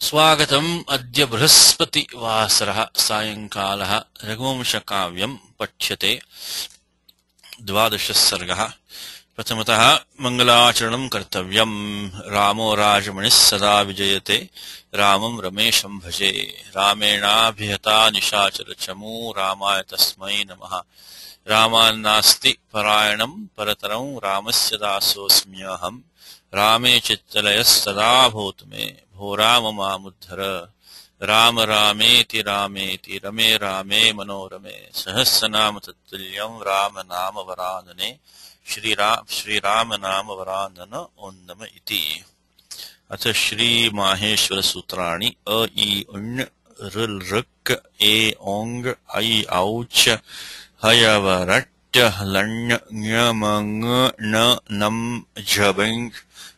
स्वागतम् अद्य बृहस्पतिवासरः सायङ्कालः रघुवंशकाव्यम् पठ्यते। द्वादशः सर्गः। प्रथमतः मङ्गलाचरणम् कर्तव्यम्। रामो राजमणिः सदा विजयते। रामम् रमेशम् भजे। रामेणाभिहता निशाचरचमू। रामाय तस्मै नमः। रामान्नास्ति परायणम् परतरम् रामस्य दासोऽस्म्यहम्। रामे चित्तलयस्तदा भूतु मे। भो राम मामुद्धर। राम रामेति रामेति रमे रामे मनोरमे। सहस्रनाम तत्तुल्यम् राम नाम वरानने। श्रीराम श्रीराम नाम वरानन ओन्नम इति। अथ श्रीमाहेश्वर सूत्राणि अ इ उण् ऋल् ऋक् ए ओङ् ऐ औच हयवरट् लण् ञमङ ण नम् झबङ्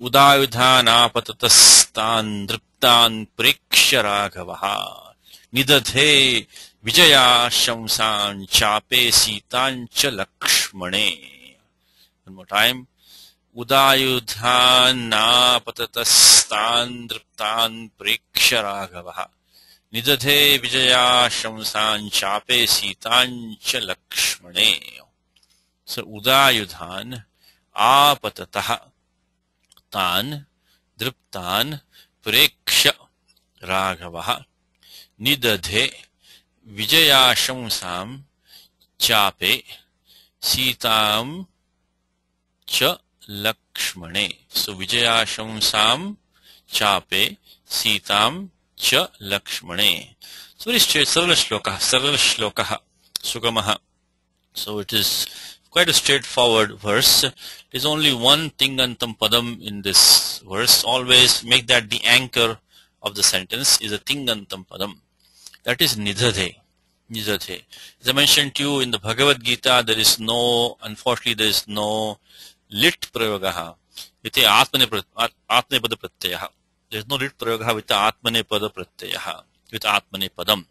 उदायुधानापततस्तान् प्रेक्ष्य राघवः निदधे विजयाशंसान् चापे सीतान् च लक्ष्मणे। टाइम उदायुधानापततस्तान् प्रेक्ष्य राघवः निदधे विजया शंसान् चापे सीतान् च लक्ष्मणे। स उदायुधान् आपततः। तान् दृप्तान् प्रेक्ष्य राघवः। निदधे विजयाशंसां चापे सीतां च लक्ष्मणे। सो विजयाशंसां चापे सीतां च लक्ष्मणे। it सरल श्लोकः सरल श्लोकः सुगमः। So it is quite a straightforward verse. There's only one tingantam padam in this verse. Always make that the anchor of the sentence is a tingantam padam. That is nidhade. Nidhade. As I mentioned to you in the Bhagavad Gita, there is no, unfortunately, there is no lit prayogaha. Ite atmanepada pratyaha. There is no lit prayogaha with the atmanepada pratyaha with atmane padam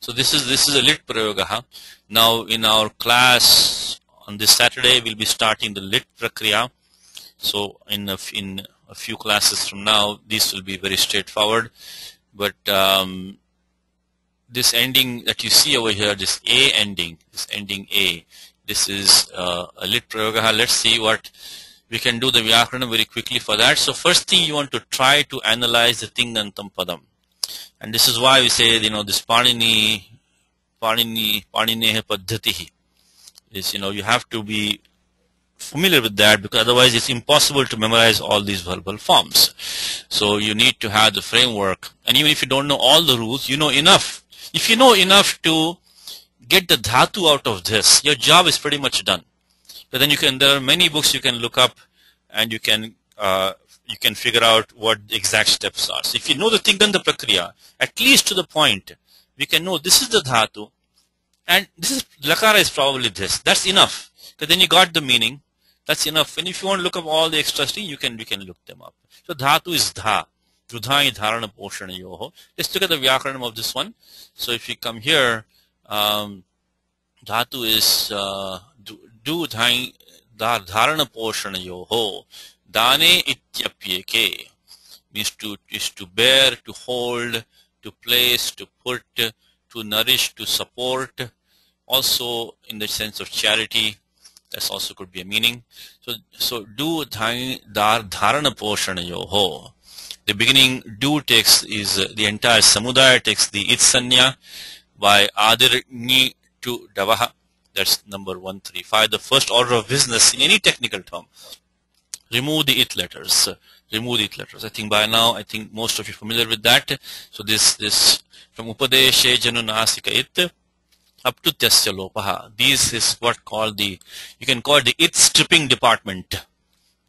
so this is this is a lit prayogaha now in our class on this Saturday we'll be starting the lit prakriya. So in a, in a few classes from now, these will be very straightforward. But um, this ending that you see over here, this A ending, this ending A, this is uh, a lit prayoga. Let's see what we can do the Vyakarana very quickly for that. So first thing you want to try to analyze the Tingantam Padam. And this is why we say, you know, this Panini, Panini, Panineha Paddhatihi is you know you have to be familiar with that because otherwise it's impossible to memorize all these verbal forms. So you need to have the framework. And even if you don't know all the rules you know enough. If you know enough to get the dhatu out of this your job is pretty much done. But then you can there are many books you can look up and you can uh, you can figure out what the exact steps are. So if you know the tinganda prakriya at least to the point we can know this is the dhatu and this is lakara is probably this. That's enough. Because then you got the meaning. That's enough. And if you want to look up all the extra things, you can we can look them up. So dhatu is dha. Drudhai dharana poshana yoho. Let's look at the vyakaranam of this one. So if you come here, um, dhatu is uh, dhudhai dharana poshana yoho. Dane ityapyeke means to is to bear, to hold, to place, to put, to nourish, to support also in the sense of charity that's also could be a meaning. So so do dar dharana poshana yoho the beginning do takes is uh, the entire samudaya takes the itsanya by adir ni to davaha. That's number 135 the first order of business in any technical term. Remove the it letters. Remove the it letters. I think by now i think most of you familiar with that. So this this from upadeshe janunasika it up to Tyasya. This is what called the, you can call it the it stripping department.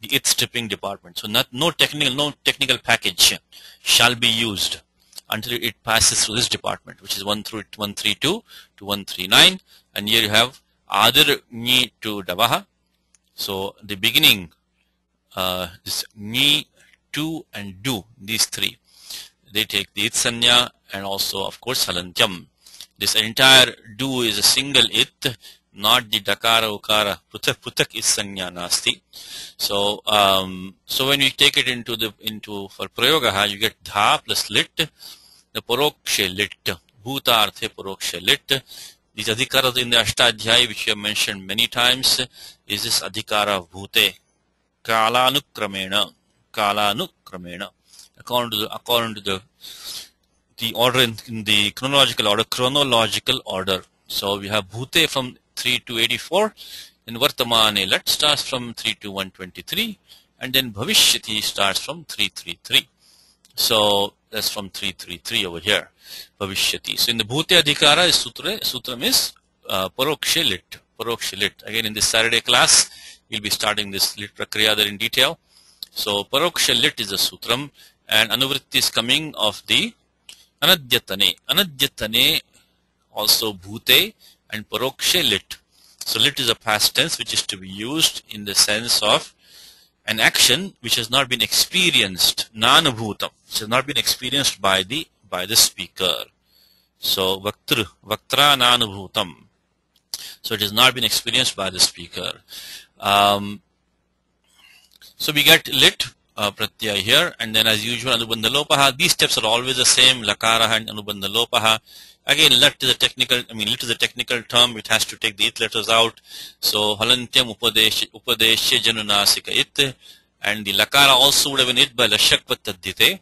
The it stripping department. So not, no technical, no technical package shall be used until it passes through this department, which is 1 through 132 to 139. And here you have Adar Ni to Davaha. So the beginning, uh, this Ni, to, and do, these three. They take the Itsanya and also, of course, Halantyam. This entire do is a single it, not the dakara ukara putak putak is sanya nasti. So um, so when you take it into the into for prayoga you get dha plus lit the parokshe lit bhuta arthe parokshe lit. These adhikaras in the ashtadhyay which we have mentioned many times is this adhikara of bhute kalanukramena kalanukramena according to the according to the the order in, in the chronological order chronological order. So we have bhute from 3 to 84 then vartamane lat starts from 3 to 123 and then bhavishyati starts from 333 so that's from 333 over here bhavishyati. So in the bhute adhikara is sutra sutram is uh, paroksha lit paroksha lit. Again in this saturday class we'll be starting this lit prakriya there in detail. So paroksha lit is a sutram and anuvritti is coming of the anadyatane anadyatane also bhute and parokshe lit. So lit is a past tense which is to be used in the sense of an action which has not been experienced, nanubhutam, which has not been experienced by the by the speaker. So vaktr, vaktra nanubhutam. So it has not been experienced by the speaker. Um, so we get lit uh, pratyay here and then as usual anubandha These steps are always the same, lakara and anubandha Again, let is a technical, I mean, lit is a technical term. It has to take the it letters out. So, halantyam upadesha, upadesha janunasika it. And the lakara also would have been it by lashakvat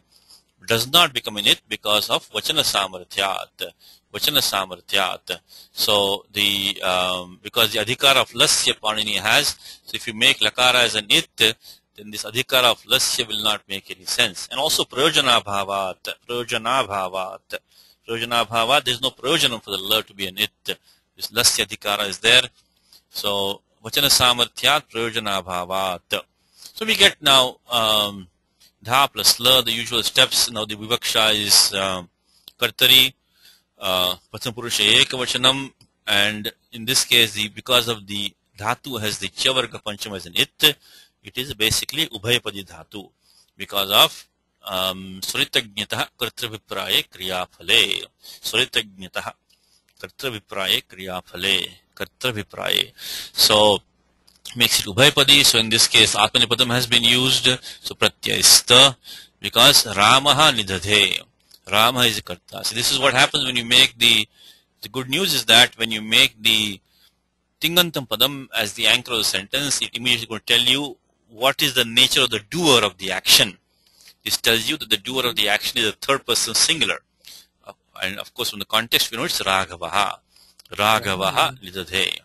Does not become an it because of vachana samarthyat. Vachana samarthyat. So, the, um, because the adhikara of lasya Panini has, so if you make lakara as an it, then this adhikara of lasya will not make any sense. And also prajana bhavat, prajana bhavat. Prayojana bhava, there is no prayojanam for the love to be an it. This lasya adhikara is there. So, vachana samarthyat prayojana bhavat. So we get now um, dha plus la, the usual steps. Now the vivaksha is um, kartari, uh, purusha ekavachanam, and in this case, the, because of the dhatu has the chavarga pancham as an it, it is basically ubhayapadi dhatu because of um, स्वरितज्ञतः कर्तृभिप्राये क्रियाफले स्वरितज्ञतः कर्तृभिप्राये क्रियाफले कर्तृभिप्राये so makes it ubhayapadi so in this case atmanipadam has been used so pratyayista because ramaha nidadhe rama is karta so this is what happens when you make the the good news is that when you make the tingantam padam as the anchor of the sentence it immediately going to tell you what is the nature of the doer of the action this tells you that the doer of the action is a third person singular. Uh, and of course, from the context, we know it's Raghavaha. Raghavaha lidadhe.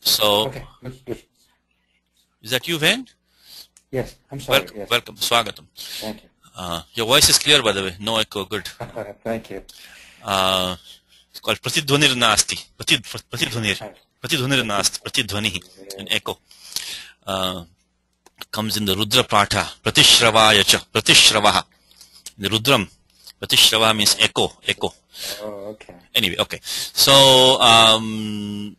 So, okay. is that you, Ven? Yes, I'm sorry. Welcome, yes. welcome. Swagatam. Thank you. Uh, your voice is clear, by the way. No echo. Good. Thank you. Uh, it's called Pratidhvanir Nasti. Pratidhvanir. Pratidhvanir Nasti. Pratidhvani. An echo. Uh, comes in the Rudra Patha, Pratishrava cha, Pratishravaha. The Rudram, Pratishrava means echo, echo. Oh, okay. Anyway, okay. So, um,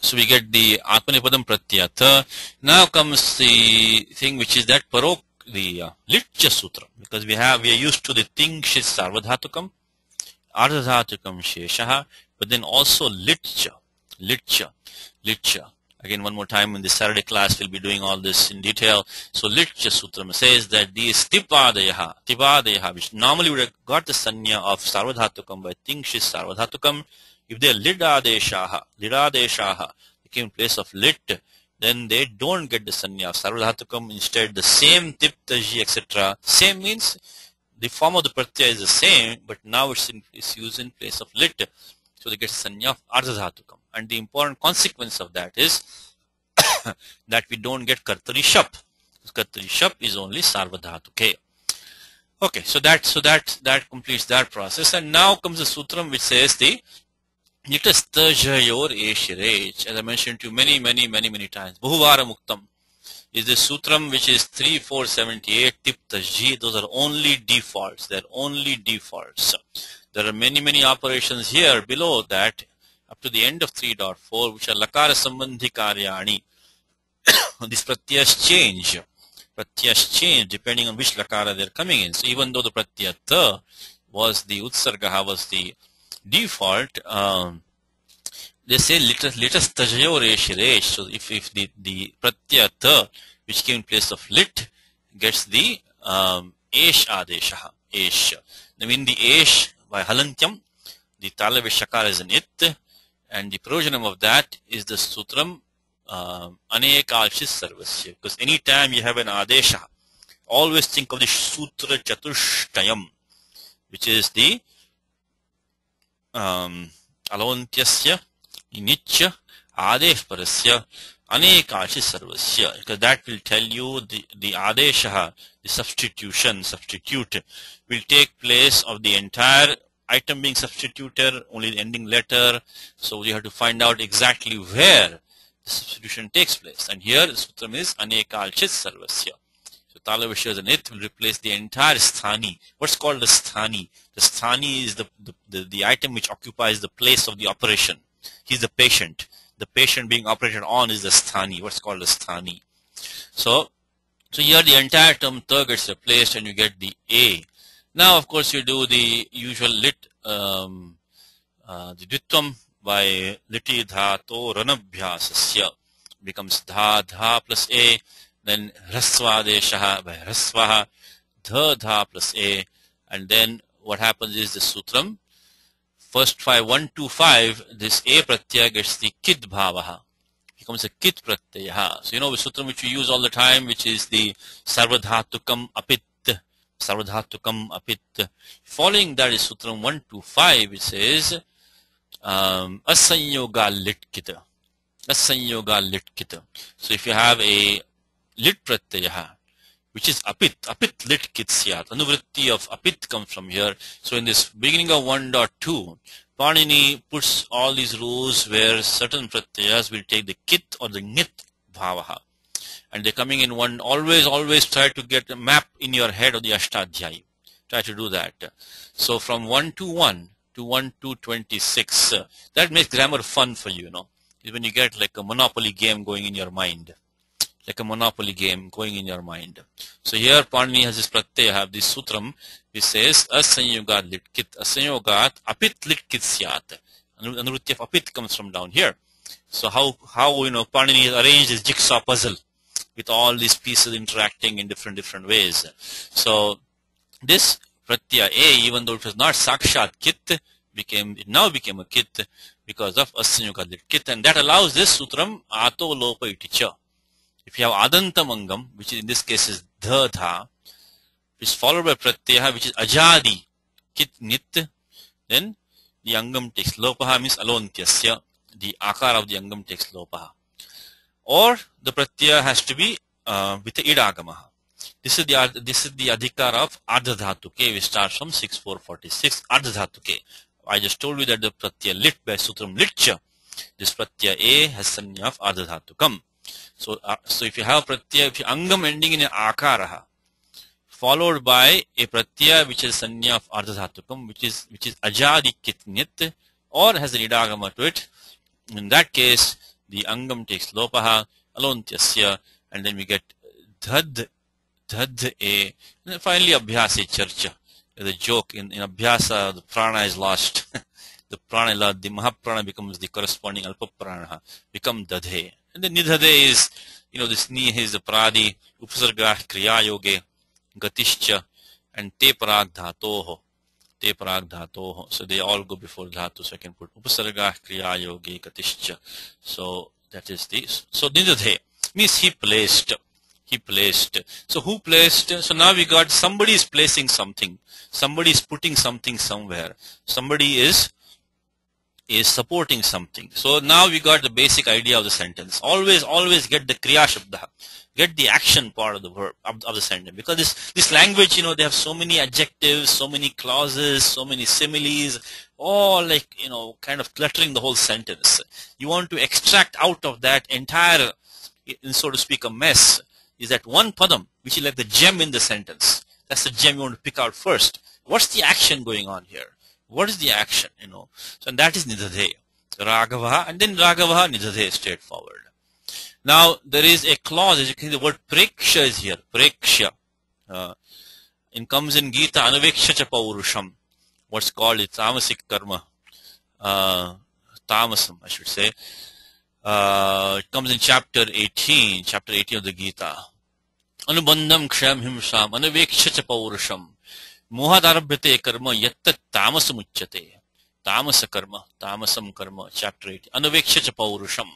so we get the Atmanipadam Pratyatha. Now comes the thing which is that Parok, the uh, Litcha Sutra, because we have, we are used to the thing Shit Sarvadhatukam, Ardhadhatukam Sheshaha, but then also Litcha, Litcha, Litcha. Again, one more time in the Saturday class, we'll be doing all this in detail. So, Litcha Sutram says that these Tipadayaha, Tipadayaha, which normally would have got the sanya of Sarvadhatukam by Tingshis Sarvadhatukam, if they're Lidadeshaha, Lidadeshaha, they came in place of Lit, then they don't get the sanya of Sarvadhatukam. Instead, the same Tiptaji, etc. Same means the form of the pratyaya is the same, but now it's, in, it's used in place of Lit. So they get sanya of Ardhadhatukam. And the important consequence of that is that we don't get Kartari Shap. Kartari Shap is only Sarvadhatuke. Okay, so that so that that completes that process. And now comes the sutram which says the Nitastajayor Eshirech. As I mentioned to you many, many, many, many times. Bahuvara Muktam. is the sutram which is 3478 tip G. Those are only defaults. They're only defaults. There are many, many operations here below that to the end of 3.4 which are lakara sambandhi karyani. These pratyas change. Pratyas change depending on which lakara they're coming in. So even though the pratyata was the utsargaha was the default, um, they say litas litas tajayo resh resh. So if, if the, the pratyata which came in place of lit gets the um, esh adesha, esh. Now in the esh by halantyam, the talavishakar is an it, And the provisionum of that is the sutram um, uh, anekalshis because anytime you have an adesha, always think of the sutra chatushtayam, which is the um, alontyasya, nitya, adesh parasya, anekashi sarvasya. Because that will tell you the, the adesha, the substitution, substitute will take place of the entire item being substituted only the ending letter. So you have to find out exactly where the substitution takes place. And here the sutram is anekalchit sarvasya. So talavishya as an it will replace the entire sthani. What's called the sthani? The sthani is the, the, the, the item which occupies the place of the operation. He's the patient. The patient being operated on is the sthani, what's called the sthani. So, so here the entire term tha gets replaced and you get the A. Now, of course, you do the usual lit, um, uh, the ditvam by liti dhato ranabhyasasya becomes dha dha plus A, then rasvadeshaha by rasvaha, dha dha plus A, and then what happens is the sutram first five, one to five, this A pratyaya gets the kid bhavaha. Becomes a kid pratyaya. So you know the sutram which we use all the time, which is the sarvadhatukam apit. Sarvadhatukam apit. Following that is sutram one to five, it says um, asanyoga litkita. Asanyoga litkita. So if you have a lit pratyaya, which is apit. Apit lit kitsyat. Anuvritti of apit comes from here. So in this beginning of 1.2, Panini puts all these rules where certain pratyayas will take the kit or the nit bhavaha. And they're coming in one, always, always try to get a map in your head of the Ashtadhyayi. Try to do that. So from 1 to 1 to 1 to 26, uh, that makes grammar fun for you, you know. When you get like a monopoly game going in your mind like a monopoly game going in your mind. So here Panini has this pratyaya, have this sutram which says asanyogat litkit, asanyogat apit litkit syat. Anurutya of apit comes from down here. So how, how you know Panini has arranged this jigsaw puzzle with all these pieces interacting in different different ways. So this pratyaya A, even though it was not sakshat kit, became it now became a kit because of asanyogat litkit, and that allows this sutram ato lopa iticha if you have adantamangam, which in this case is dha dha, which is followed by pratyaya, which is ajadi, kit nit, then the angam takes lopaha means alontyasya, the akar of the angam takes lopaha. Or the pratyaya has to be uh, with the idagamaha. This is the this is the adhikar of ardhadhatuke, which starts from 6446 ardhadhatuke. I just told you that the pratyaya lit by sutram litcha. This pratyaya A has sanya of ardhadhatukam. So, uh, so if you have pratyaya, if you angam ending in an akaraha, followed by a pratyaya which is sanya of ardhadhatukam, which is which is ajadi kitnit, or has an idagama to it, in that case, the angam takes lopaha, alontyasya, and then we get dhad, dhad a, and finally abhyasi charcha. The joke in, in abhyasa, the prana is lost. the prana, the mahaprana becomes the corresponding alpaprana, become dadhe. And then nidhade is, you know, this ni is the pradi, upasarga kriya yoge, gatishcha, and te parag dhatoho. Te parag dhatoho. So they all go before dhatu. So I can put upasarga kriya yoge, gatishcha. So that is this. So nidhade means he placed. He placed. So who placed? So now we got somebody is placing something. Somebody is putting something somewhere. Somebody is is supporting something. So now we got the basic idea of the sentence. Always, always get the kriya shabda, get the action part of the verb of, of, the sentence. Because this this language, you know, they have so many adjectives, so many clauses, so many similes, all like you know, kind of cluttering the whole sentence. You want to extract out of that entire, so to speak, a mess. is that one padam, which is like the gem in the sentence. That's the gem you want to pick out first. What's the action going on here? What is the action, you know? So and that is nidhade. Raghava, and then Raghava, nidhade, straightforward. Now, there is a clause, as you can see, the word preksha is here. Preksha. Uh, it comes in Gita, anaveksha paurusham. What's called, it's tamasic karma. Uh, tamasam, I should say. Uh, it comes in chapter 18, chapter 18 of the Gita. Anubandham ksham himsam, anaveksha paurusham. Mohadarabhyate karma yatta tamasam tamasamuchyate. Tamasa karma, tamasam karma, chapter 18. Anaveksha paurusham.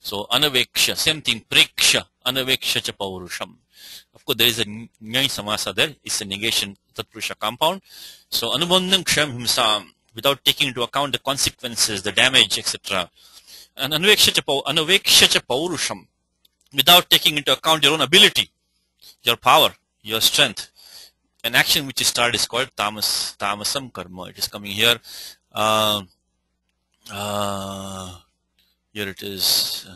So anaveksha, same thing, preksha, anaveksha cha paurusham. Of course, there is a nyai samasa there. It's a negation tatpurusha compound. So anubandham ksham himsam, without taking into account the consequences, the damage, etc. And anaveksha cha paurusham, without taking into account your own ability, your power, your strength. An action which is started is called tamas, tamasam karma. It is coming here. Uh, uh, here it is.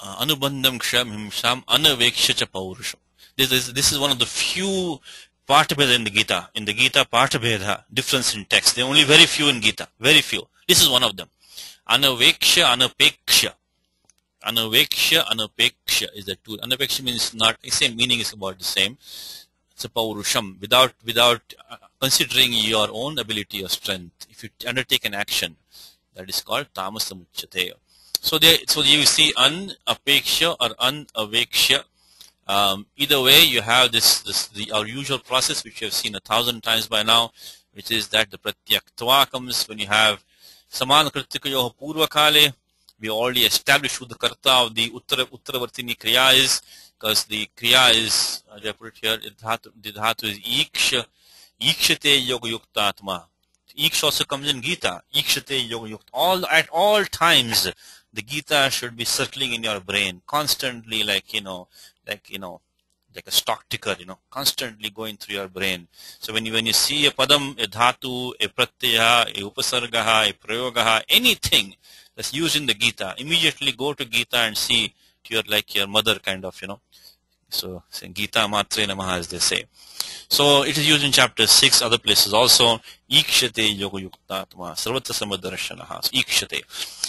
Uh, Anubandham ksham himsam anaveksha paurusham. This is, this is one of the few Partabheda in the Gita. In the Gita, Partabheda, difference in text. There are only very few in Gita. Very few. This is one of them. Anaveksha, anapeksha. Anaveksha, anapeksha is the two. Anapeksha means not, same meaning is about the same. It's a paurusham. Without, without uh, considering your own ability or strength. If you undertake an action, that is called tamasamuchyate. So there, so you see unapeksha or unaveksha. Um, either way, you have this, this the our usual process which you have seen a thousand times by now, which is that the pratyaktva comes when you have saman kritikayoha purva kale. We already established who the karta of the uttara uttaravartini kriya is, because the kriya is, uh, I put it here, the dhatu is iksha, ikshate yoga. Iksha also comes in Gita. Ikshate yoga yukta. All at all times, the Gita should be circling in your brain constantly, like you know, like you know, like a stock ticker, you know, constantly going through your brain. So when you when you see a padam, a dhatu, a pratyaya, a upasargaha, a prayogaha, anything that's used in the Gita, immediately go to Gita and see to your like your mother kind of, you know. So Gita Matre Namaha as they say. So it is used in chapter 6, other places also. Ikshate yoga yuktatma sarvatra samadarshanaha. So, ikshate.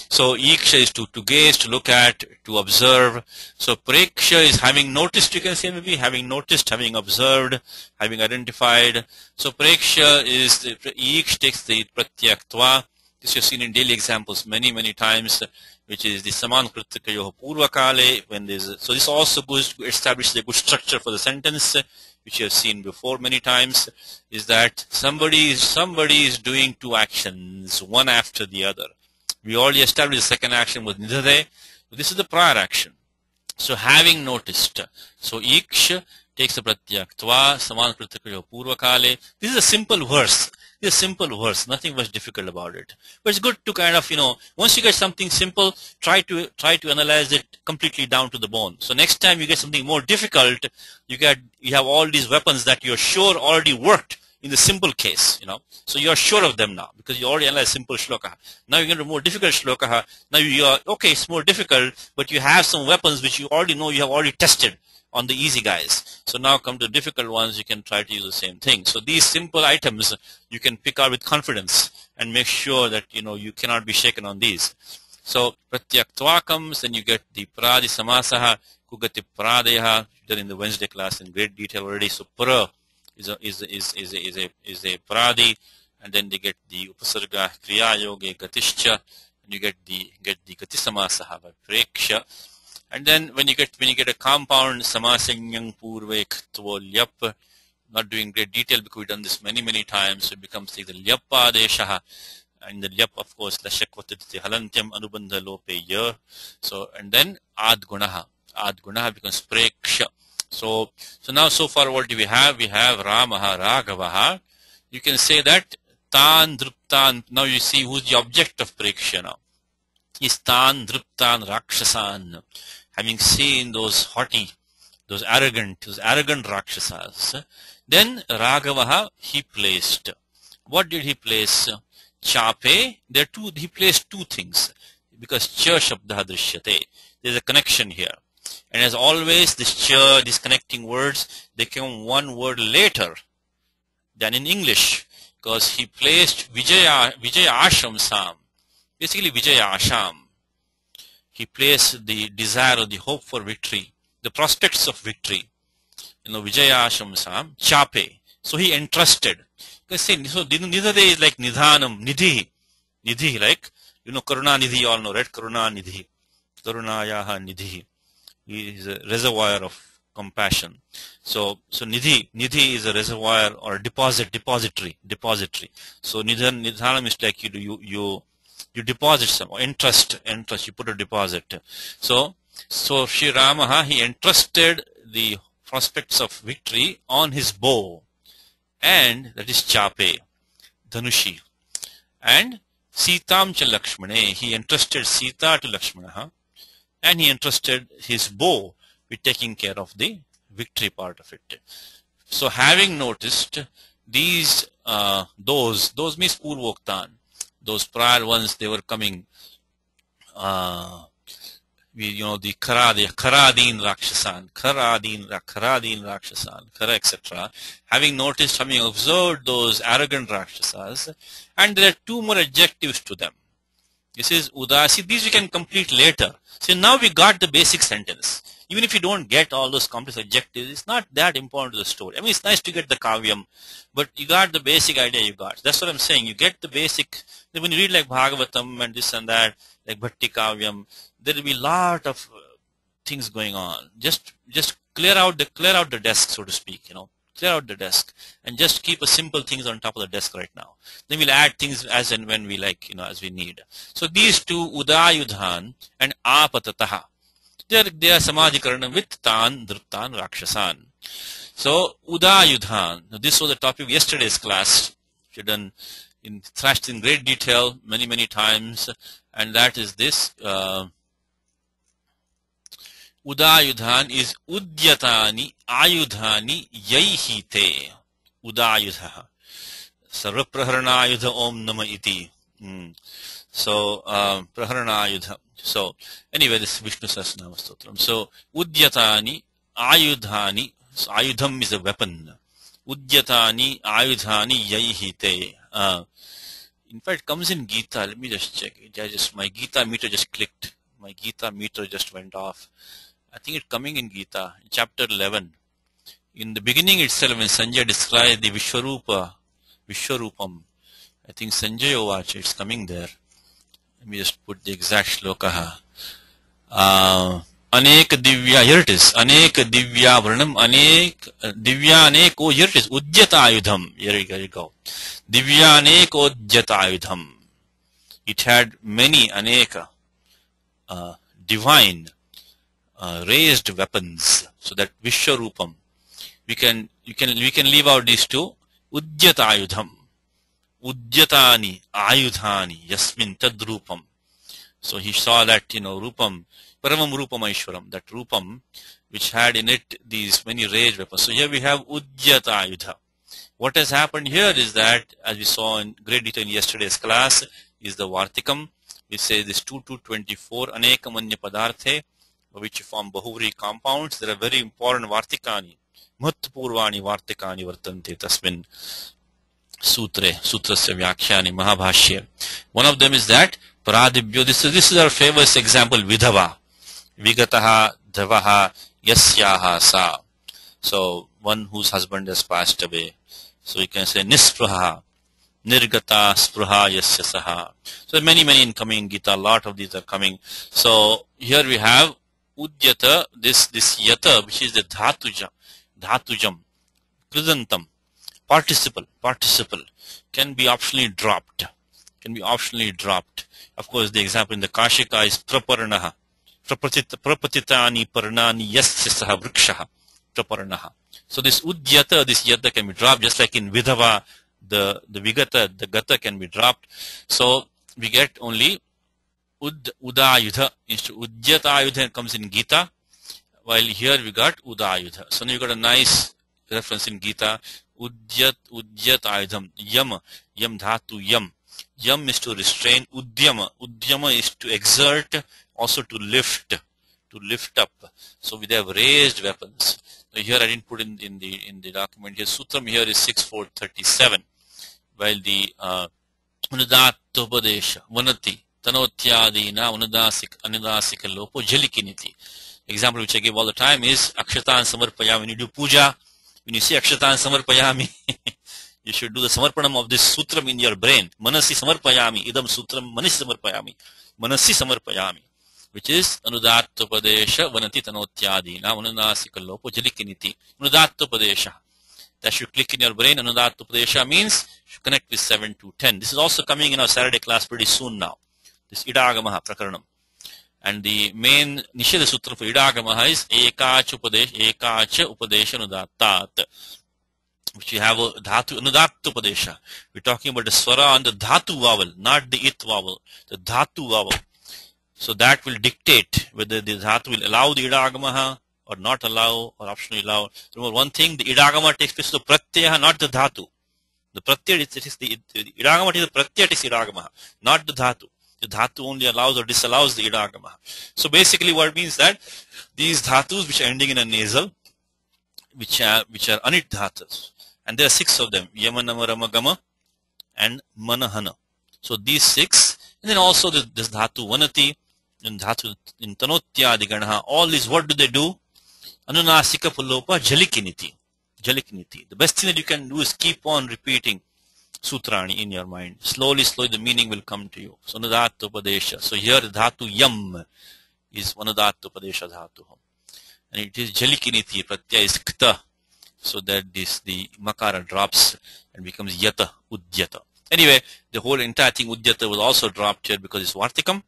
So iksha is to, to gaze, to look at, to observe. So preksha is having noticed, you can say maybe having noticed, having observed, having identified. So preksha is, the, iksh takes the pratyaktva. This you've seen in daily examples many, many times which is the saman kritikayoha purva kale when there's a, so this also goes to establish the good structure for the sentence which you have seen before many times is that somebody is somebody is doing two actions one after the other. We already established the second action was nidhade. This is the prior action. So having noticed so iksh takes the pratyaktva purva kale this is a simple verse a simple verse, nothing was difficult about it. But it's good to kind of, you know, once you get something simple, try to try to analyze it completely down to the bone. So next time you get something more difficult, you get you have all these weapons that you're sure already worked in the simple case, you know. So you're sure of them now because you already analyzed simple shloka. Now you're going to more difficult shloka. Now you are okay, it's more difficult, but you have some weapons which you already know you have already tested on the easy guys. So now come to difficult ones, you can try to use the same thing. So these simple items you can pick out with confidence and make sure that you know you cannot be shaken on these. So pratyaktva comes, then you get the pradi samasaha, kugati pradaya, done in the Wednesday class in great detail already. So pra is a is a, is is a, is a, is a pradi, and then they get the upasarga kriya yoga gatishcha, and you get the get the gati by preksha. And then when you get when you get a compound samasanyang purvek lyap, not doing great detail because we've done this many many times, so it becomes like the lyappa deshaha. And the lyap, of course, lashakvatati halantyam anubandha lope ya. So and then ad gunaha. Ad gunaha becomes preksha. So so now so far what do we have? We have Ramaha Raghavaha. You can say that tan druptan. Now you see who's the object of preksha now. Is tan druptan rakshasan having seen those haughty, those arrogant, those arrogant Rakshasas, then Raghavaha he placed. What did he place? Chape, there two, he placed two things because Cha Drishyate. There's a connection here. And as always, this ch, these connecting words, they come one word later than in English because he placed Vijaya, Vijaya Sam, basically Vijaya Asham. He placed the desire or the hope for victory, the prospects of victory. You know, Vijaya Sam, Chape. So he entrusted. Because say, so Nidhade is like Nidhanam, Nidhi. Nidhi, like, you know, Karuna Nidhi, you all know, right? Karuna Nidhi. Karunayaha Nidhi. He is a reservoir of compassion. So, so nidhi, nidhi is a reservoir or a deposit, depository, depository. So nidhan, nidhanam is like you, you, you, you deposit some interest, interest. You put a deposit. So, so Sri Ramaha he entrusted the prospects of victory on his bow, and that is chape, dhanushi, and Sitam Lakshmane. He entrusted Sita to Lakshmana and he entrusted his bow with taking care of the victory part of it. So having noticed these, uh, those, those means those prior ones, they were coming, uh, we, you know, the Kara, the Karadin Rakshasan, Karadin, Karadin Rakshasan, Kara, etc. Having noticed, having observed those arrogant Rakshasas, and there are two more adjectives to them. This is Udasi. These we can complete later. So now we got the basic sentence. Even if you don't get all those complex adjectives, it's not that important to the story. I mean, it's nice to get the kavyam, but you got the basic idea you got. That's what I'm saying. You get the basic. When you read like Bhagavatam and this and that, like Bhatti Kavyam, there will be a lot of uh, things going on. Just, just clear out the, clear out the desk, so to speak, you know clear out the desk and just keep a simple things on top of the desk right now. Then we'll add things as and when we like, you know, as we need. So these two, Udayudhan and Apatataha, is this, uh, उदायुधान is udyatani ayudhani yaihite udayudha sarvapraharanayudha om nama iti mm. So praharanayudha so anyway this is vishnu sahasranama stotram. So udyatani ayudhani so ayudham is a weapon. udyatani ayudhani yaihite uh, in fact comes in gita. Let me just check it. Just my gita meter just clicked. My gita meter just went off. I think it's coming in Gita, chapter 11. In the beginning itself, when Sanjay describes the Vishwarupa, Vishwarupam, I think Sanjay Ovach, it's coming there. Let me just put the exact shloka. Uh, anek divya, here it is. Anek divya vranam, anek divya aneko, here it is. Ujjata ayudham. Here, here you go. Divya aneko ujjata ayudham. It had many aneka uh, divine uh, raised weapons. So that Vishwarupam. We can, you can, we can leave out these two. Ujjata ayudham. Udyatani Ayudhani Yasmin Tadrupam so he saw that you know Rupam Paramam Rupam Aishwaram that Rupam which had in it these many raised weapons so here we have Udyata Ayudha what has happened here is that as we saw in great detail in yesterday's class is the Vartikam we say this 2 to 24 Anekamanya Padarthe which form Bahuri compounds. There are very important Vartikani, Mahत्वपूर्वाणि वार्तिकानि वर्तन्ते तस्मिन् सूत्रे सूत्रस्य व्याख्यानि महाभाष्ये one of them is that pradibhyo this is, this is our famous example vidhava vigataha dhavaha yasyaha sa so one whose husband has passed away so you can say nispraha nirgata spruha yasya saha so many many in coming gita lot of these are coming so here we have udyata, this, this yata, which is the dhatujam, dhatujam, kridantam, participle, participle, can be optionally dropped, can be optionally dropped. Of course, the example in the Kashika is praparanaha, prapatitani parnani yasya vrikshaha, praparanaha. So this udyata, this yata can be dropped, just like in vidhava, the, the vigata, the gata can be dropped. So we get only Ud, Udayudha. Udyatayudha comes in Gita, while here we got Udayudha. So now you got a nice reference in Gita. Udyat, Udyatayudham. Yam, Yam Dhatu, Yam. Yam is to restrain. Udyama, Udyama is to exert, also to lift. to lift up. So they have raised weapons. So here I didn't put in, in the in the document here. Sutram here is 6437, while the uh, Unudattopadesha, Vanati, Tanotyadina, Unudasik, Anudasika Lopo, Jalikiniti. Example which I give all the time is Akshatan Samarpayami. When you do puja, when you see Akshatan Samarpayami, you should do the Samarpanam of this sutram in your brain. Manasi Samarpayami, Idam Sutram Manasi Samarpayami. Manasi Samarpayami. which is Anudattopadesha Vanati Tanotyadina Anunasika Lopo Jalikiniti. Anudattopadesha. That should click in your brain. Anudattopadesha means connect with 7 to 10. This is also coming in our Saturday class pretty soon now. This Idagamaha Prakaranam. And the main Nisheda Sutra for Idagamaha is Ekacha Upadesh, Ekacha Upadesha Anudattat. Which you have a Dhatu, Anudattu Upadesha. We're talking about the Swara on the Dhatu vowel, not the It vowel. The Dhatu vowel. So that will dictate whether the dhatu will allow the idagamaha or not allow or optionally allow. Remember one thing, the idagama takes place to pratyaya, not the dhatu. The pratyaya, it is the, idagama is the pratyaya, it is idagamaha, not the dhatu. The dhatu only allows or disallows the idagamaha. So basically what it means that these dhatus which are ending in a nasal, which are, which are anit dhatus, and there are six of them, yamanamarama and manahana. So these six, and then also this, this dhatu vanati, and dhatu in tanotyadiganha all these what do they do anunasika pullopa jalikiniti jalikiniti the best thing that you can do is keep on repeating sutrani in your mind. Slowly slowly the meaning will come to you. So upadesha. So here dhatu yam is upadesha dhatu. And it is jalikiniti pratyaya is kta. So that this the makara drops and becomes yata udyata. Anyway the whole entire thing udyata was also dropped here because it's vartikam.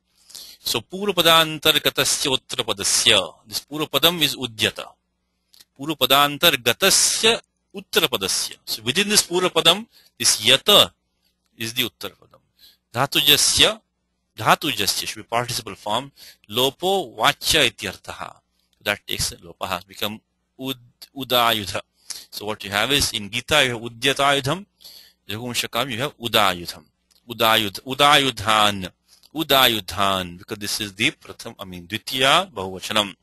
So Purvapadantargatasya Uttarapadasya. This Purvapadam is Udyata. Purvapadantargatasya Uttarapadasya. So within this Purvapadam, this Yata is the Uttarapadam. Dhatujasya, Dhatujasya should be participle form. Lopo Vacha Ityartaha. That takes Lopa has become Ud, Udayudha. So what you have is in Gita you have Udyatayudham, Raghumshakam you have Udayudham. Udayudh, Udayudhan. Udayudhan, because this is the Pratham, I mean, Dvitiya Bahuvachanam.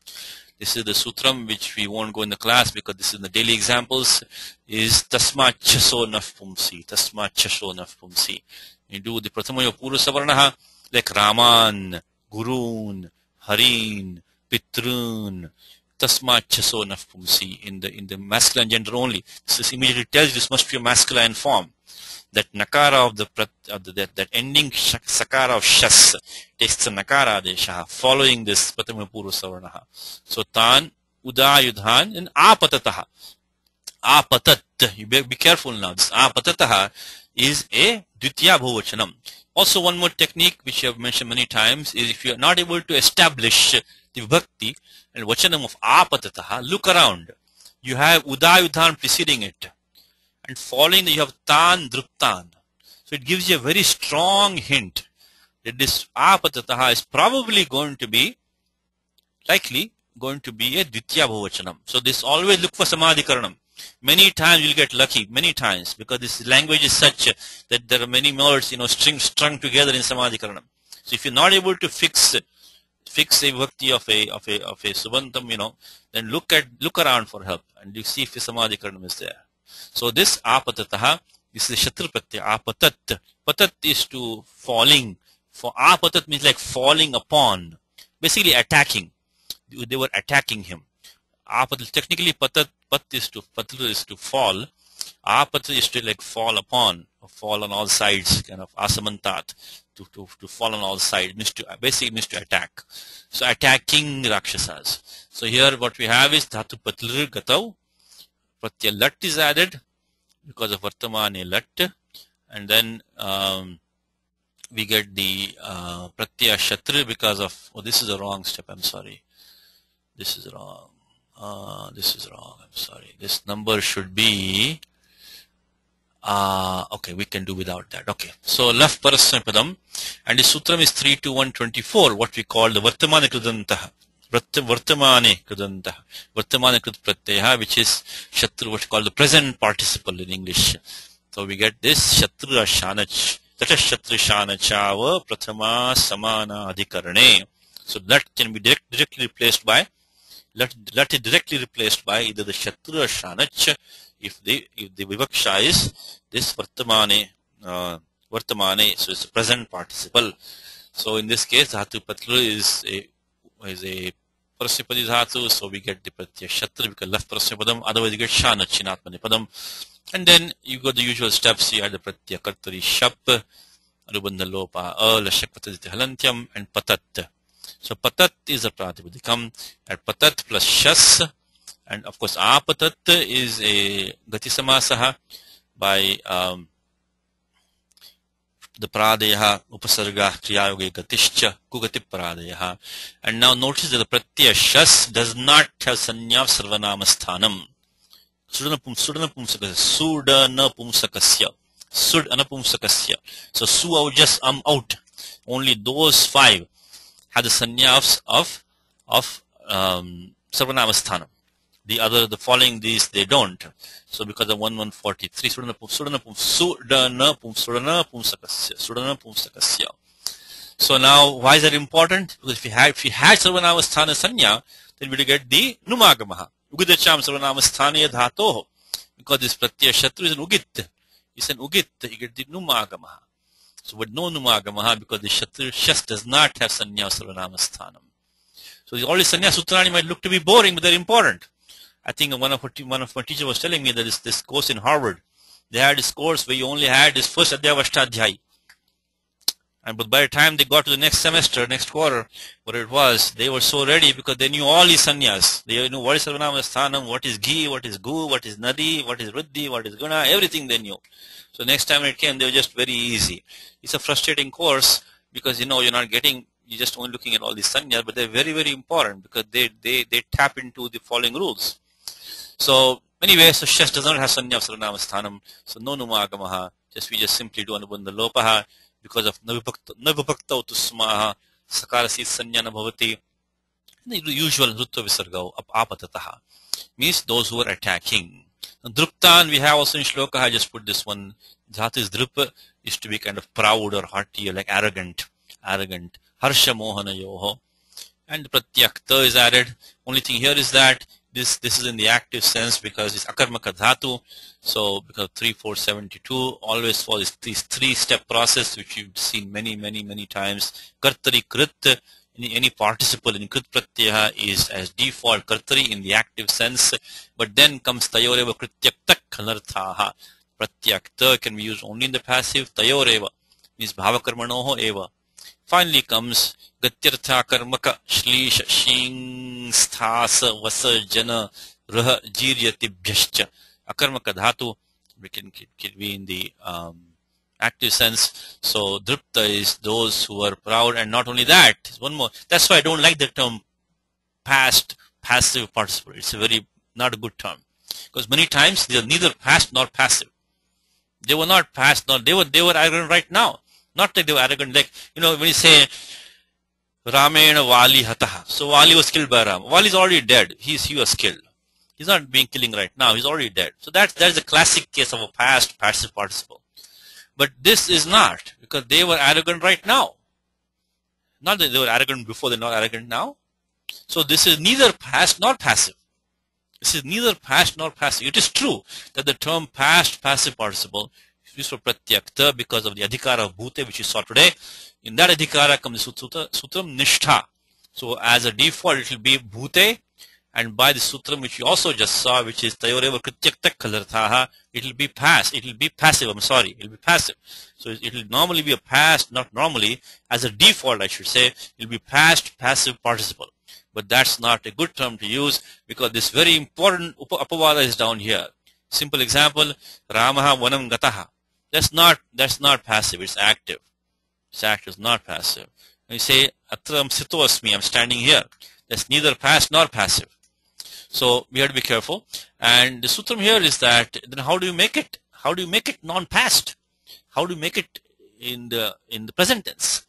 This is the sutram which we won't go in the class because this is the daily examples is Tasma Chaso Nafpumsi. Tasma Chaso Nafpumsi. You do the Prathama Pura Savarnaha like Raman, Gurun, Harin, Pitrun, Tasma Chaso Nafpumsi in the in the masculine gender only. This is immediately tells this must be a masculine form that nakara of the, that, that ending sakara of shas takes the nakara adesha following this pratama purva savarnaha. So tan udayudhan and apatataha. Apatat. You be, be careful now. This apatataha is a dvitiya bahuvachanam. Also one more technique which I have mentioned many times is if you are not able to establish the vibhakti and vachanam of apatataha, look around. You have udayudhan preceding it and following you have tan druptan. So it gives you a very strong hint that this apatataha is probably going to be likely going to be a ditya bhavachanam. So this always look for samadhikaranam. Many times you'll get lucky, many times, because this language is such that there are many words, you know, string strung together in samadhikaranam. So if you're not able to fix fix a bhakti of a of a of a subantam, you know, then look at look around for help and you see if samadhikaranam is there. So this apatataha, this is Pratyaya, apatat. Patat is to falling. For apatat means like falling upon. Basically attacking. They were attacking him. Apatat, technically patat, pat is to, patlu is to fall. Apat is to like fall upon, fall on all sides, kind of asamantat, to, to, to fall on all sides, means to, basically means to attack. So attacking Rakshasas. So here what we have is Dhatu Patlir Gatav, pratyaya lat is added because of vartamane lat and then um, we get the uh, pratyaya shatru because of oh this is a wrong step. I'm sorry. This is wrong. Uh, this is wrong. I'm sorry. This number should be uh, okay we can do without that. Okay. So left padam and the sutram is 3 to 124 what we call the vartamane krudantah Vartamane Kudanta. Vartamane Kud Pratyaya, which is Shatru, what's called the present participle in English. So we get this Shatru Ashanach. That is Shatru Shanachava Prathama Samana Adhikarane. So let can be direct, directly replaced by let let it directly replaced by either the shatru or shanach if the if the vivaksha is this vartamane uh, vartamane so it's a present participle. So in this case dhatu patlu is a is a prasnipadi dhatu so we get the pratyaya shatru because left prasnipadam otherwise you get shanachinatmani padam and then you go the usual steps you add the pratyaya kartari shap Anubandha lopa, a, lashak pataditi halantyam, and patat. So patat is a pratipadikam, and patat plus shas, and of course apatat is a gati samasaha by um, प्रादय उपसर्ग क्रिया गति कुगति प्रादय and now notice प्रत्यय शस does not have संज्ञा सर्वनाम स्थानम सुड अनपुंसकस्य सो सु आउट सर्वनाम स्थानम The other, the following these, they don't. So because of 1143, sudana pum sudana pum sudana pum sudana sudana pumsakasya. So now, why is that important? Because if we had if we had sarvanamasthana sanya, then we will get the numagamaha. Ugidacham sarvanamasthaniya dhatoho. Because this pratyaya shatru is an ugit is an ugit, you get the numagamaha. So with no numagamaha, because the shatru shas does not have sanya sarvanamasthana. So all these sanya sutrani might look to be boring, but they're important. I think one of one of my teachers was telling me that this, this course in Harvard, they had this course where you only had this first Adhyavashtadhyay. And but by the time they got to the next semester, next quarter, what it was, they were so ready because they knew all these sanyas. They knew what is Sarvanama what is Ghee, what is Gu, what is Nadi, what is Ruddhi, what is Guna, everything they knew. So next time it came, they were just very easy. It's a frustrating course because you know you're not getting, you're just only looking at all these sanyas, but they're very, very important because they, they, they tap into the following rules. So anyway, so Shesh does not have sanya of Sarvanama so no Numagamaha, just we just simply do Anubandha Lopaha, because of navibhakta utusmaha sakarasi sanyana bhavati the usual rutva visarga apatataha. Means those who are attacking. Druptan we have also in shloka I just put this one. Dhatu is drupa is to be kind of proud or haughty or like arrogant arrogant. Harsha mohana yoho. And pratyakta is added. Only thing here is that this this is in the active sense because it's akarmaka dhatu. So because 3472 always follows this three step process which you've seen many many many times. Kartari krit any, any participle in krit pratyaya is as default kartari in the active sense, but then comes tayoreva krityaktak kanarthaha. Pratyakta can be used only in the passive. Tayoreva means bhavakarmanoho eva. Finally comes Gatyartha Karmaka Shlish Shing Jana Raha Jiryatibhyascha. Akarmaka Dhatu we can, can be in the um, active sense. So Dripta is those who are proud and not only that, one more. That's why I don't like the term past passive participle. It's a very not a good term. Because many times they are neither past nor passive. They were not past nor they were they were right now. Not that they were arrogant. Like, you know, when you say, Ramena Vali Hataha. So Vali was killed by Ram. Vali is already dead. He's, he was killed. He's not being killing right now. He's already dead. So that's, that's a classic case of a past passive participle. But this is not, because they were arrogant right now. Not that they were arrogant before, they're not arrogant now. So this is neither past nor passive. This is neither past nor passive. It is true that the term past passive participle pratyakta because of the adhikara of bhute which we saw today. In that adhikara comes the sutra, sutram nishtha. So as a default it will be bhute. And by the sutram which we also just saw which is tayoreva krityakta kalarthaha it will be past it will be passive i'm sorry it will be passive. So it will normally be a past not normally as a default i should say it will be past passive participle. But that's not a good term to use because this very important apavada is down here. Simple example ramaha vanam gataha that's not that's not passive. It's active. It's active. It's not passive. When you say atram sitosmi, I'm standing here. That's neither past nor passive. So we have to be careful. And the sutram here is that then how do you make it? How do you make it non-past? How do you make it in the in the present tense?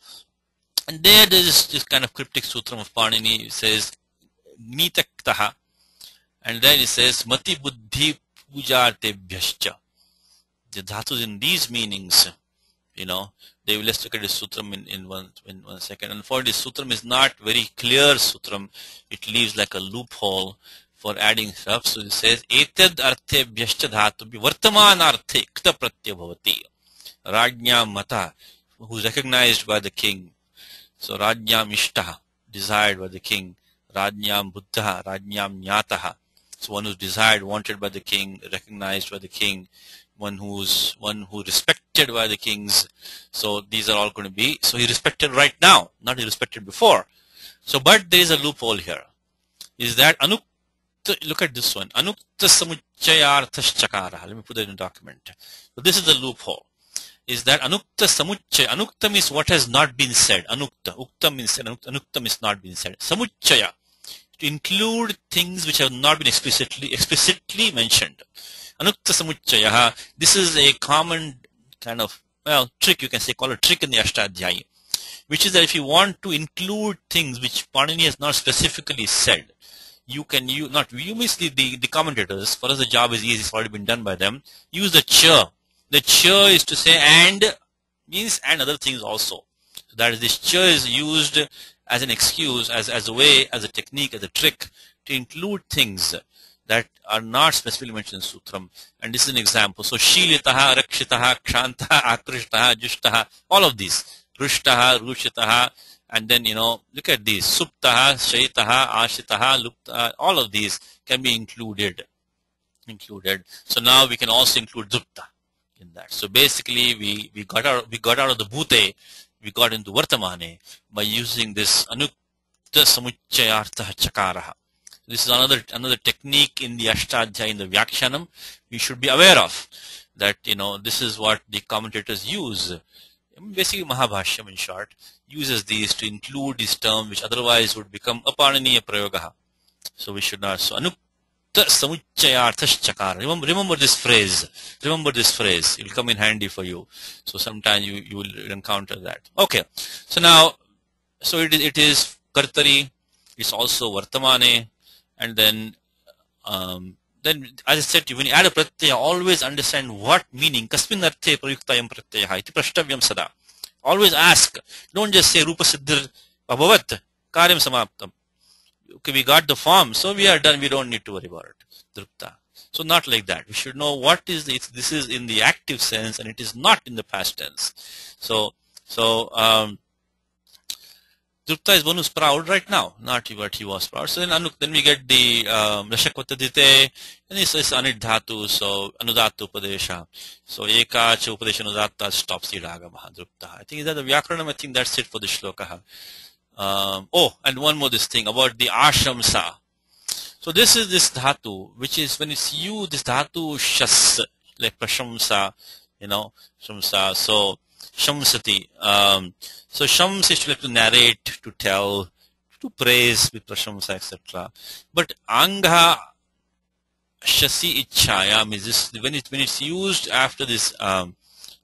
And there there is this kind of cryptic sutram of Panini. It says nitaktaha, and then it says mati buddhi puja tebhyascha the dhatus in these meanings you know, they will let's look at the sutram in, in one in one second. This sutram is not very clear sutram. It leaves like a loophole for adding stuff. So it says etad arthe bhyashcha dhatu vartaman arthe kta pratyaya bhavati. Rajnya mata, who is recognized by the king. So rajnyam ishtaha, desired by the king. Rajnyam buddha, rajnyam nyataha. So one who's desired, wanted by the king, recognized by the king, one who's one who respected by the kings. So these are all going to be so he respected right now, not he respected before. So but there is a loophole here. Is that anukta look at this one. Anukta samuchayarthashchakara. Let me put that in the document. So this is the loophole. Is that anukta samuchaya? Anukta means what has not been said. Anukta. Ukta means said. Anukta means not been said. Samuchaya to include things which have not been explicitly explicitly mentioned. Anukta Samuchaya, this is a common kind of well trick you can say call a trick in the Ashtadhyayi, which is that if you want to include things which Panini has not specifically said, you can use not you miss the, the, the commentators, for us the job is easy, it's already been done by them. Use the chur. The chur is to say and means and other things also. So that is this chur is used as an excuse, as, as a way, as a technique, as a trick to include things that are not specifically mentioned in Sutram. And this is an example. So, Shilitaha, Rakshitaha, Kshantaha, Akrishtaha, Jushtaha, all of these. Rushtaha, Rushitaha, and then, you know, look at these. Suptaha, Shaitaha, Ashitaha, Luptaha, all of these can be included. Included. So now we can also include Zupta in that. So basically we, we got out we got out of the Bhute we got into Vartamane by using this Anukta Samuchayartha Chakaraha. This is another another technique in the Ashtadhyayi, in the Vyakhyanam, we should be aware of. That, you know, this is what the commentators use. Basically, Mahabhashyam, in short, uses these to include this term, which otherwise would become Apananiya Prayogaha. So we should not. So, Anukta samuchayarthashchakara. Remember, remember this phrase. Remember this phrase. It will come in handy for you. So sometimes you, you will encounter that. Okay. So now, so it is, it is kartari. It's also vartamane. And then, um, then as I said when you add a pratyaya, always understand what meaning. Kasmin arthe prayuktayam pratyaya iti prashtavyam sada. Always ask. Don't just say rupa siddhir abhavat karyam samaptam okay, we got the form, so we are done. We don't need to worry about it. Drupta. So not like that. We should know what is this. This is in the active sense, and it is not in the past tense. So, so um, Drupta is one who's proud right now, not what he was proud. So then, Anuk, then we get the um, Rashakvatadite, and this is Anid Dhatu, so Anudatu Upadesha. So Eka Cha Upadesha Anudata stops the Raga Mahadrupta. I think is that the Vyakaranam? I think that's it for the Shloka. Um, oh, and one more this thing about the ashamsa. So this is this dhatu, which is when it's you, this dhatu shas, like prashamsa, you know, shamsa. So shamsati. Um, so shams is to like to narrate, to tell, to praise with prashamsa, etc. But anga shasi ichaya means this when it when it's used after this um,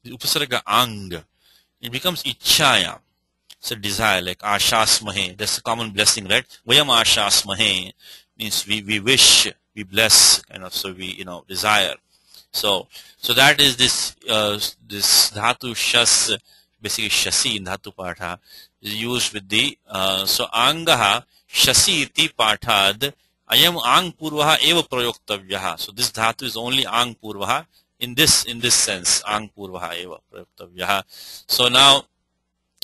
upasarga ang, it becomes ichaya. It's a desire, like ashasmahe. That's a common blessing, right? Vayam ashasmahe means we, we wish, we bless, kind of, so we, you know, desire. So, so that is this, uh, this dhatu shas, basically shasi dhatu patha, is used with the, uh, so angaha shasi iti pathad, ayam ang purvaha eva prayoktavyaha. So this dhatu is only ang purvaha in this, in this sense, ang purvaha eva prayoktavyaha. So now,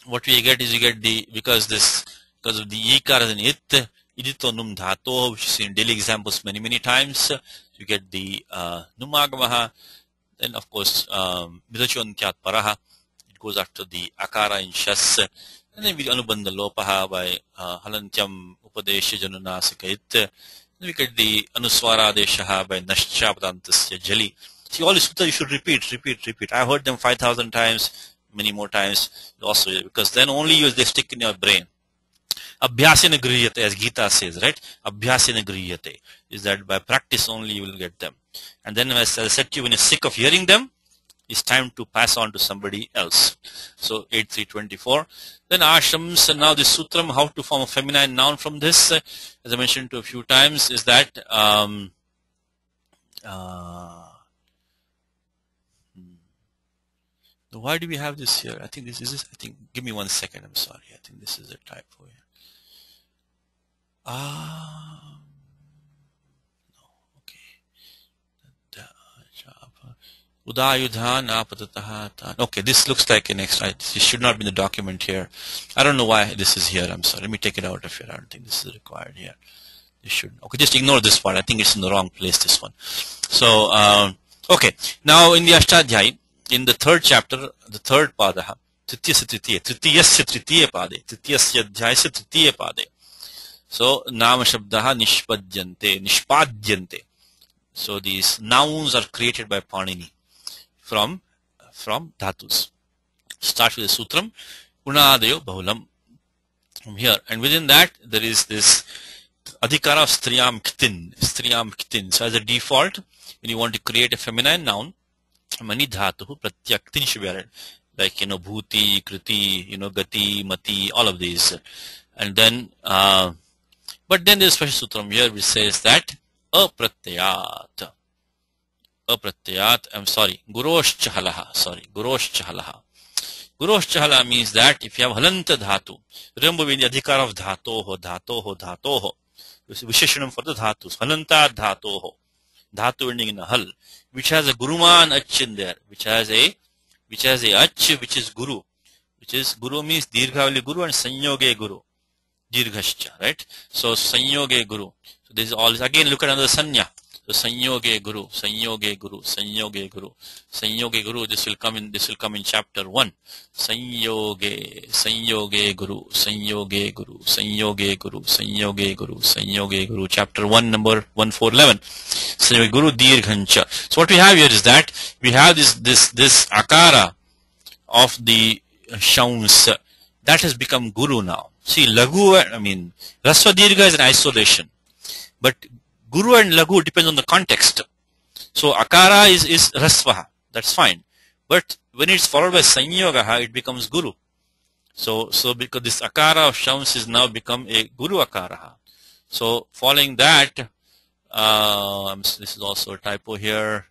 what we get is you get the because this because of the ikar as an it iditonum dhato which is in daily examples many many times you get the uh, numagamaha then of course um, kyat paraha it goes after the akara in shas and then we anubandha lopaha by uh, halantyam upadesha janunasika it then we get the anuswara deshaha by nashcha padantasya jali. See all these sutras you should repeat repeat repeat. I've heard them 5000 times many more times also because then only you they stick in your brain abhyasena griyate as gita says right abhyasena griyate is that by practice only you will get them and then as i said to you when you're sick of hearing them it's time to pass on to somebody else so 8324 then ashrams and now the sutram how to form a feminine noun from this uh, as i mentioned to a few times is that um, uh, Why do we have this here? I think this is this. I think. Give me one second. I'm sorry. I think this is a typo here. Ah. no. Okay. Udayudhan apatataha. Okay, this looks like an extra. This should not be in the document here. I don't know why this is here. I'm sorry. Let me take it out of here. I don't think this is required here. This should. Okay, just ignore this part. I think it's in the wrong place. This one. So, um, okay. Now in the Ashtadhyayi, in the third chapter, the third padaha, तृतीय तृतीय तृतीयस्य तृतीय पादे तृतीयस्य अध्यायस्य तृतीय पादे so nama shabdaha nishpadyante nishpadyante so these nouns are created by panini from from dhatus start with the sutram unadayo bahulam from here and within that there is this adhikara of striyam ktin striyam ktin so as a default when you want to create a feminine noun mani dhatu pratyaktin should be added like you know bhuti kriti you know gati mati all of these and then uh, but then special sutram here which says that apratyayat apratyayat i'm sorry guroshchahalaha sorry guroshchahalaha. Guroshchahala means that if you have halanta dhatu remember when the adhikar of dhatoho dhatoho dhatoho. This is visheshanam for the dhatus halanta dhatoho. Dhatu ending in a hal which has a guruman ach in there, which has a which has a ach which is guru, which is guru means dirghavali guru and sanyoge guru, dirghascha, right? So sanyoge guru. So this is all. Again, look at another sanya. So Sanyoge Guru, Sanyoge Guru, Sanyoge Guru, Sanyoge Guru. This will come in. This will come in chapter one. Sanyoge, Sanyoge Guru, Sanyoge Guru, Sanyoge Guru, Sanyoge Guru, Sanyoge Guru. Chapter one, number one four eleven. Sanyoge Guru Dirghancha. So what we have here is that we have this this this akara of the shauns that has become guru now. See, lagu, I mean, rasva dirgha is an isolation, but Guru and Lagu depends on the context. So Akara is, is Rasvaha. That's fine. But when it's followed by Sanyogaha, it becomes Guru. So, so because this Akara of Shams is now become a Guru Akara. So following that, uh, this is also a typo here.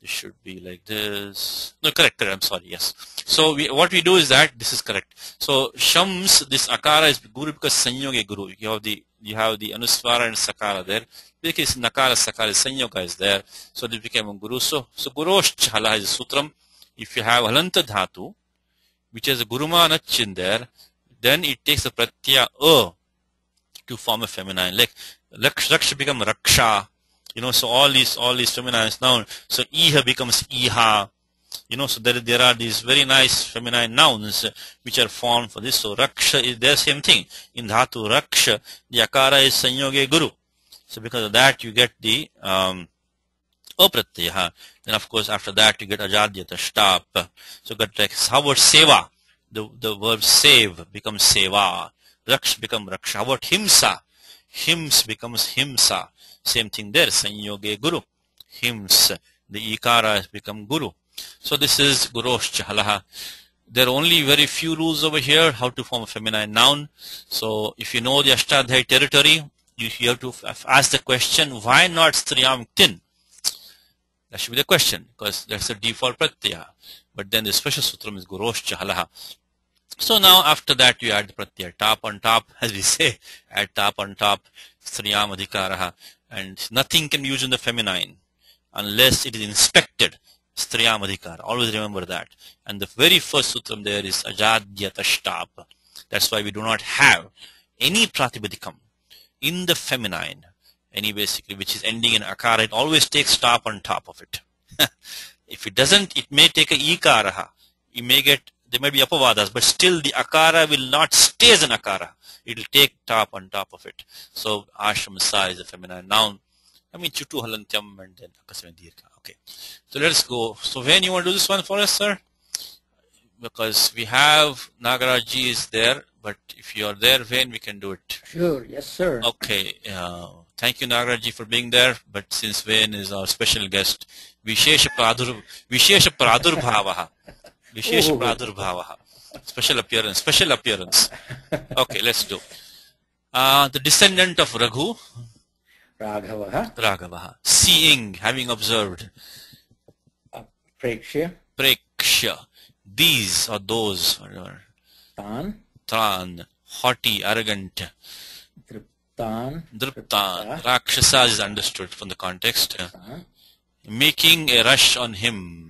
This should be like this. No, correct, correct. I'm sorry. Yes. So we, what we do is that this is correct. So Shams, this Akara is Guru because Sanyoga Guru. You have the you have the Anuswara and Sakara there. Because Nakara Sakara Sanyoga is there. So this became a Guru. So, so Gurosh Chala is Sutram. If you have Halanta Dhatu, which has a Gurumanach in there, then it takes a Pratya A uh, to form a feminine. Like Raksha become Raksha. You know, so all these all these feminine nouns. So Iha becomes Iha. You know, so there, there are these very nice feminine nouns uh, which are formed for this. So Raksha is the same thing. In Dhatu Raksha, the Akara is Sanyoge Guru. So because of that, you get the um, Then of course, after that, you get Ajadyata, stop. So get like, how Seva? The, the verb save becomes Seva. Raksh become Raksha. How about Himsa? Hims becomes Himsa. Same thing there, Sanyoge Guru. Hims. The Ikara has become Guru. So this is Gurosh Chahalaha. There are only very few rules over here how to form a feminine noun. So if you know the Ashtadhyayi territory, you have to ask the question, why not Striyam Tin? That should be the question because that's the default pratyaya. But then the special sutram is Gurosh Chahalaha. So now after that you add the pratyaya top on top, as we say, add top on top, Striyam Adhikaraha. And nothing can be used in the feminine unless it is inspected Striyam Adhikar. Always remember that. And the very first sutram there is Ajadyatashtab. That's why we do not have any Pratipadikam in the feminine. Any basically which is ending in akara, it always takes stop on top of it. if it doesn't, it may take a ikaraha. You may get there may be apavadas, but still the akara will not stay as an akara. It will take top on top of it. So ashamasa is a feminine noun. I mean chutu halantyam and then akasame. Okay. So let's go. So when you want to do this one for us, sir? Because we have Nagaraji is there, but if you are there, when we can do it. Sure. Yes, sir. Okay. Uh, thank you, Nagaraji, for being there. But since Vain is our special guest, Vishesha Pradur Vishesha Pradurbhavaha. Special appearance. Special appearance. Okay, let's do. Uh, the descendant of Raghu, Raghavaha. Raghavaha, seeing, having observed, Prekshya. Prekshya, these or those, whatever. Tan, Tran, haughty, arrogant, Driptan, driptan. Rakshasa is understood from the context. uh, Driptan, Making a rush on him.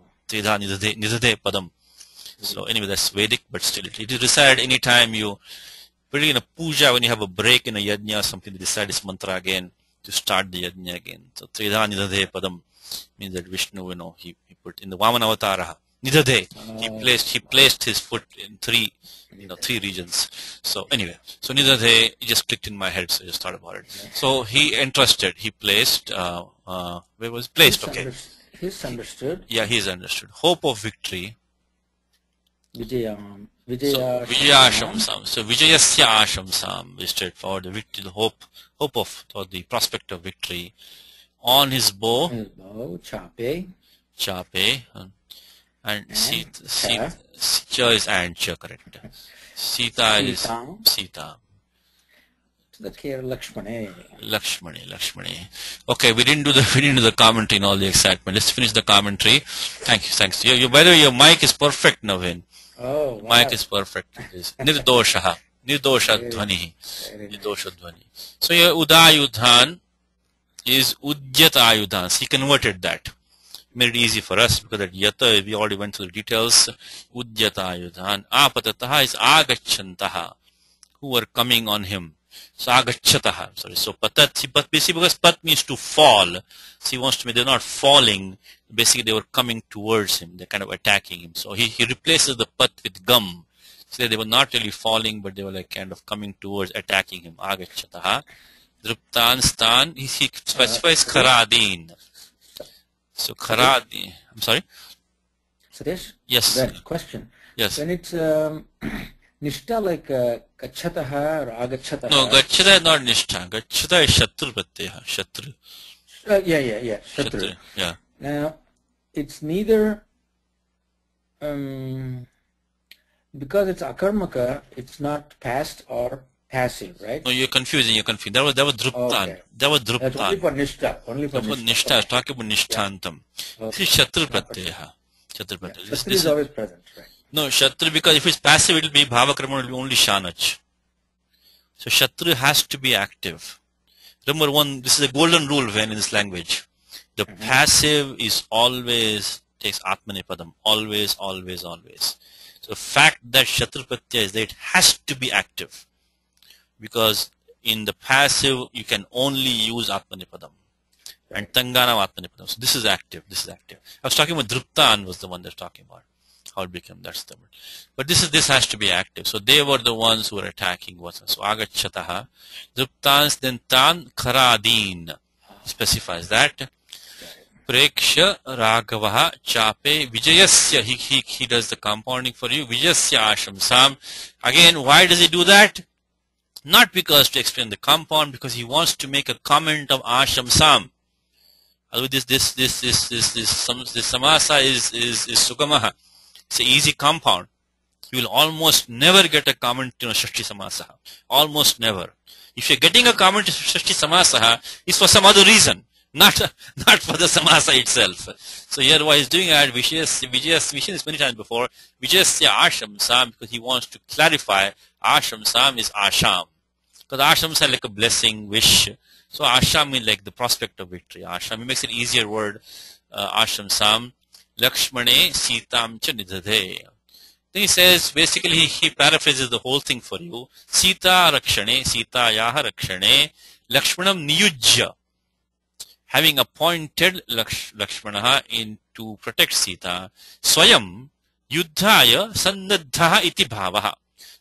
Tridha Nidadhe Padam. So anyway, that's Vedic, but still it, it is recited anytime you, particularly in a puja, when you have a break in a yajna or something, they recite this mantra again to start the yajna again. So Tridha Nidadhe Padam means that Vishnu, you know, he, he put in the Vamana Avatara, Nidadhe, he placed, he placed his foot in three, you know, three regions. So anyway, so Nidadhe, it just clicked in my head, so I just thought about it. So he entrusted, he placed, uh, uh, where was placed, okay. He's understood. Yeah, he's understood. Hope of victory. Vijayam, So Vijaya, Vijayashamsam. So Vijayasya Ashamsam is straightforward. The victory, the hope, hope of or the prospect of victory. On his bow, his bow, Chape, chape, and, and Sita, Cha. Sita, is and correct. Sita is Sita. The care Lakshmane. Lakshmani, Lakshmani. Okay, we didn't do the we didn't do the commentary in all the excitement. Let's finish the commentary. Thank you, thanks. You, you, by the way, your mic is perfect, Navin. Oh, wow. Mic is perfect. Nirdoshaha. Nirdosha Dhvani. Nirdosha Dhvani. So your Udayudhan is Udyat Ayudhan. He converted that. Made it easy for us because that Yata, we already went through the details. Udyat Ayudhan. Apatataha is Agachantaha. Who were coming on him. So Agachataha. Sorry. So Patat, see, but basically because Pat means to fall. So he wants to mean they're not falling. Basically they were coming towards him. They're kind of attacking him. So he, he replaces the Pat with gum. So they were not really falling, but they were like kind of coming towards attacking him. Agachataha. Druptan stan, he, he specifies Kharadin. So Kharadin, I'm sorry? Suresh? Yes. That question. Yes. When it's um, Nishta like uh, Gachataha or Agachataha. No, Gachata is not Nishtha. Gachata is Shatru Pratyaha. Shatru. Uh, yeah, yeah, yeah. Shatru. Shatru. Yeah. Now, it's neither um, because it's akarmaka, it's not past or passive, right? No, you're confusing, you're confusing. That was, that was Druptan. Okay. That was That's only for Nishta. Only for That was Nishta. Nishtha. I was talking about Nishthantam. Okay. This is Shatru Pratyaha. Shatru Yeah. This- Shastri is is- always present, right? No, Shatru, because if it's passive, it will be Bhavakrama, it will be only Shanach. So Shatru has to be active. Remember one, this is a golden rule when in this language. The mm-hmm. passive is always, takes Atmanipadam. Always, always, always. So fact that Shatru Pratyaya is there, it has to be active. Because in the passive, you can only use Atmanipadam. And Tangana Atmanipadam. So this is active, this is active. I was talking about Druptan was the one they're talking about how it became that's the word. But this is this has to be active. So they were the ones who were attacking Vasa. So agachataha. Druptans then tan kharadin specifies that. Preksha Raghavaha Chape Vijayasya he, he, he does the compounding for you. Vijayasya Ashamsam. Again, why does he do that? Not because to explain the compound, because he wants to make a comment of Ashamsam. Although this this this this this this, sam, this samasa is is is sugamaha. It's an easy compound. You will almost never get a comment you know, Shashti Samasaha. Almost never. If you're getting a comment to Shashti Samasaha, it's for some other reason, not not for the Samasa itself. So here what he's doing at Vijayas, Vijayas, seen this many times before, Vijayasya Asham Sam, because he wants to clarify Asham Sam is Asham. Because Ashams are like a blessing, wish. So Asham means like the prospect of victory. Asham, he makes it easier word, uh, Asham Sam. Lakshmane Sitam cha nidhade. He says, basically he, he paraphrases the whole thing for you. Sita rakshane, Sita yaha rakshane, Lakshmanam niyujya. Having appointed Laksh, Lakshmanaha in to protect Sita, Swayam yuddhaya sannadhaha iti bhavaha.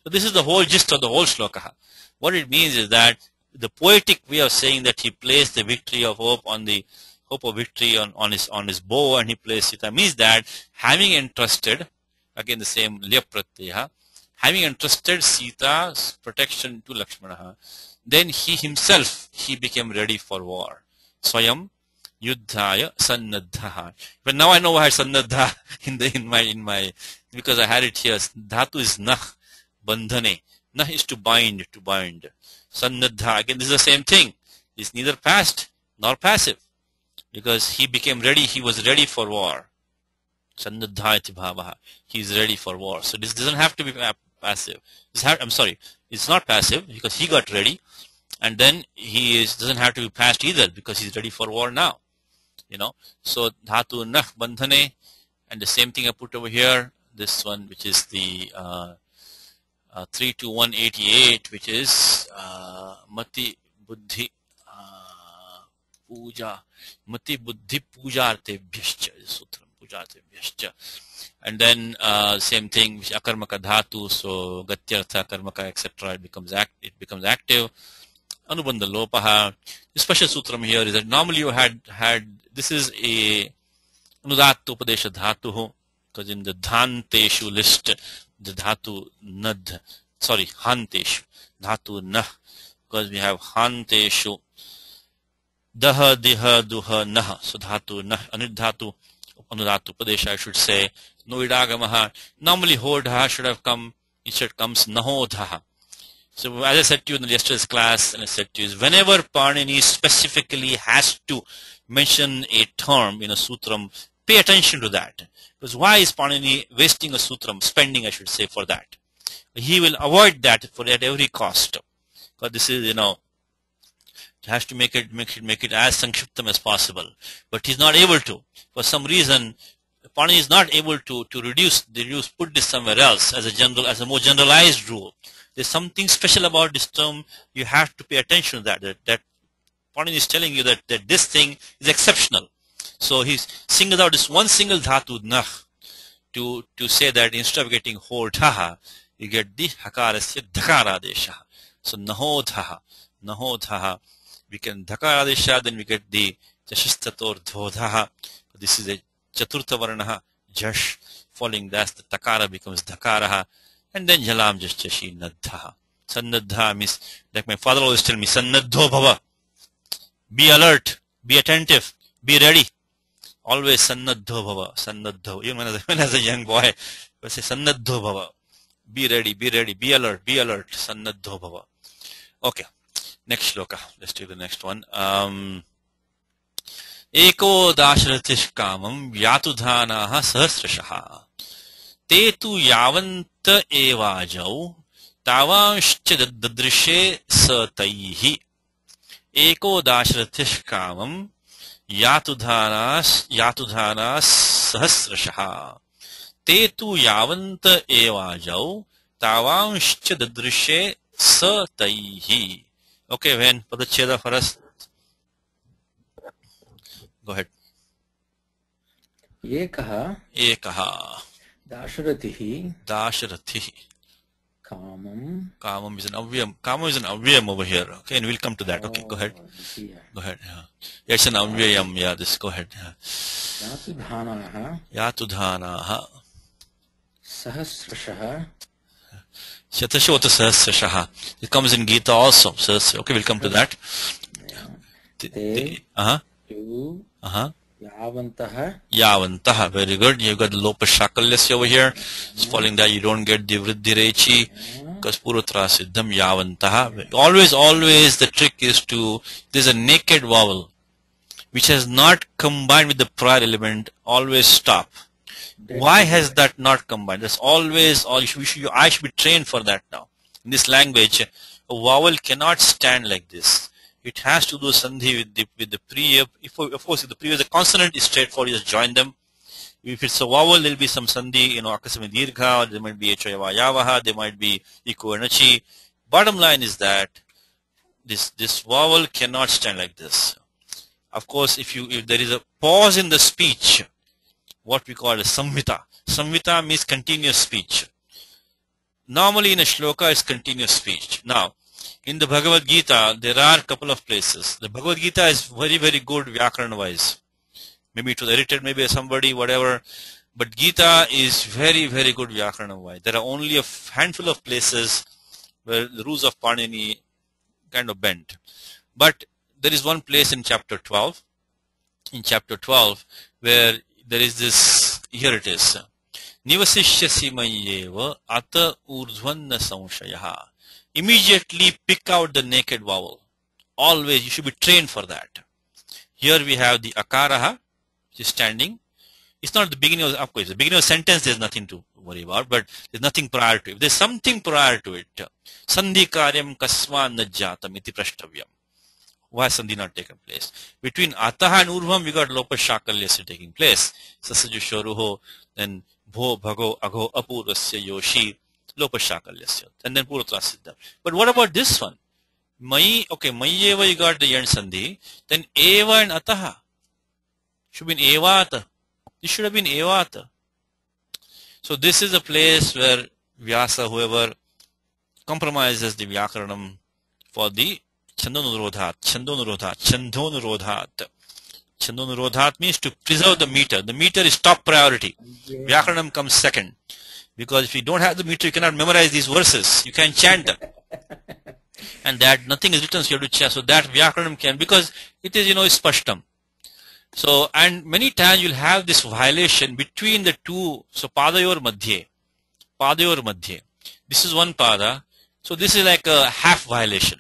So this is the whole gist of the whole shloka. What it means is that the poetic way of saying that he placed the victory of hope on the hope of victory on, on his on his bow and he plays Sita means that having entrusted again the same lyapratyaya having entrusted Sita's protection to Lakshmana, then he himself, he became ready for war. Swayam yuddhaya sannadha. But now I know why sannadha in the in my in my because I had it here. Dhatu is nah bandhane. Nah is to bind, to bind. Sannadha again this is the same thing. It's neither past nor passive. Because he became ready, he was ready for war. Sannadha bhavaha. He is ready for war. So this doesn't have to be passive. I'm sorry, it's not passive because he got ready and then he is, doesn't have to be past either because he's ready for war now you know so dhatu nah bandhane and the same thing I put over here this one which is the uh, uh, 3 to 188 which is uh, mati buddhi uh, puja mati buddhi pujartebhyascha sutram pujartebhyascha and then uh, same thing akarmaka dhatu so gatyartha karmaka etc it becomes act it becomes active anubandha lopaha the special sutram here is that normally you had had this is a Anudatta Upadesha Dhatu because in the Dhanteshu list the Dhatu Nad sorry Hanteshu Dhatu Nah because we have Hanteshu Daha Diha Duha Nah so Dhatu Nah Anidhatu Anudatta Upadesha I should say Noidagamaha normally ho Hodha should have come instead comes naho Nahodha so as I said to you in yesterday's class, and I said to you, is whenever Panini specifically has to mention a term in a sutram, pay attention to that. Because why is Panini wasting a sutram, spending I should say for that? He will avoid that for at every cost. Because this is, you know, has to make it make it make it as sankshiptam as possible. But he's not able to. For some reason, Panini is not able to to reduce reduce put this somewhere else as a general as a more generalized rule. There's something special about this term. You have to pay attention to that. That, that Panini is telling you that, that this thing is exceptional. So he's singled out this one single dhatu nah to, to say that instead of getting whole dhaha, you get the hakarasya dhakaradesha. So nahodhaha, nahodhaha. We can dhakaradesha, then we get the jashistator dhodhaha. This is a chaturtha varnaha, jash. Following that, the takara becomes dhakaraha. And then jalam jaschashi nadha. Sannadha means, like my father always tell me, sannadho bhava. Be alert, be attentive, be ready. Always sannadho bhava, sannadho. Even as, when as a young boy, I say sannadho bhava. Be ready, be ready, be alert, be alert. Sannadho bhava. Okay. Next shloka. Let's take the next one. Um, एको दाशरथिः कामम् व्यातुधानाः सहस्रशः ते तु यावन्त एवाजौ तावांश्च ददृशे स तैः एको दाशरथिः कामम् यातुधानाः सहस्रशः ते तु यावन्त एवाजौ तावांश्च ददृशे स तैः Okay, when Padacheda for us. Go ahead. एकः एकः दाशरथिः दाशरथिः कामम् Kamam is an avyam. Kamam is an avyam over here. Okay, and we'll come to that. Okay, go ahead. Yeah. Go ahead. Yeah, yeah it's an avyayam. Yeah, this. Go ahead. Yeah. यातुधानाः Yatudhanaha. सहस्रशः Shatashota Sahasrashaha. It comes in Gita also. Sahasra. Okay, we'll come to that. Uh-huh. Uh-huh. Yavantaha. Yavantaha. Very good. You've got the Lopas Shakalya over here. It's following that you don't get the Vriddhi Rechi. Because Siddham Yavantaha. Always, always the trick is to, there's a naked vowel which has not combined with the prior element. Always stop. Why has that not combined? That's always, all you should, I should be trained for that now. In this language, a vowel cannot stand like this. It has to do sandhi with the with the pre. If of course, if the previous consonant is straightforward, you just join them. If it's a vowel, there'll be some sandhi, you know, akasami dirgha, there might be yavaha, there might be anachi. Bottom line is that this this vowel cannot stand like this. Of course, if you if there is a pause in the speech, what we call a samvita. Samvita means continuous speech. Normally in a shloka, it's continuous speech. Now, in the Bhagavad Gita, there are a couple of places. The Bhagavad Gita is very, very good Vyakaran wise. Maybe it was edited, maybe somebody, whatever. But Gita is very, very good Vyakarana wise. There are only a handful of places where the rules of Panini kind of bent. But there is one place in chapter 12, in chapter 12, where there is this, here it is. Nivasishyasi mayyeva ata urdhvanna samshayaha. Immediately pick out the naked vowel. Always, you should be trained for that. Here we have the akaraha, which is standing. It's not the beginning of, of course, the beginning of sentence, there's nothing to worry about, but there's nothing prior to it. If there's something prior to it, sandhi karyam iti prashtavyam. Why has sandhi not taken place? Between ataha and urvam, we got lopa shakalya taking place. Sasaju then bho bhago agho apurvasya yoshi lopa shakalya and then puratra siddha. But what about this one? Mai, okay, eva you got the end sandhi, then eva and ataha. Should be evata. This should have been evata. So this is a place where Vyasa, whoever compromises the Vyakaranam for the Chandonurodhat, Chandonurodhat, Chandonurodhat. Chandonurodhat means to preserve the meter. The meter is top priority. Yeah. Vyakaranam comes second. Because if you don't have the meter, you cannot memorize these verses. You can chant them. and that nothing is written, so you have to chant. So that Vyakaranam can, because it is, you know, spashtam. So, and many times you'll have this violation between the two. So, padayor madhye. Padayor madhye. This is one pada. So, this is like a half violation.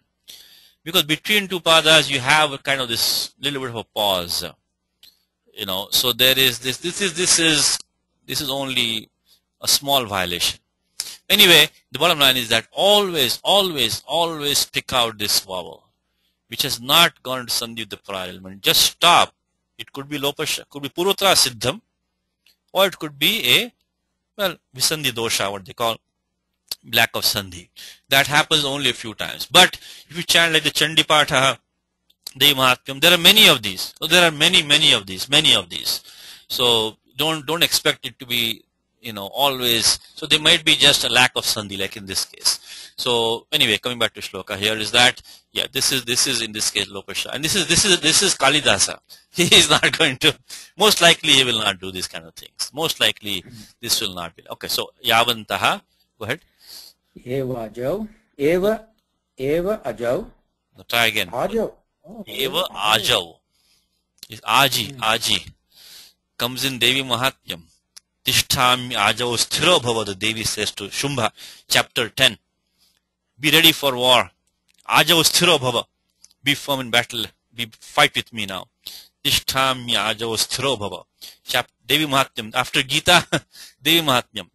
Because between two padas, you have a kind of this little bit of a pause. You know, so there is this, this is, this is, this is only a small violation. Anyway, the bottom line is that always, always, always pick out this vowel, which has not gone to sandhi with the prior element. Just stop. It could be lopasha, could be purvatra siddham, or it could be a, well, visandhi dosha, what they call lack of sandhi. That happens only a few times. But if you chant like the Chandipatha, the Mahatmyam, there are many of these. So there are many, many of these, many of these. So don't don't expect it to be you know always so there might be just a lack of sandhi like in this case so anyway coming back to shloka here is that yeah this is this is in this case lopasha and this is this is this is kalidasa he is not going to most likely he will not do these kind of things most likely this will not be okay so yavantaha go ahead eva ajau eva eva ajau now try again ajau oh, eva ajau is aji aji comes in devi mahatmyam Tishtami Ajao Sthiro Bhava, the Devi says to Shumbha, chapter 10. Be ready for war. Ajao Sthiro Bhava. Be firm in battle. Be fight with me now. Tishtami Ajao Sthiro Bhava. Chap Devi Mahatmyam. After Gita, Devi Mahatmyam.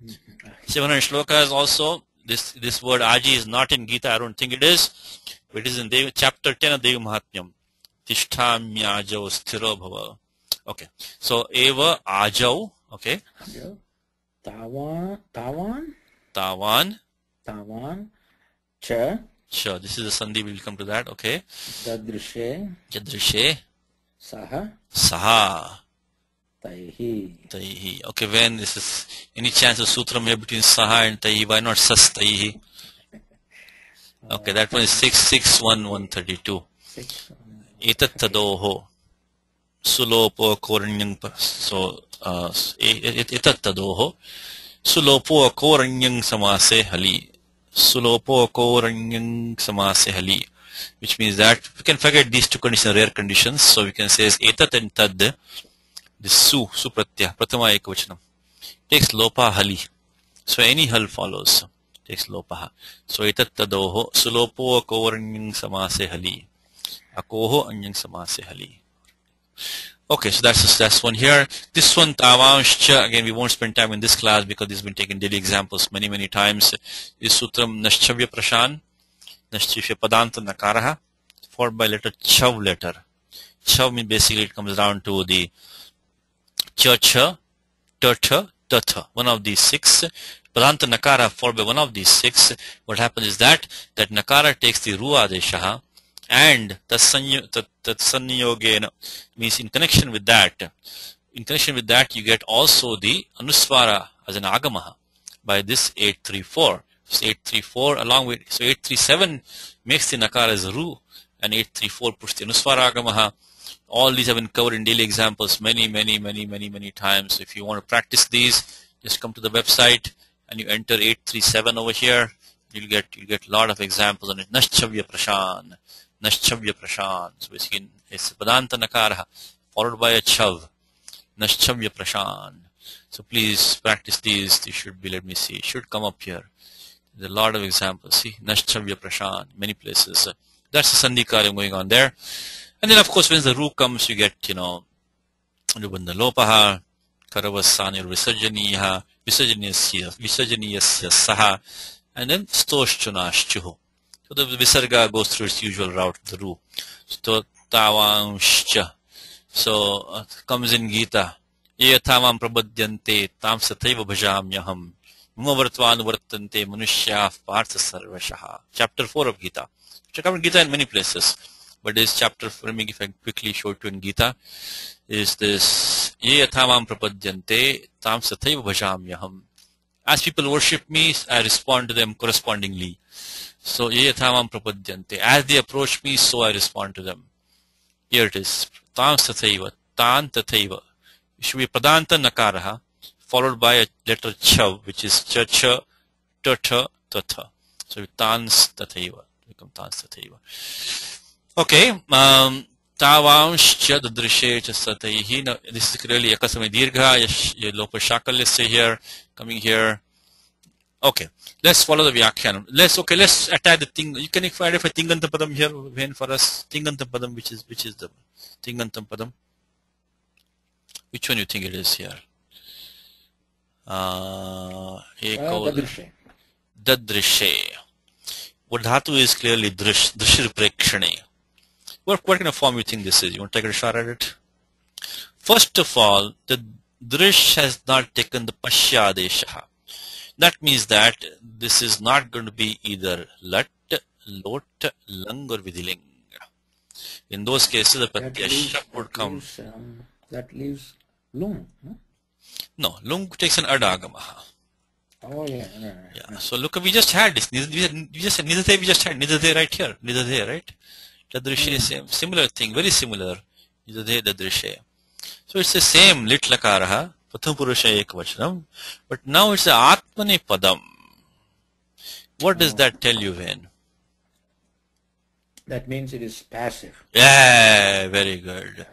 700 shlokas also. This this word Aji is not in Gita. I don't think it is. But it is in Devi, chapter 10 of Devi Mahatmyam. Tishtami Ajao Sthiro Bhava. Okay. So, Eva Ajao Okay. Tawan, Tawan, Tawan, Tawan, Cha. Sure, this is a Sandhi, we'll come to that, okay. Dadrishe. Dadrishe. Saha. Saha. Taihi. Taihi. Okay, when this is any chance of sutram here between Saha and Taihi, why not Sas Taihi? Okay, that one is 661132. Etat tadoho. Sulopo koranyang so एतत्तदोः सुलोपो अकोरण्यं समासे हलि सुलोपो अकोरण्यं समासे हलि which means that we can forget these two conditions rare conditions so we can say as etat and tad this su su pratyah prathama ekvachanam takes lopa hali so any hal follows takes lopa so etat tadoho sulopo akoranyang samase hali akoho anyang samase hali Okay, so that's that's one here. This one Tavanshcha, again we won't spend time in this class because this has been taken daily examples many many times. Is Sutram Naschavya Prashan, Naschavya Padanta Nakaraha, followed by letter Chav letter. Chav means basically it comes down to the Cha Tata, Tata, one of these six. Padanta Nakara followed by one of these six. What happens is that that Nakara takes the Ruwa Deshaha and tatsanyogena means in connection with that in connection with that you get also the anuswara as an agamaha by this 834 so 834 along with so 837 makes the nakara as ru and 834 puts the anuswara agamaha All these have been covered in daily examples many, many, many, many, many times. If you want to practice these, just come to the website and you enter 837 over here. You'll get you get a lot of examples on it. Naschavya Prashan, Naschavya Prashan. So basically, it's Padanta Nakara followed by a Chav. Naschavya Prashan. So please practice these. You should be, let me see, should come up here. There's a lot of examples. See, Naschavya Prashan, many places. That's the Sandhi going on there. And then, of course, when the rook comes, you get, you know, Lubandalopaha, Karavasani Visajaniha, Visajaniyasya Saha, and then Stoshchunashchuhu. So the Visarga goes through its usual route, the root. Stotavanscha. So it comes in Gita. Yatavam prabhadyante tam sataiva bhajamyaham. Mumavartvanuvartante manushya partha sarvashaha. Chapter 4 of Gita. Which are Gita in many places. But this chapter for me if I quickly show it to in Gita is this ye yathavam prapadyante tam sathaiva bhajamyaham as people worship me I respond to them correspondingly so ye yathavam prapadyante as they approach me so I respond to them here it is tam sathaiva tan tathaiva should be Pradanta Nakaraha followed by a letter Chav which is Cha Cha Ta Ta Ta Ta. So Tans Tathaiva. Become Tans Tathaiva. Okay. Um, Tavanshcha Dadrishe Sataihi. Now this is clearly Yakasame Dirgha, Lopa here, coming here. Okay, let's follow the Vyakhyanam. Let's okay, let's attack the thing. You can find a Tingantam Padam here when for us Tingantam Padam, which is which is the Tingantam Padam. Which one you think it is here? Uh, Dadrishe. Dadrishe. What dhatu is clearly drish, drishir prekshane. What, what kind of form you think this is? You want to take a shot at it? First of all, the drish has not taken the pashyadesha. That means that this is not going to be either lat, lot, Lang or vidiling. In those cases, the pratyasha would come. Leaves, um, that leaves Lung. No, no lung takes an adagamaha. Oh yeah, yeah, yeah. So look, we just had this. We just nidate. We just had nidate right here. Nidate, right? Tadrishe, mm. same, similar thing, very similar. Nidate, dadrishe. So it's the same lit lakaraha, pratham purusha ekvachanam, but now it's the atmane padam. What does oh. that tell you, When? That means it is passive. Yeah, very good.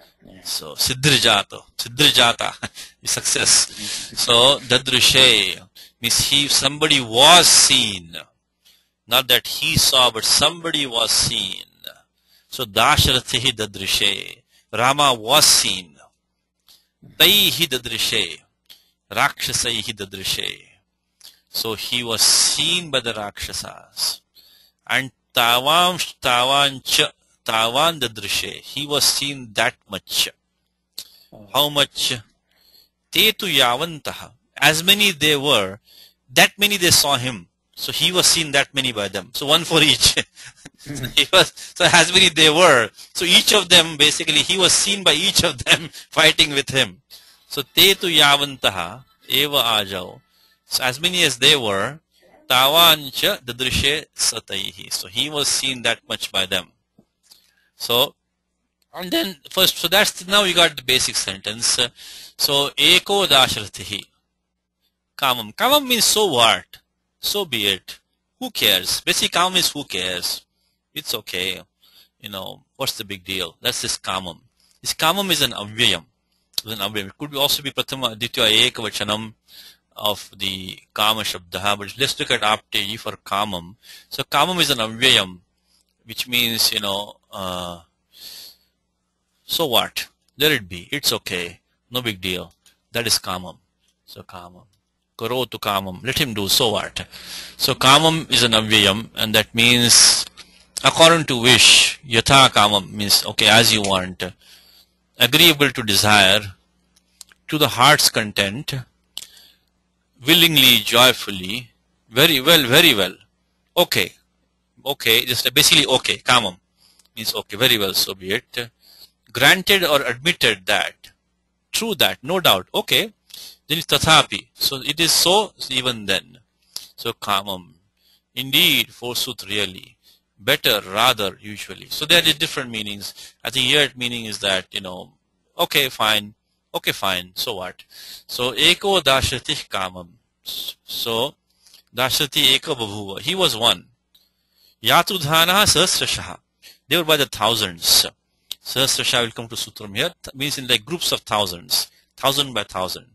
So Siddhrijato, Siddhrijata success. So Dadrishe means he somebody was seen. Not that he saw, but somebody was seen. So Dasharatihi Dadrishe. Rama was seen. Taihi Dadrishe. Rakshasaihi Dadrishe. So he was seen by the Rakshasas. And Tavam Tavancha Tawan Dadrishe, he was seen that much. How much? Te tu yavantaha. As many they were, that many they saw him. So he was seen that many by them. So one for each. so, he was, so as many they were. So each of them, basically, he was seen by each of them fighting with him. So te tu yavantaha eva ajao. So as many as they were, tavancha dadrishe sataihi. So he was seen that much by them. So, and then first, so that's now you got the basic sentence. So, eko dashratihi. Kamam. Kamam means so what? So be it. Who cares? Basic kamam is who cares. It's okay. You know, what's the big deal? That's this kamam. This kamam is an avyayam. An avyayam. It could also be pratama ditya ekavachanam of the kama shabdaha, but let's look at apteji for kamam. So kamam is an avyayam which means, you know, uh, so what? Let it be. It's okay. No big deal. That is kamam. So kamam. Karotu kamam. Let him do. So what? So kamam is an avyayam and that means according to wish. Yatha kamam means okay as you want. Agreeable to desire. To the heart's content. Willingly, joyfully. Very well, very well. Okay okay, just basically okay, kamam means okay, very well, so be it. Granted or admitted that, true that, no doubt, okay, then tathapi. So it is so even then. So kamam. Indeed, forsooth really. better, rather, usually. So there are different meanings. I think here meaning is that, you know, okay, fine, okay, fine, so what? So, eko dashrati kamam. So, dashrati eko babhuva. He was one. Yatudhana sahasrashaha. They were by the thousands. Sahasrasha will come to Sutram here. Means in like groups of thousands. Thousand by thousand.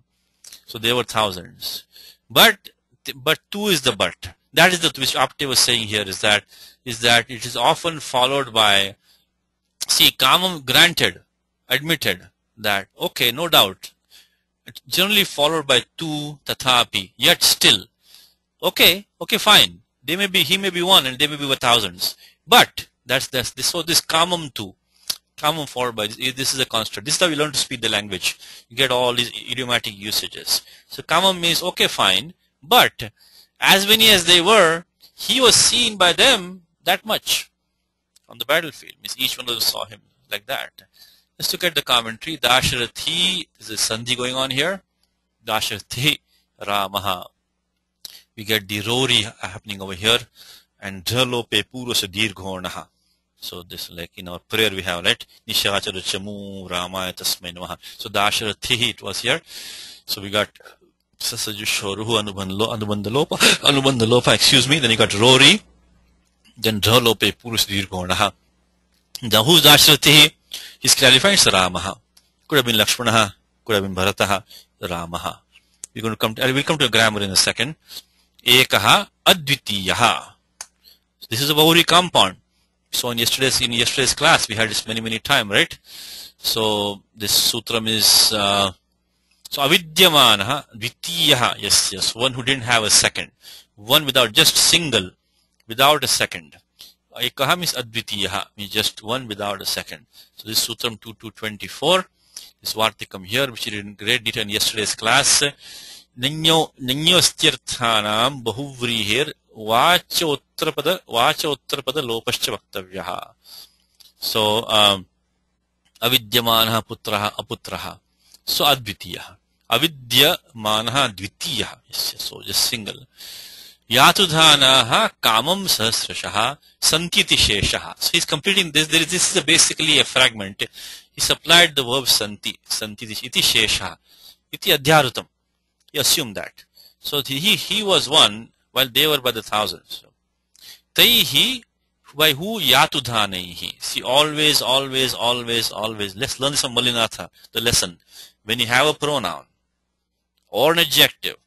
So there were thousands. But, but two is the but. That is the which Apte was saying here is that, is that it is often followed by, see, kamam granted, admitted that, okay, no doubt. Generally followed by two tathapi, yet still. Okay, okay, fine. They may be, he may be one and they may be thousands. But, that's, that's this, so this kamam too common by this, is a construct. This is how you learn to speak the language. You get all these idiomatic usages. So common means okay fine, but as many as they were, he was seen by them that much on the battlefield. Means each one of them saw him like that. Let's look at the commentary. Dasharathi, this is a sandhi going on here. Dasharathi Ramaha. We get the rori happening over here. And dhalope purva dirghornaha. So this like in our prayer we have right Nishachara Chamu Ramaya Tasmai Namaha. So Dasharathi it was here. So we got Sasajushoruhu Anubandalopa Anubandalopa, excuse me, then you got Rori, then Dhalope Purus Dirgonaha. Now who's Dasharathi? He's clarified Ramaha. Could have been Lakshmanaha, could have been Bharataha, Ramaha. We're going to come to, we'll come to grammar in a second. Ekaha Advitiyaha. This is a Bahuri compound. So in yesterday's in yesterday's class we had this many many time, right? So this sutram is uh, so avidyamana dvitiyaha yes yes one who didn't have a second. One without just single without a second. Ekaha means advitiyaha means just one without a second. So this sutram 2 to 24 this vartikam here which we did in great detail in yesterday's class nigno nignostyrthanam bahuvriher वाच्योत्तरपद वाचोत्तरपद लोपश्च वक्तव्यः सो अविद्यमानः पुत्रः अपुत्रः सो अद्वितीयः अविद्यमानः द्वितीयः so just single यातुधानाः कामं सहस्रशः सन्तीति शेषः so he's completing this there is this is basically a fragment he supplied the verb santi santi iti sheshah iti adhyarutam he assumed that so he he was one while they were by the thousands. Taihi, by who yatudhanaihi. See, always, always, always, always. Let's learn this from Mallinatha, the lesson. When you have a pronoun or an adjective,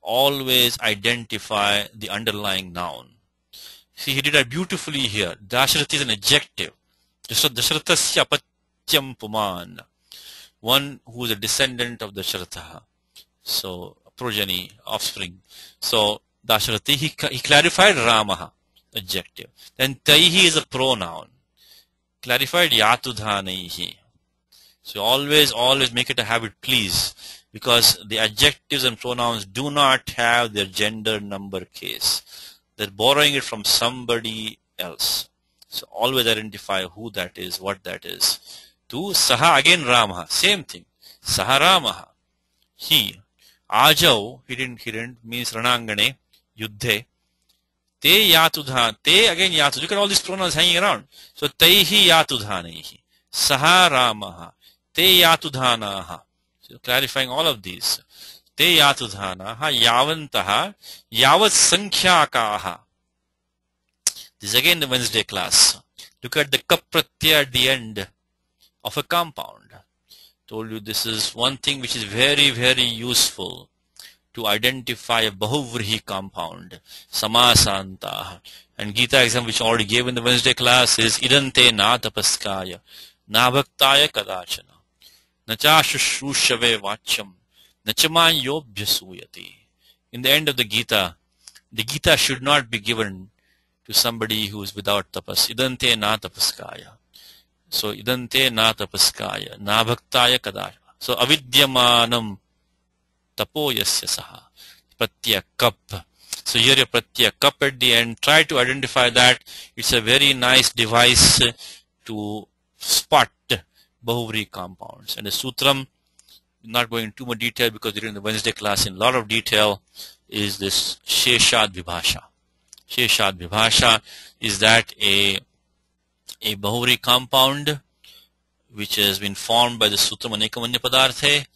always identify the underlying noun. See, he did that beautifully here. Dashrath is an adjective. Dashrathasya apatyam puman. One who is a descendant of Dashratha. So, progeny, offspring. So, Dasharati, he, he clarified Ramaha, adjective. Then Taihi is a pronoun. Clarified Yatudhanaihi. So always, always make it a habit, please. Because the adjectives and pronouns do not have their gender number case. They're borrowing it from somebody else. So always identify who that is, what that is. To Saha again Ramaha, same thing. Saha Ramaha. He. Ajau, he didn't, he didn't, means Ranangane yuddhe te yatudha te again yatu look at all these pronouns hanging around so taihi yatudhanaihi saha ramaha te yatudhanaha so clarifying all of these te yatudhanaha yavantaha yavat sankhyaakaha this is again the wednesday class look at the kap pratyaya at the end of a compound told you this is one thing which is very very useful to identify a Bahuvrihi compound, Samasanta. And Gita example which I already gave in the Wednesday class is Idante na tapaskaya, na bhaktaya kadachana, na cha shushrushyave vachyam, na chaman yobhyasuyati. In the end of the Gita, the Gita should not be given to somebody who is without tapas. Idante na tapaskaya. So idante na tapaskaya, na bhaktaya kadachana. So avidyamanam tapo yasya saha. Pratya cup. So here a pratya cup at the end. Try to identify that. It's a very nice device to spot Bahuvrihi compounds. And the sutram, not going into too much detail because during the Wednesday class in a lot of detail, is this Sheshad Vibhasha. Sheshad Vibhasha. Is that a a Bahuvrihi compound which has been formed by the Sutram Anekamanya Padarthe,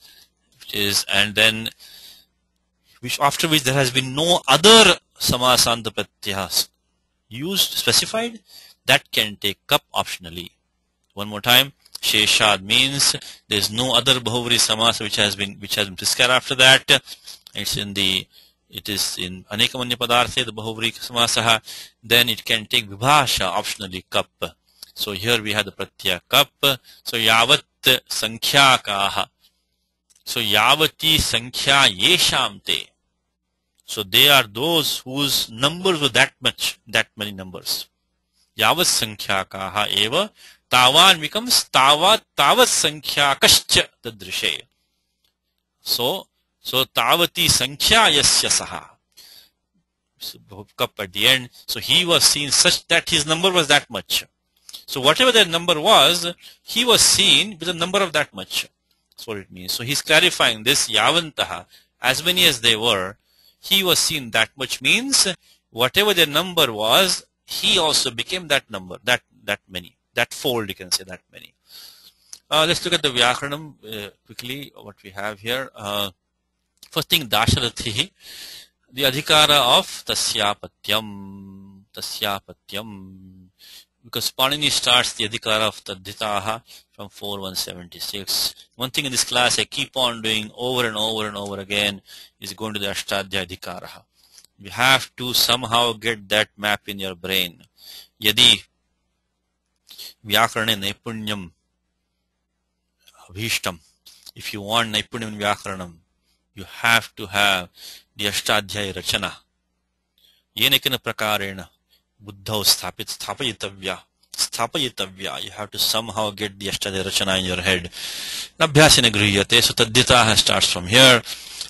is, and then which after which there has been no other Samasanta Pratyahas used, specified, that can take cup optionally. One more time, Sheshad means there is no other Bahuvrihi Samasa which has been which has been prescribed after that. It's in the it is in Anekamanya Padarthe, the Bahuvrihi Samasaha, then it can take Vibhasha optionally cup. So here we have the Pratya cup. So Yavat Sankhya so यावती संख्या ये शाम ते so they are those whose that much that many numbers यावत संख्या का हा एव तावान विकम्स तावा तावत संख्या कश्च तदृशे सो सो तावती संख्या यस्य सहा cup at the and so he was seen such that his number was that much so whatever that number was he was seen with number of that much That's what it means. So he's clarifying this Yavantaha, as many as they were, he was seen that much means whatever their number was, he also became that number, that that many, that fold you can say that many. Uh, let's look at the Vyakaranam uh, quickly, what we have here. Uh, First thing, Dasharatihi, the adhikara of Tasyapatyam, Tasyapatyam, because Panini starts the adhikara of Tadhitaha from 4176. One thing in this class I keep on doing over and over and over again is going to the Ashtadhya adhikara. You have to somehow get that map in your brain. Yadi Vyakarane Naipunyam Abhishtam. If you want Naipunyam Vyakaranam, you have to have the Ashtadhyaya Rachana. Prakarena Buddha Stapit Stapayitavya. Stapayitavya. You have to somehow get the Ashtadhyaya Rachana in your head. Nabhyasina Grihiyate. So Tadhyata starts from here.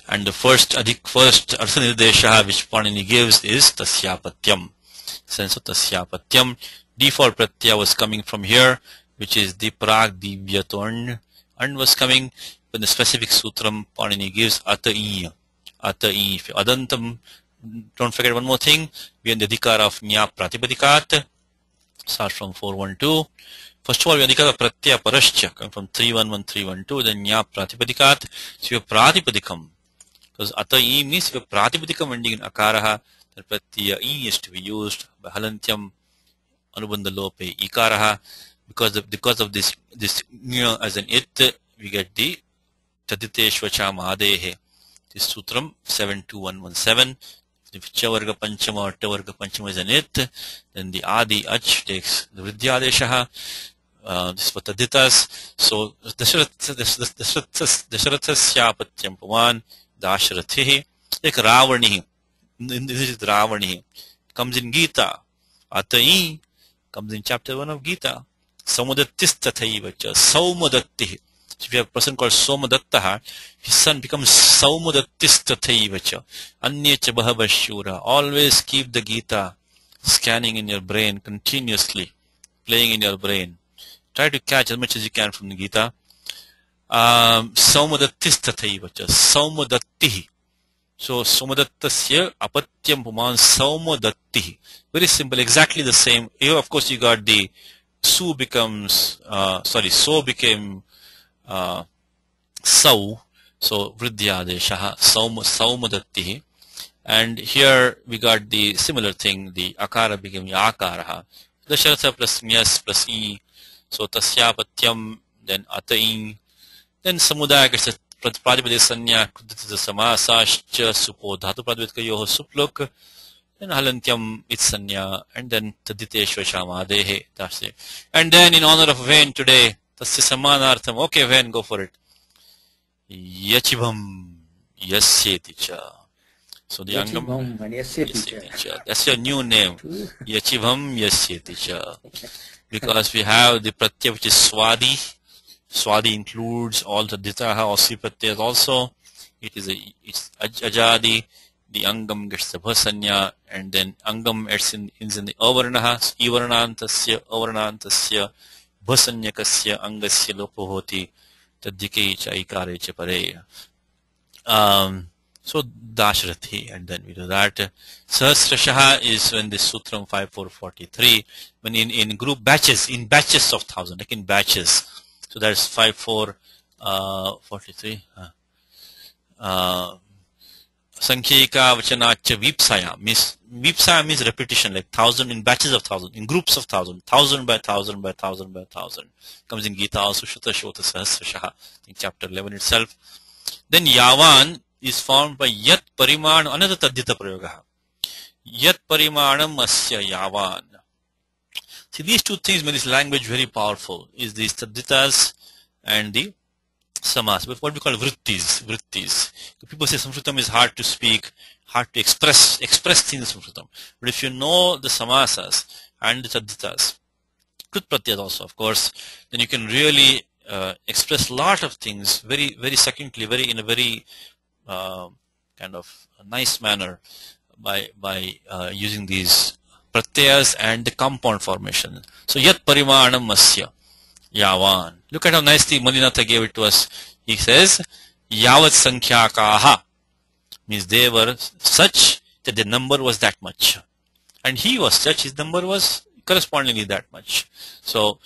And the first adik first Arthanidesha which Panini gives is Tasyapatyam. Sense of Tasyapatyam. Default Pratya was coming from here, which is the Prag Divyaton. And was coming when the specific sutram Panini gives ataiya. Atai. Adantam, don't forget one more thing. We are in the dikara of nya pratipadikat. Start from 412. First of all, we are dikara pratya parascha, coming from 311312, then nya pratipadikat. So you have pratipadikam. Because atai means you have pratipadikam ending in akaraha, then pratya e is to be used by halantyam anubandha lope ikaraha. Because of, because of this, this nya as an it, we get the तदितेष्वचा महादेः this sutram 72117 if chavarga panchama or tavarga panchama is an it then the adi ach takes the vridyadesha uh, this for taditas so dasharathasyapatyam pavan dasharathihi ek ravani this is ravani comes in gita atai comes in chapter 1 of gita samudattistataiva cha saumadatti if you have a person called Somadatta, his son becomes Saumadattistataivacha. Anyacha Bhavashura. Always keep the Gita scanning in your brain continuously, playing in your brain. Try to catch as much as you can from the Gita. Um, Saumadattistataivacha. Saumadattihi. So Somadattasya apatyam puman Saumadattihi. Very simple, exactly the same. Here of course you got the Su becomes, uh, sorry, So became uh, sau, so Vridyadeshaha, saum, saumadatti. And here we got the similar thing, the akara became yakaraha. Dasharatha plus nyas plus e, so tasyapatyam, then atain, then samudaya gets a pradipade sanya kudita samasascha supo dhatu pradvitkayoho suplok, then halantyam itsanya, and then taditeshva shamadehe, that's. And then in honor of Vain today, तस्य समानार्थम okay when go for it यचिभम यस्येति च so the angam that's your new name yachibham yasyeti cha because we have the pratyaya which is swadi swadi includes all the ditaha or si pratyas also it is a it's ajadi the angam gets the bhasanya and then angam is in, is in the avarnaha ivarnantasya avarnantasya भसन्यकस्य अंगस्य लोपो होति तद्धिके च ऐकारे च परे um, So Dashrathi, and then we do that. Sahasrashaha is when this Sutram 5443, when in, in group batches, in batches of thousand, like in batches. So that's 5443. Uh, uh, Sankhika Vachanacha Vipsaya means Vipsaya means repetition, like thousand in batches of thousand, in groups of thousand, thousand by thousand by thousand by thousand. Comes in Gita also Shuta Shota Sahasrashaha in chapter 11 itself. Then Yavan is formed by Yat Pariman, another Tadhyata Prayoga. Yat Parimanam Asya Yavan. See, these two things make this language very powerful, is these Tadhitas and the samas, but what we call vrittis, vrittis. People say Sanskritam is hard to speak, hard to express, express things in Sanskritam. But if you know the samasas and the tadhitas, krut pratyas also, of course, then you can really uh, express a lot of things very, very succinctly, very in a very uh, kind of nice manner by by uh, using these pratyas and the compound formation. So yat parimanam masya. Yavan. Look at how nicely Mallinatha gave it to us. He says, Yavat Sankhya means they were such that the number was that much. And he was such, his number was correspondingly that much. So,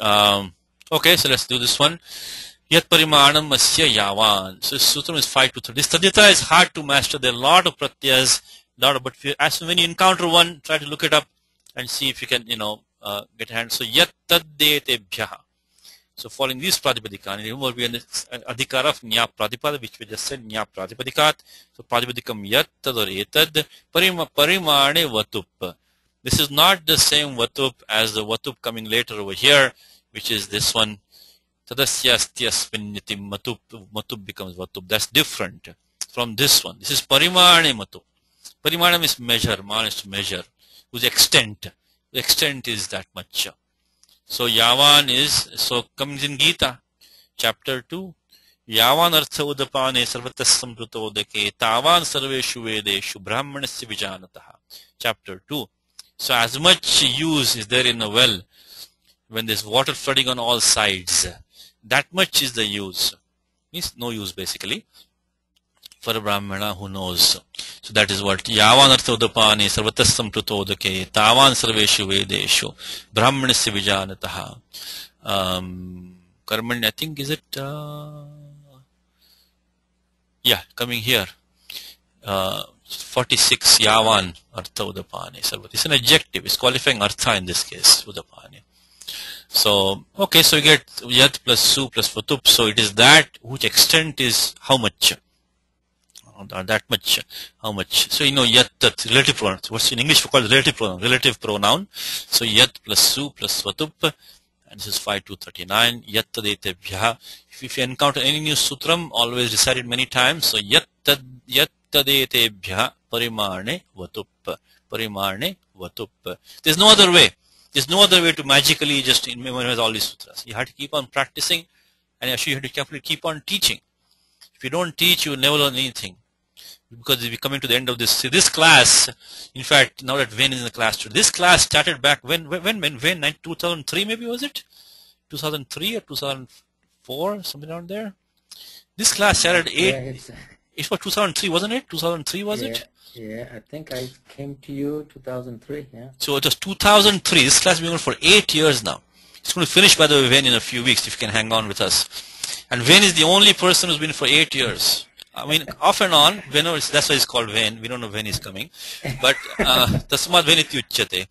um, okay, so let's do this one. Yat parimanam asya yavan. So sutram is 5 to 3. This tadhyata is hard to master. There are a lot of pratyas, lot of, but as when you encounter one, try to look it up and see if you can, you know, uh, get a hand. So yat taddetebhyaha. So following these pratipadika, and remember we are in the uh, adhikar of nya pratipada, which we just said nya pratipadikat. So pratipadikam yat tad or etad parima, parimane vatup. This is not the same vatup as the vatup coming later over here, which is this one. Tadasya Tadasyastyasminniti matup, matup becomes vatup. That's different from this one. This is parimane matup. Parimanam is measure, man is to measure, whose extent. The extent is that much. So Yavan is, so comes in Gita, chapter 2. Yavan artha udapane sarvatas samprutodake tavan sarveshu vedeshu brahmanasya vijanataha. Chapter 2. So as much use is there in a well when there's water flooding on all sides. That much is the use. Means no use basically for a Brahmana who knows. So that is what Yavanartha Udapani Sarvatasam Prutodake Tavan Sarveshu Vedeshu Brahmanasya Vijanataha. Um, Karman, I think, is it? Uh, yeah, coming here. Uh, 46 Yavan Artha Udapani Sarvat. It's an adjective. It's qualifying Artha in this case, Udapani. So, okay, so you get Yat plus Su plus Vatup. So it is that which extent is how much? That much how much. So you know yet that relative pronoun what's in english we call relative pronoun relative pronoun. So yet plus su plus vatup and this is 5 to 39 yet tadetebhya if, if you encounter any new sutram always recite it many times. So yet yet tadetebhya parimane vatup parimane vatup there's no other way. There's no other way to magically just memorize all these sutras. You have to keep on practicing and actually you have to carefully keep on teaching. If you don't teach, you never learn anything because we're coming to the end of this. See, this class, in fact, now that Vin is in the class, this class started back when, when, when, when, 2003 maybe was it? 2003 or 2004, something around there. This class started eight. Yeah, uh, it was 2003, wasn't it? 2003 was yeah, it? Yeah, I think I came to you 2003. Yeah. So it was 2003. This class has been going for eight years now. It's going to finish, by the way, Vin, in a few weeks if you can hang on with us. And Vin is the only person who's been for eight years. I mean, off and on, whenever that's why it's called when. We don't know when he's coming, but uh, tasmad venityuchyate.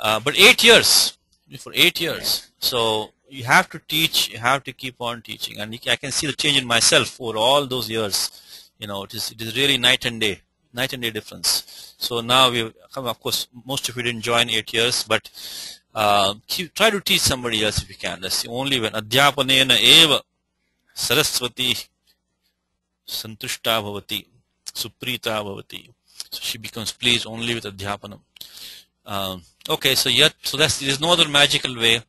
Uh, but eight years for eight years. So you have to teach. You have to keep on teaching, and I can see the change in myself over all those years. You know, it is it is really night and day, night and day difference. So now we, of course, most of you didn't join eight years, but uh, keep, try to teach somebody else if you can. That's the only when adhyapanena eva saraswati santushta bhavati, suprita bhavati. So she becomes pleased only with adhyapanam. Um, okay, so yet, so that's there's no other magical way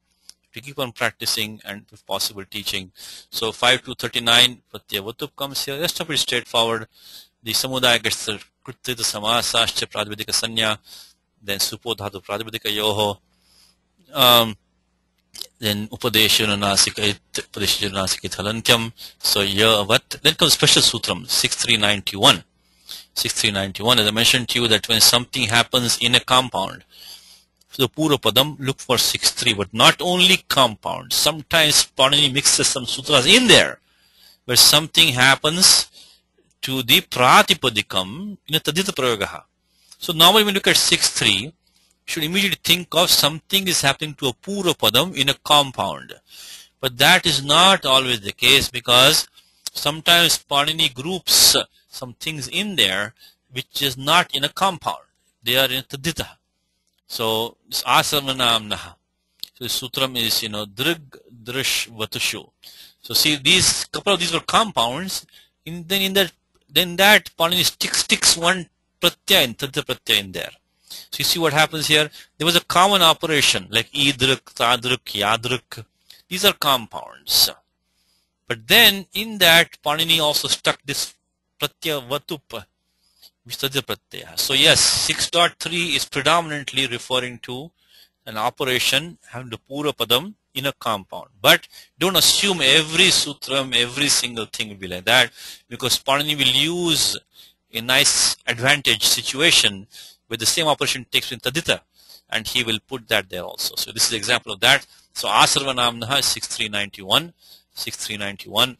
to keep on practicing and if possible teaching. So 5 to 39, Pratyavatup comes here. That's pretty straightforward. The samudaya gets the kritita samasascha pradvidika sanya, then supodhatu pradvidika yoho. Um, then Upadeshananasikait, Upadeshananasikait Halantyam. So yeah, what? Then comes special sutram, 6391. 6391, as I mentioned to you that when something happens in a compound, the Pura Padam look for 63, but not only compound. Sometimes Panini mixes some sutras in there, where something happens to the Pratipadikam in a Tadita Prayagaha. So normally when you look at 6-3, should immediately think of something is happening to a Pura Padam in a compound. But that is not always the case because sometimes Panini groups some things in there which is not in a compound. They are in Tadita. So this Asamanamnaha. So sutram is, you know, Drig, Drish, Vatushu. So see these couple of these were compounds. In, then in that then that Panini sticks, sticks one pratyay in Tadita pratyay in there. So you see what happens here? There was a common operation like idruk, tadruk, yadruk. These are compounds. But then in that Panini also stuck this pratyaya vatup. So yes, 6.3 is predominantly referring to an operation having the pura padam in a compound. But don't assume every sutram, every single thing will be like that because Panini will use a nice advantage situation where the same operation takes in Tadita and he will put that there also. So this is example of that. So Asarvanamnaha is 6391, 6391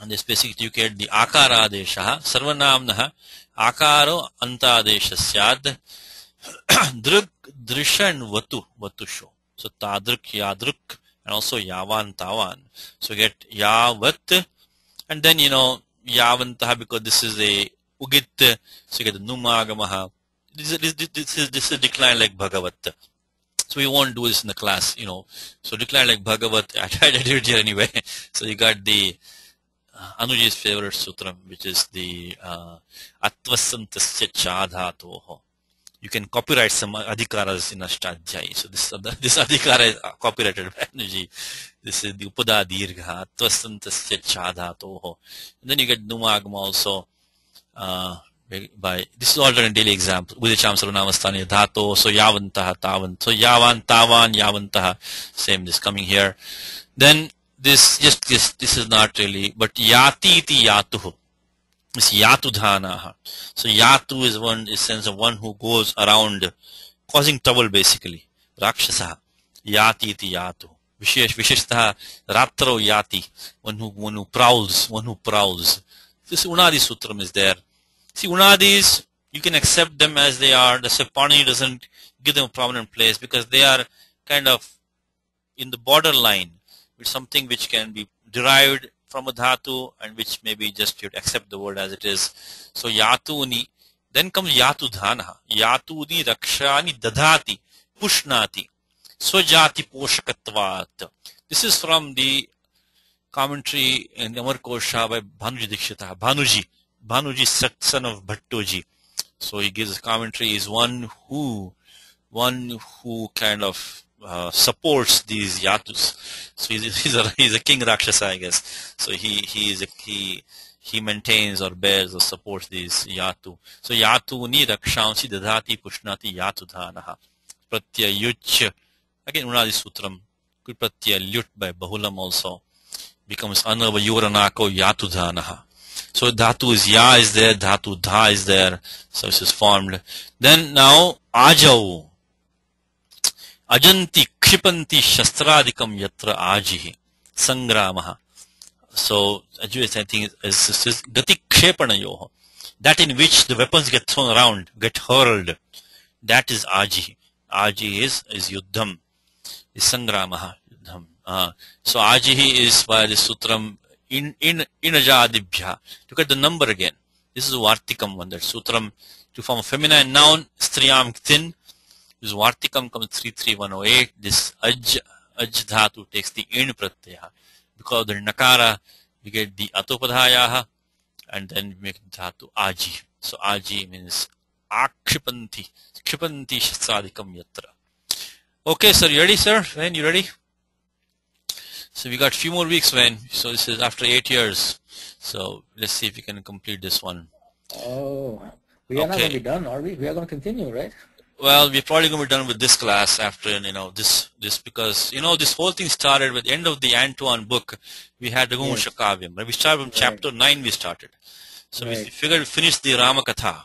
and this basically you get the Akara Akaradesha, Sarvanamnaha, Akaro Antadesha Syad, Druk, Drisha and Vatu, Vatusho. So Tadruk, Yadruk, and also Yavan, Tavan. So get Yavat, and then you know Yavantaha because this is a Ugit, so you get the Numagamaha. This is, this, is this is decline like Bhagavat. So we won't do this in the class, you know. So decline like Bhagavat. I tried to do it here anyway. So you got the Anuji's favorite sutra, which is the uh, Atvasantasya Chadhatoho. You can copyright some adhikaras in Ashtadhyayi. So this this adhikara is copyrighted by Anuji. This is the Upada Dirgha, Atvasantasya Chadhatoho. And then you get Numagma also. Uh, by this is all in daily example Udacham Sarvanamastani Dhato, so Yavantaha Tavan. So Yavan Tavan Yavantaha. Same this coming here. Then this just this this is not really but yati iti yatuhu is yatudhana so yatu is one is sense of one who goes around causing trouble basically rakshasa yati iti yatu vishesh visheshtah ratro yati one who one who prowls one who prowls this unadi sutram is there see unadis you can accept them as they are the sepani doesn't give them a prominent place because they are kind of in the borderline with something which can be derived from a dhatu and which maybe just you'd accept the word as it is. So yatuni. Then comes yatu dhana. Yatuni rakshani dadhati pushnati. Swajati poshakatvat. This is from the commentary in Amar Kosha by Bhanuji Dikshita. Bhanuji. Bhanuji son of Bhattoji. So he gives a commentary is one who one who kind of uh, supports these yatus. So he's, he's, a he's a king rakshasa, I guess. So he he is a, he he maintains or bears or supports these yatu. So yatu ni rakshansi dadhati pushnati yatu dhanaha. Pratyayuch. Again, Unadi Sutram. Good pratyayut by Bahulam also becomes anava yuranako yatu dhanaha. So dhatu is ya is there, dhatu dha is there, so this is formed. Then now ajau. Ajanti kshipanti shastradikam yatra ajihi. Sangramaha. So aju is I think is, is, is gati kshepanayoha. That in which the weapons get thrown around, get hurled. That is ajihi. Ajihi is, is yuddham. Is sangramaha. Uh, so ajihi is by the sutram in in inajadibhya look at the number again this is vartikam one that sutram to form a feminine noun striyam thin this Vartikam comes 33108. This Aj, Aj Dhatu takes the In Pratyaya. Because of the Nakara, we get the Atopadhayaha and then we make Dhatu Aji. So Aji means Akshipanti. Kshipanti Shastradikam Yatra. Okay, sir, you ready, sir? When you ready? So we got a few more weeks, when. So this is after eight years. So let's see if we can complete this one. Oh, we are okay. not going to be done, are we? We are going to continue, right? Well, we're probably going to be done with this class after you know this this because you know this whole thing started with the end of the Antoine book. We had the Gumuksha Kavyam. Right? We started from chapter nine. We started, so we figured we finished the Ramakatha.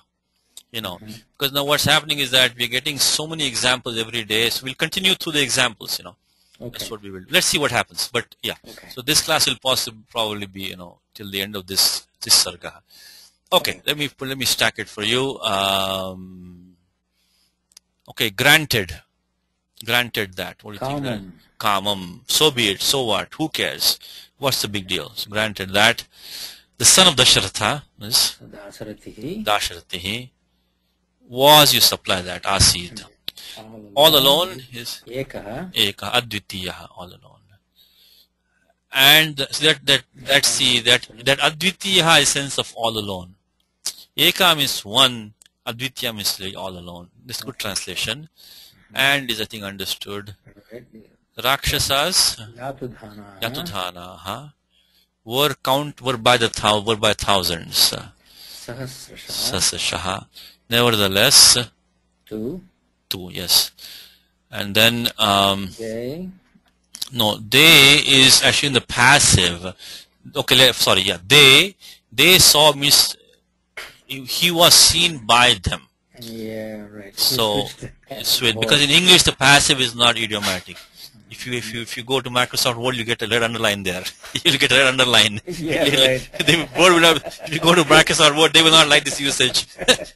You know, mm-hmm. because now what's happening is that we're getting so many examples every day. So we'll continue through the examples. You know, that's what we will. Let's see what happens. But yeah, Okay. so this class will possibly probably be you know till the end of this this sarga. Okay, let me let me stack it for you. Um, okay, granted, granted that. What do you think? Kamam. So be it. So what? Who cares? What's the big deal? So granted that the son of Dasharatha is Dasaratihi. Dasharatihi was you supply that Asid. All alone is Ekaha. Eka Advitiya all alone. And that that that's the that that Advitiya is sense of all alone. Eka means one, Advitiya means all alone. This is good translation. Mm-hmm. And is I think understood. Rakshasas Yatudhana. Yatudhana were count were by the thou were by thousands. Sasashaha. Nevertheless Two. Two, yes. And then um They. No, they is actually in the passive. Okay, le- sorry, yeah. They, they saw Miss. he was seen by them. Yeah, right. So, it's because in English the passive is not idiomatic. If you if you if you go to Microsoft Word, you get a red underline there. You'll get a red underline. Yeah, right. the word will not, if you go to Microsoft Word, they will not like this usage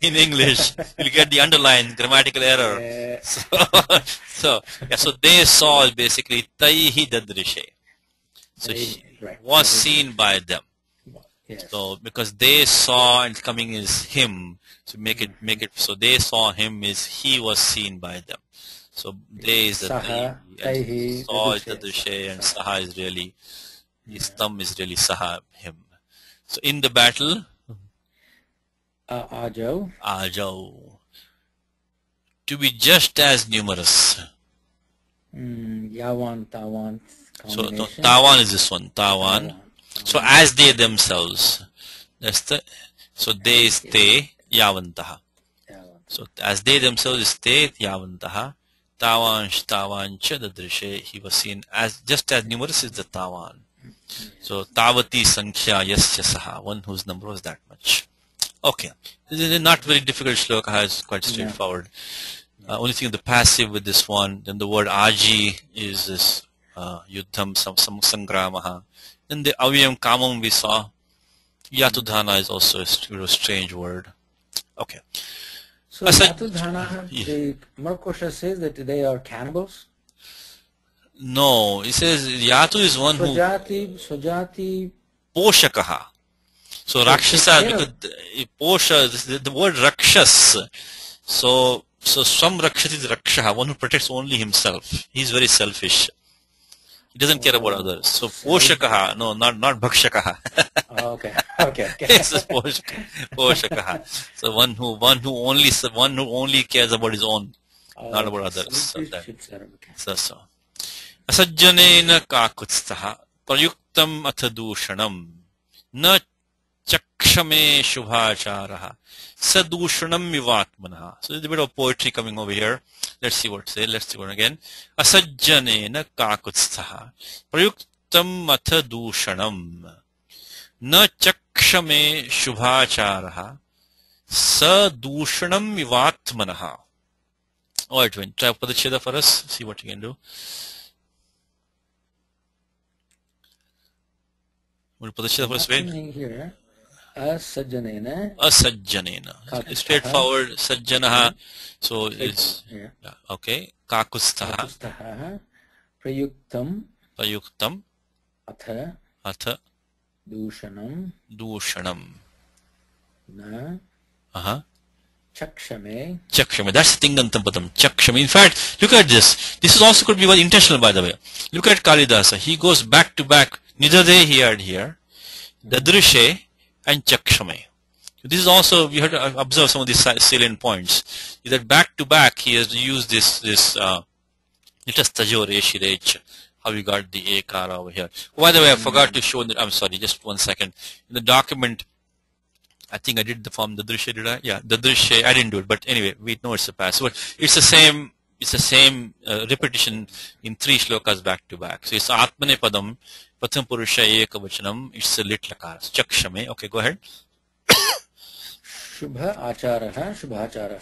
in English. You'll get the underline, grammatical error. Yeah. So, so, yeah, so they saw basically taihi dadrishe. So he was seen by them. Yes. So because they saw and coming is him, so make it make it so they saw him is he was seen by them. So they is the Saha, taihi, taihi, and saw is dadrishe and saha is really his thumb is really saha him. So in the battle, Uh, Ajo. ajao to be just as numerous. Mm, Yawan, Tawan. So no. Tawan is this one. Tawan. Tawan. So as they themselves. That's the so they is te yavantaha. So as they themselves is te yavantaha. Tawan shtavan cha dadrishe. He was seen as just as numerous as the Tawan. So Tavati Sankhya Yasya Saha, one whose number was that much. Okay. This is not very difficult shloka, it's quite straightforward. Uh, only thing the passive with this one, then the word aji is this uh, yuddham sam, sam sangramaha. Then the avyam kamam we saw. Yatudhana is also a a strange word. Okay. So said- Yatudhana, Yeah. the Markosha says that they are cannibals. No, he says Yatu is one who Swajati, Swajati, poshakaha. So So Rakshasa, because the, eh, posha, the, the word Rakshas. So, so some Rakshas is Rakshaha, one who protects only himself. He's very selfish. He doesn't care about others. So poshakaha, no, not not bhakshakaha. okay, okay, okay. this is poshakaha. So one who one who only one who only cares about his own, not about others. So that, so so. Asajjanena kakutstaha prayuktam athadushanam na chakshame shubhacharaha sadushanam ivatmanaha. So there's a bit of poetry coming over here. Let's see what it says let's see what again असज्जनेन काकुत्स्थः प्रयुक्तम् अथ दूषणम् न चक्षमे शुभाचारः सदूषणम् इवात्मनः all right, Vin, try Padacheda for us. See what you can do. Will Padacheda for us, Vin? Here, Asajjanena, Asajjanena. Kakusthaha. Straightforward. Sajjanaha. So it's yeah, okay. Kakusthaha. Kakustaha, Prayuktam, Payuktam. Atha, Atha. Dushanam, Dushanam. Na, Uh-huh. Chakshame, Chakshame. That's Tingantam Padam. Chakshame. In fact, look at this. This is also could be one intentional, by the way. Look at Kalidasa. He goes back to back. Nidade he had here. Dadrishe and Chakshame. This is also, we have to observe some of these salient points. Is that back to back he has used this, this, uh, let us tajore shirech. How we got the ekara over here. By the way, I forgot to show that, I'm sorry, just one second. In the document, I think I did the form Dadrishe, did I? Yeah, Dadrishe, I didn't do it, but anyway, we know it's a past. But it's the same, it's the same uh, repetition in three shlokas back to back. So it's Atmane प्रथम पुरुष एक वचनम it's lit लकार चक्ष में okay go head शुभ आचार शुभाचार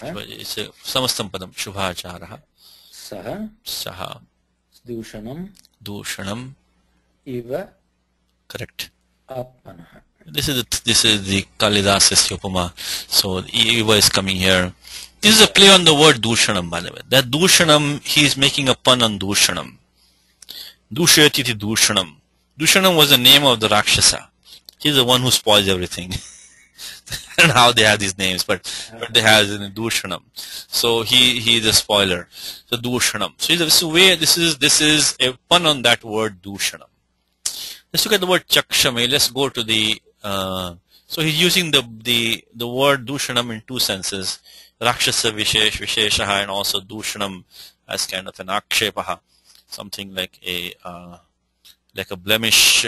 समस्तम पदम शुभाचार सह सह दूषणम दूषणम इव करेक्ट अपनः this is the, this is the kalidas Yopama. So Eva is coming here. This is a play on the word Dushanam, by the way. That Dushanam, he is making a pun on Dushanam. Dushyati Dushanam. Dushanam was the name of the Rakshasa. He's the one who spoils everything. Know how they have these names, but, but they have in Dushanam. So he he is a spoiler. So Dushanam. So this is a way this is this is a pun on that word Dushanam. Let's look at the word Chakshame. Let's go to the uh, so he's using the the the word Dushanam in two senses. Rakshasa Vishesh Visheshaha and also Dushanam as kind of an akshepaha, something like a uh, like a blemish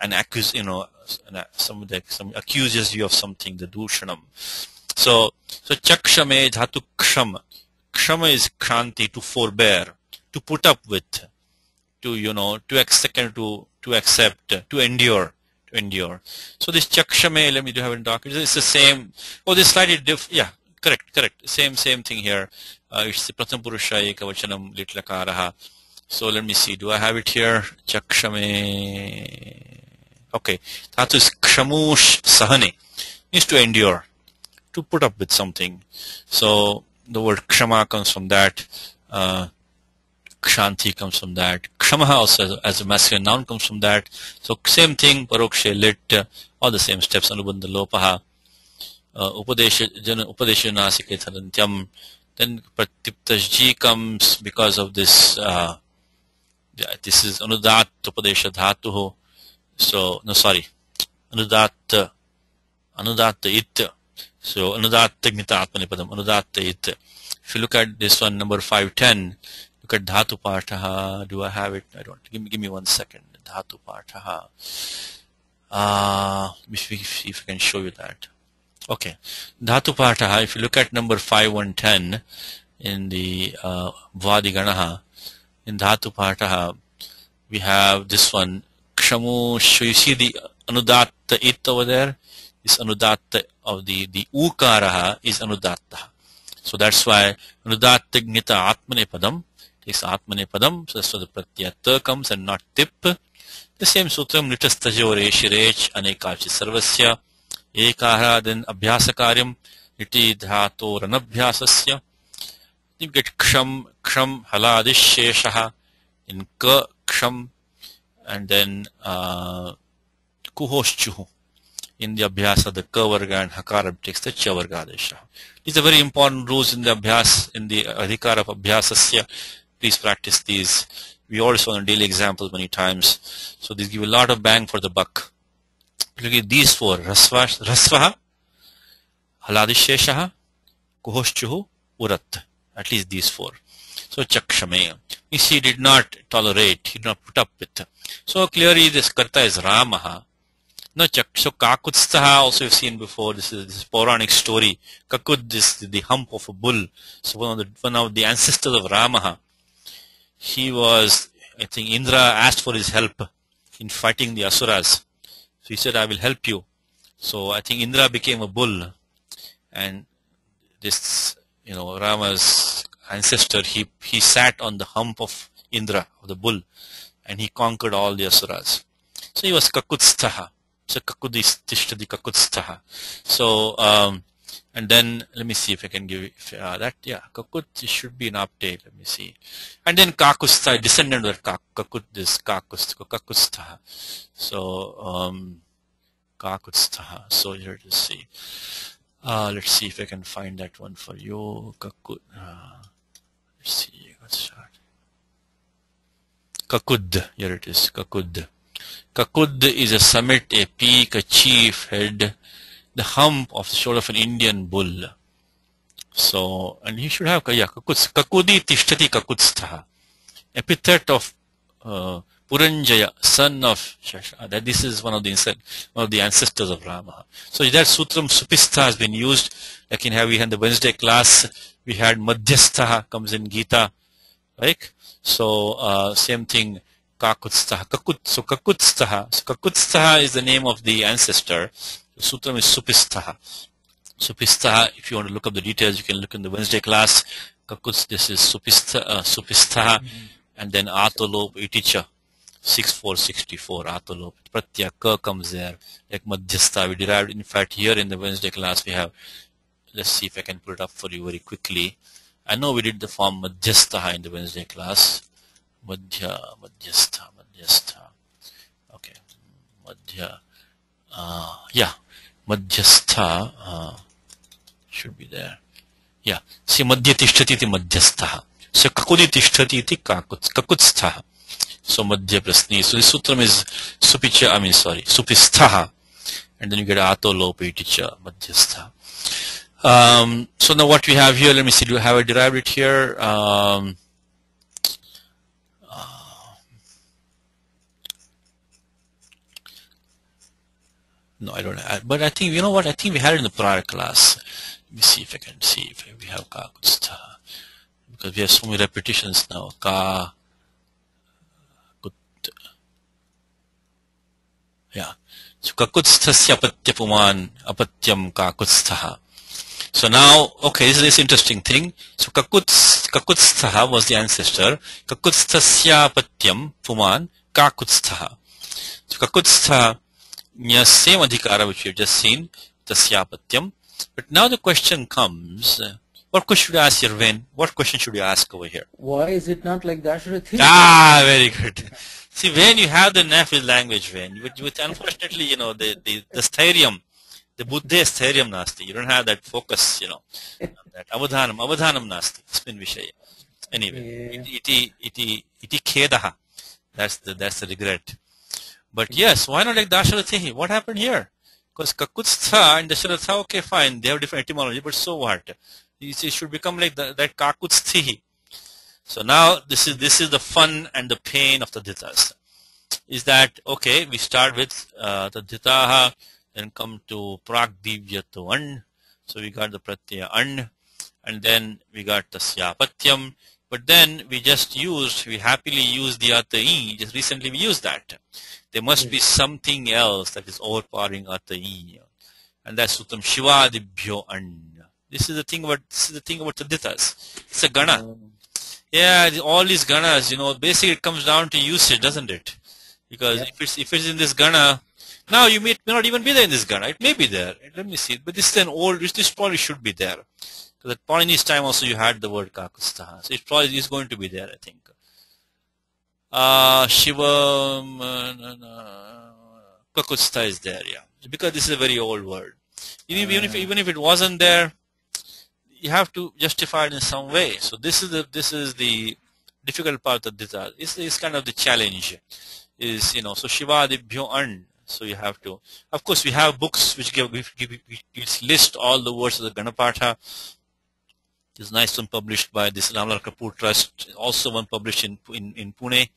and accuse you know an- some like some accuses you of something the dushanam. So so chakshame dhatu ksham. Kshama is kranti to forbear to put up with to you know to accept to to accept to endure to endure. So this chakshame let me do have it in dark it's the same. Oh this slightly diff yeah correct correct. Same same thing here. Uh, it's the pratham purusha ekavachanam litlakaraha so let me see. Do I have it here? Chakshame. Okay. That is kshamush sahane. Means to endure. To put up with something. So the word kshama comes from that. Uh, kshanti comes from that. Kshamaha also as a, as a masculine noun comes from that. So same thing. Parokshe lit. All the same steps. Anubandha lopaha. Uh, upadesha jana upadesha nasike. Then pratiptajji comes because of this uh, this is anudat upadesha dhatuho. So no sorry, anudat anudat it. So anudat gnita atmanipadam anudat it. If you look at this one, number five ten, look at dhatu partaha. Do I have it? I don't. Give me give me one second. Dhatu partaha. Uh, see if if I can show you that. Okay, dhatu partaha. If you look at number five one ten in the uh, Vadi Ganaha, in Dhatu Pataha, we have this one, Kshamu, so you see the Anudatta it over there? This Anudatta of the, the Ukaraha is Anudatta. So that's why Anudatta Gnita Atmane Padam takes Atmane Padam, so that's why the Pratyata comes and not Tip. The same sutram Nitastajore Shirech Anekachi Sarvasya Ekahara then Abhyasa Karyam Niti Dhato Ranabhyasasya you get ksham, ksham, haladisheshaha in ka, ksham, and then uh, kuhoschuhu. In the abhyasa, the ka varga and hakara takes the cha varga adesha. These are very important rules in the abhyas, in the adhikar of abhyasasya. Please practice these. We also on daily examples many times. So these give a lot of bang for the buck. Look at these four. Rasva, rasvaha, haladisheshaha, kuhoschuhu, urat at least these four. So Chakshame. See, he did not tolerate, he did not put up with. So clearly this Karta is Ramaha. No, Chak, so Kakutstaha also you've seen before, this is this Puranic story. Kakud is the hump of a bull. So one of the, one of the ancestors of Ramaha. He was, I think Indra asked for his help in fighting the Asuras. So he said, I will help you. So I think Indra became a bull. And this you know, Rama's ancestor, he, he sat on the hump of Indra, of the bull, and he conquered all the Asuras. So he was Kakutstaha. So Kakudistishtadi Kakutstaha. So, um, and then, let me see if I can give if, uh, that, yeah, Kakut should be an update, let me see. And then Kakusta, descendant of Kak, Kakut, this Kakust, Kakutstaha. So, um, Kakutstaha. So here to see. Uh, let's see if I can find that one for you. Kakud. Uh, let's see. Let's start. Kakud. Here it is. Kakud. Kakud is a summit, a peak, a chief head, the hump of the shoulder of an Indian bull. So, and he should have, yeah, Kakud. Kakudi tishtati kakudstha. Epithet of uh, Puranjaya, son of Shasha. That this is one of the one of the ancestors of Rama. So that sutram supistha has been used. Like in how we had the Wednesday class, we had madhyastha comes in Gita, right? So uh, same thing, kakutstha, kakut. So kakutstha. So kakutstha is the name of the ancestor. The sutram is supistha. Supistha. If you want to look up the details, you can look in the Wednesday class. Kakuts. This is supistha. Uh, supistha, mm-hmm. and then atolob iticha. 6464 Atulop. Pratya Ka comes there. Like Madhyastha. We derived, in fact, here in the Wednesday class we have, let's see if I can put it up for you very quickly. I know we did the form Madhyastha in the Wednesday class. Madhya, Madhyastha, Madhyastha. Okay. Madhya. Uh, yeah. Madhyastha uh, should be there. Yeah. See, Madhya Tishtati Madhyastha. So, Kakudi Tishtati Kakutstha. So Madhya Prasni. So this sutram is Supicha, I mean sorry, Supistha. And then you get Ato Lopeticha Madhyastha. Um, so now what we have here, let me see, do have I derived it here? Um, uh, no, I don't have, but I think, you know what, I think we had it in the prior class. Let me see if I can see if we have Kakutstha. Because we have so many repetitions now. Ka, Yeah. So kakutsthasya apatyapuman apatyam kakutsthaha. So now, okay, this is this interesting thing. So kakuts, kakutsthaha was the ancestor. Kakutsthasya apatyam puman kakutsthaha. So kakutstha, same adhikara which we have just seen, tasyapatyam. But now the question comes, what question should you ask here, Vin? What question should you ask over here? Why is it not like Dasharathi? Ah, very good. See, when you have the Nafis language, when with, with unfortunately, you know, the the, the stherium, the buddha stherium nasti. You don't have that focus, you know, that avadhanam, avadhanam nasti. Spin vishaya. Anyway, yeah. iti iti iti khedaha. That's the that's the regret. But yes, why not like Dasharathihi? What happened here? Because Kakutstha and Dasharatha, okay, fine, they have different etymology, but so what? It should become like the, that Kakutsthihi. So now this is this is the fun and the pain of the ditas. Is that okay? We start with uh, the ditaha, then come to pragdivya to an. So we got the pratyaya an, and then we got the syapatyam. But then we just used, we happily used the atai. Just recently we used that. There must be something else that is overpowering atai, and that's sutam shivadibhyo an. This is the thing about this is the thing about the ditas. It's a gana. Mm. Yeah, all these ganas, you know, basically it comes down to usage, doesn't it? Because yeah. if it's if it's in this gana, now you may, may not even be there in this gana. It may be there. Let me see. But this is an old. This probably should be there. Because at Panini's time also you had the word kakustaha. So it probably is going to be there. I think. Uh, Shivam uh, kakusta is there. Yeah, because this is a very old word. Even, even if even if it wasn't there, you have to justify it in some way. So this is the this is the difficult part of this. It's, it's kind of the challenge. Is you know so Shiva Dibhyo. So you have to. Of course, we have books which give, give, give list all the words of the Ganapatha. This nice one published by this Ramlal Kapoor Trust. Also one published in in, in Pune.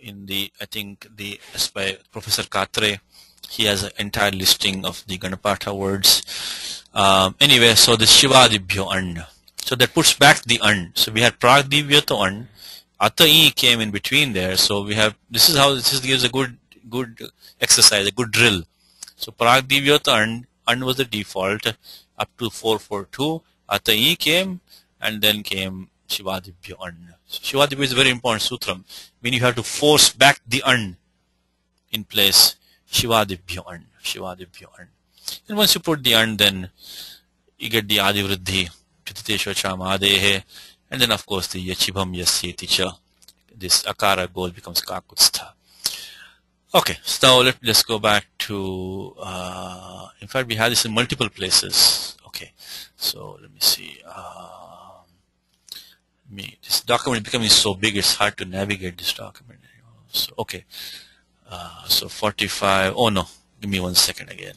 In the I think the by Professor Katre. He has an entire listing of the Ganapatha words. Um, anyway, so the Shiva Dibhyo An. So that puts back the An. So we had Pragdivya to An. Atai came in between there. So we have, this is how, this gives a good, good exercise, a good drill. So Pragdivya to An, An was the default up to 442. Atai came and then came Shivadibhya An. Shivadibhya is a very important sutram. When you have to force back the An in place. Shivadibhya An. Shivadibhya An. And once you put the then you get the adi vriddhi, chititeshva and then of course the yachibham cha. This akara goal becomes kakutstha. Okay, so let, let's go back to, uh, in fact we have this in multiple places. Okay, so let me see. Uh, me, this document is becoming so big it's hard to navigate this document. So, okay, uh, so 45, oh no, give me one second again.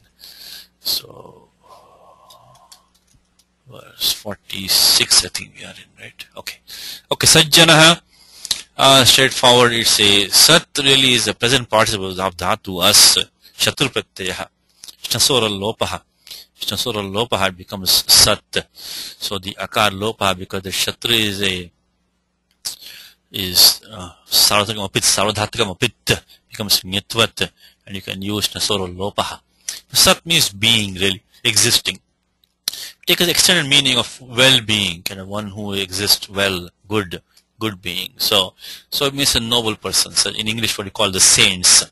So, verse 46, I think we are in, right? Okay. Okay, Sajjanaha. uh, straightforward. It's a sat really is a present participle of dhatu us shatru pratyaya shnasora lopaha shnasora lopaha becomes sat. So the akar lopaha because the shatru is a is uh, sarvadhatikam apit sarvadhatikam apit becomes nyatvat and you can use nasoro lopaha. Sat means being really existing. Take an extended meaning of well-being, kind of one who exists well, good, good being. So, so it means a noble person. So in English, what we call the saints.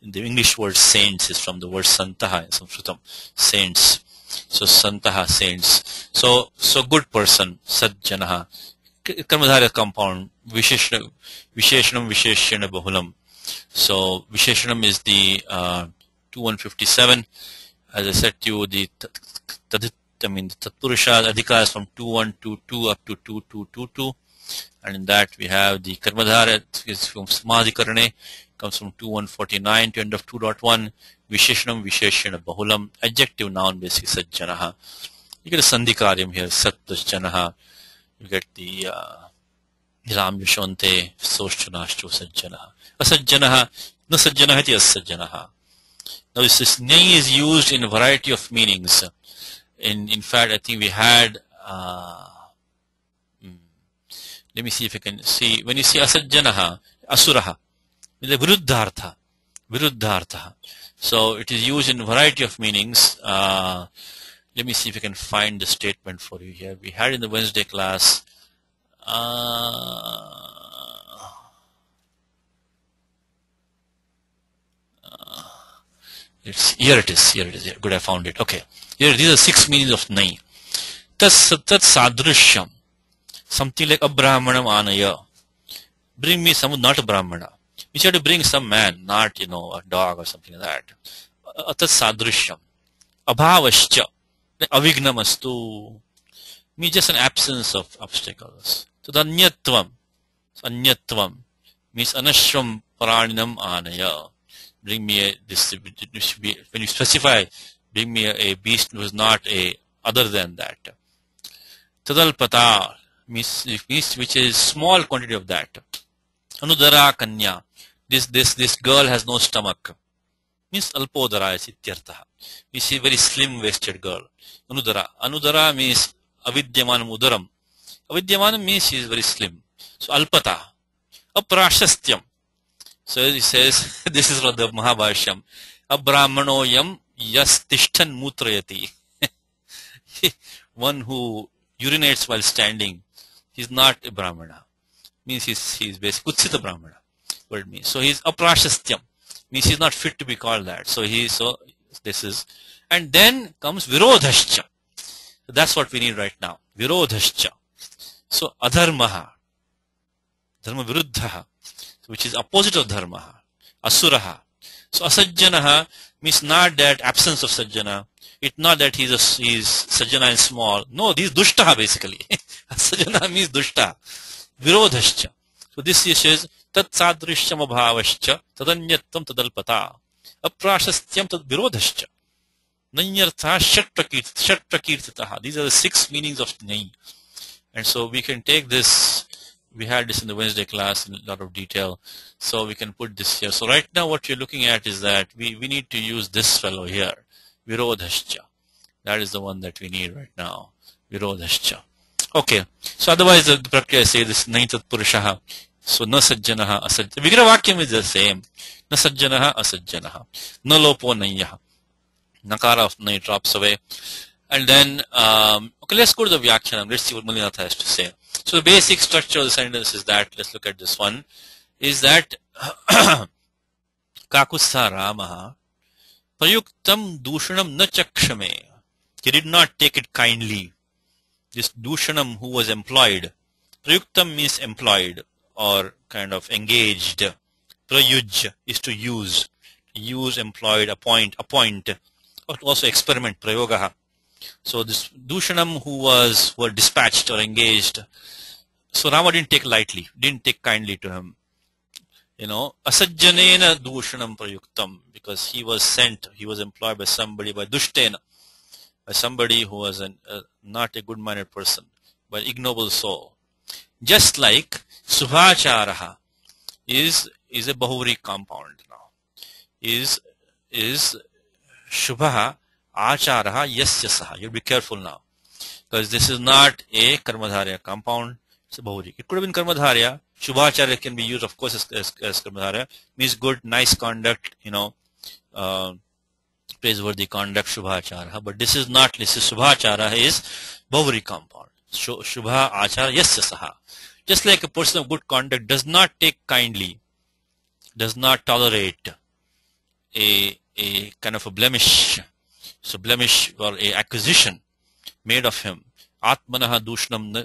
The English word saints is from the word santaha in Sanskritam, saints. So santaha, saints. So, so good person, sajjanaha. Karmadhara compound, visheshanam, visheshanam, visheshana bahulam. So visheshanam is the uh, 2157. As I said to you, the I mean the Tatpurusha Adhika is from 2122 up to 2222 and in that we have the Karmadhara is from Samadhikarane comes from 2149 to end of 2.1 Visheshanam Visheshana Bahulam adjective noun basically Sajjanaha you get a Sandhikaryam here Satjanaha. You get the uh, Ram Yashonte Soshchunashchu Sajjanaha Asajjanaha No Sajjanaha iti Asajjanaha now this, this is used in a variety of meanings. In in fact I think we had uh, let me see if I can see. When you see asajjanaha asuraha the viruddhartha viruddhartha so it is used in a variety of meanings. Uh, let me see if I can find the statement for you here. We had in the Wednesday class uh, it's here it is here it is here. good I found it okay here these are six meanings of nai tat tat sadrishyam something like a brahmanam anaya. Bring me some, not a brahmana. Have to bring some man, not, you know, a dog or something like that. Uh, Atat sadrishyam. Abhavascha. Avignamastu. Means just an absence of obstacles. So the anyatvam. So anyatvam means anashram praninam anaya. Bring me a, when you specify, bring me a, a beast who is not a other than that. Tadalpata means, means which is small quantity of that. Anudara kanya. This this this girl has no stomach. Means alpodara is ityartha. We see very slim waisted girl. Anudara. Anudara means avidyamanam udaram. Avidyamanam means she is very slim. So alpata. Aprashastyam. So he says this is from the Mahabhashyam. Abrahmanoyam yastishtan mutrayati. One who urinates while standing he's not a brahmana. Means he's he's basically kutsita brahmana what means. So he's aprashastyam means he's not fit to be called that. So he so this is and then comes virodhascha. So that's what we need right now. Virodhascha. So adharmaha. Dharma viruddha which is opposite of dharma asuraha so asajjanaha means not that absence of sajjana it's not that he's a, he's sajjana and small no he's dushtaha basically Sajana means dushta. Virodhascha. So this says tat sadrishyam abhavascha tadanyattam tadalpata. Aprashastyam tad virodhascha. Nanyartha shat prakirtitaha. These are the six meanings of nai. And so we can take this we had this in the Wednesday class in a lot of detail. So we can put this here. So right now what you're looking at is that we, we need to use this fellow here. Virodhascha. That is the one that we need right now. Virodhascha. Okay. So otherwise the Prakriya say this Naitat Purushaha. So na sajjanaha asajjanaha. Vigravakyam is the same. Na sajjanaha asajjanaha. Na lopo nayaha. Nakara of nai drops away. And then, um, okay, let's go to the Vyakhyanam. Let's see what Mallinath has to say. So the basic structure of the sentence is that, let's look at this one, is that Kakusa Ramaha Prayuktam Dushanam na chakshame. He did not take it kindly this dushanam who was employed. Prayuktam means employed or kind of engaged. Prayuj is to use. Use, employed, appoint, appoint. Also experiment, prayogaha. So this dushanam who was were dispatched or engaged. So Rama didn't take lightly, didn't take kindly to him. You know, asajjanena dushanam prayuktam because he was sent, he was employed by somebody by dushtena by somebody who was an, uh, not a good-minded person, but ignoble soul. Just like Subhacharaha is is a Bahuvrihi compound now. Is is Shubha Acharaha Yasya Saha. You be careful now. Because this is not a Karmadharya compound, it's a Bahuri. It could have been Karmadharya. Shubhacharya can be used, of course, as, as, as Karmadharya. Means good, nice conduct, you know, uh, praiseworthy conduct, Shubhachara. But this is not, this is Shubhachara is Bahuri compound. Shubha Achara Yasya Saha. Just like a person of good conduct does not take kindly, does not tolerate a, a kind of a blemish, so blemish or a acquisition made of him. Atmanaha dushnam na.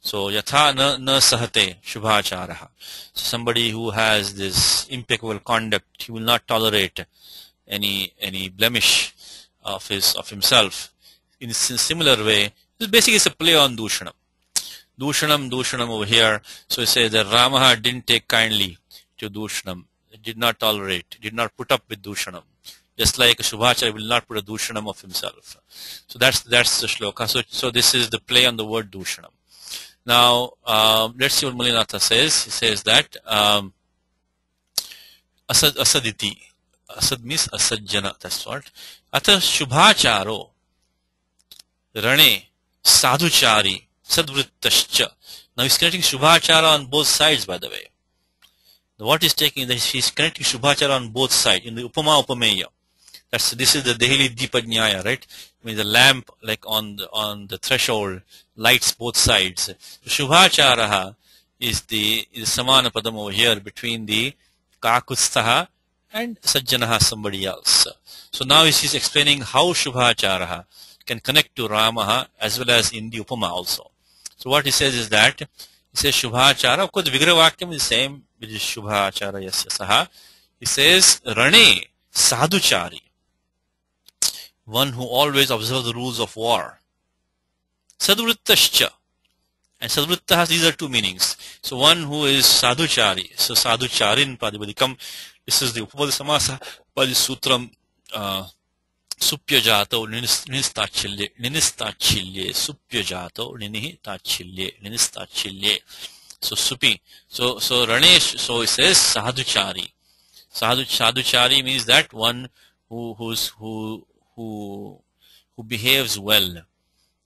So yatha na, na sahate shubhacharaha. So somebody who has this impeccable conduct, he will not tolerate any any blemish of his of himself. In a similar way, this basically is a play on dushanam. Dushanam, Dushanam over here. So he says that Rama didn't take kindly to Dushanam, did not tolerate, did not put up with Dushanam. Just like Shubhacharya will not put a Dushanam of himself. So that's that's the shloka. So, so this is the play on the word Dushanam. Now, um, let's see what Mallinatha says. He says that um, Asad, Asaditi. Asad means Asajjana, that's what. Atha Shubhacharo Rane Sadhuchari Sadvrittascha. Now he's connecting Shubhachara on both sides, by the way. What he's taking is he's connecting Shubhachara on both sides in the Upama Upameya. That's this is the Dehli Deepajnaya, right? I mean the lamp like on the on the threshold lights both sides. So Shubhacharaha is the is Samana Padam over here between the Kakutstaha and Sajjanaha somebody else. So now he's explaining how Shubhacharaha can connect to Ramaha as well as in the Upama also. So what he says is that he says Shubhachara. Of course, the Vigravakyam is the same, which is Shubhachara Yasya Saha. He says Rane Sadhuchari, one who always observes the rules of war. Sadvrittascha. And sadvritta has these are two meanings. So one who is sadhuchari, so sadhucharin padipadikam, this is the upapada samasa sutram uh, supyajato ninistachilye, ninistachilye, supyajato ninihitachilye, ninistachilye. So supi. So, so Ranesh, so it says sadhuchari. Sadhu, sadhuchari means that one who, who's, who who who behaves well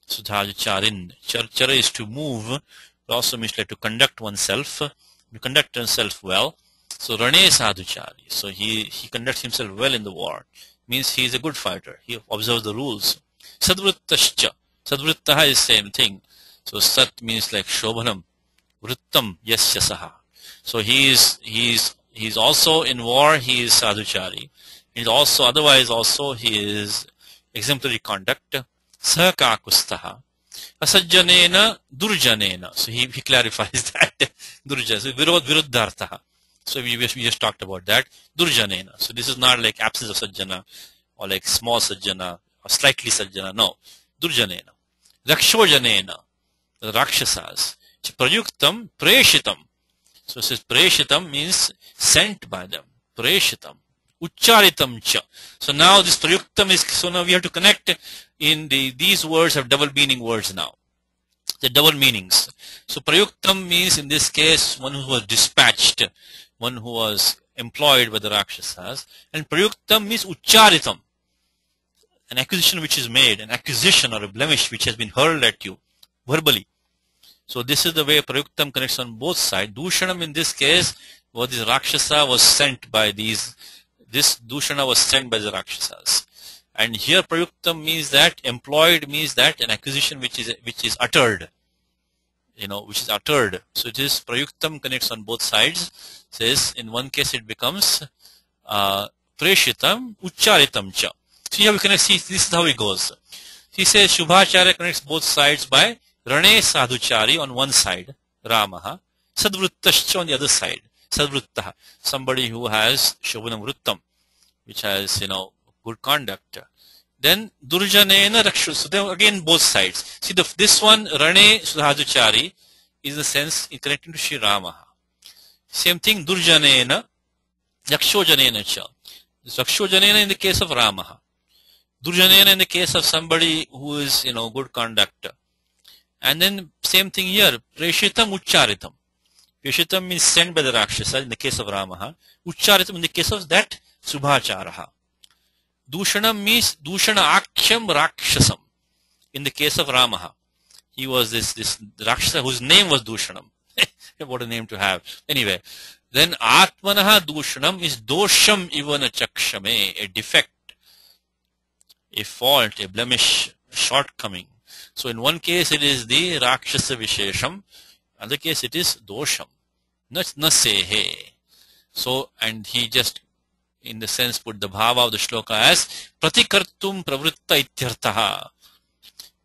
char, chara is to move it also means like to conduct oneself to conduct oneself well so rane sadhuchari so he he conducts himself well in the war means he is a good fighter. He observes the rules. Sadvrittascha. Sadvrittaha is same thing. So sat means like shobhanam. Vrittam yasya saha. So he is he is he is also in war, he is sadhuchari. Is also otherwise also he is exemplary conduct. Sakakustaha. Asajjanena durjanena. So he, he clarifies that. Durja. So virod viruddhartaha. So we, we just talked about that. Durjanena. So this is not like absence of sajjana or like small sajjana or slightly sajjana. No. Durjanena. Rakshojanena. Rakshasas. Prayuktam Preshitam. So it says Preshitam means sent by them. Preshitam. Ucharitam cha. So now this Prayuktam is, so now we have to connect in the, these words have double meaning words now. The double meanings. So Prayuktam means in this case one who was dispatched one who was employed by the Rakshasas. And Prayuktam means Ucharitam, an acquisition which is made, an acquisition or a blemish which has been hurled at you verbally. So this is the way Prayuktam connects on both sides. Dushanam in this case, was this Rakshasa was sent by these, this Dushana was sent by the Rakshasas. And here Prayuktam means that, employed means that, an acquisition which is, which is uttered you know, which is uttered. So it is prayuktam connects on both sides. Says in one case it becomes uh, preshitam cha. So how we connect. See, this is how it goes. He says Shubhacharya connects both sides by Rane Sadhuchari on one side, Ramaha, Sadvruttascha on the other side, Sadvruttaha, somebody who has Shobhanam Vruttam, which has, you know, good conduct. Then Durjanena Rakshu. So again both sides. See the, this one Rane Sudhaduchari is the sense in connecting to Sri Rama. Same thing Durjanena Yakshojanena cha. Yakshojanena in the case of Rama. Durjanena in the case of somebody who is, you know, good conduct. And then same thing here, Preshitam Ucharitam. Preshitam means sent by the Rakshasa in the case of Ramaha. Ucharitam in the case of that Subhacharaha. Dushanam means Dushana Aksham Rakshasam. In the case of Ramaha. He was this, this Rakshasa whose name was Dushanam. what a name to have. Anyway, then Atmanaha Dushanam is Dosham Ivana Chakshame, a defect, a fault, a blemish, shortcoming. So in one case it is the Rakshasa Vishesham, other case it is Dosham. Nasehe. So, and he just in the sense put the bhava of the shloka as pratikartum pravritta ityartaha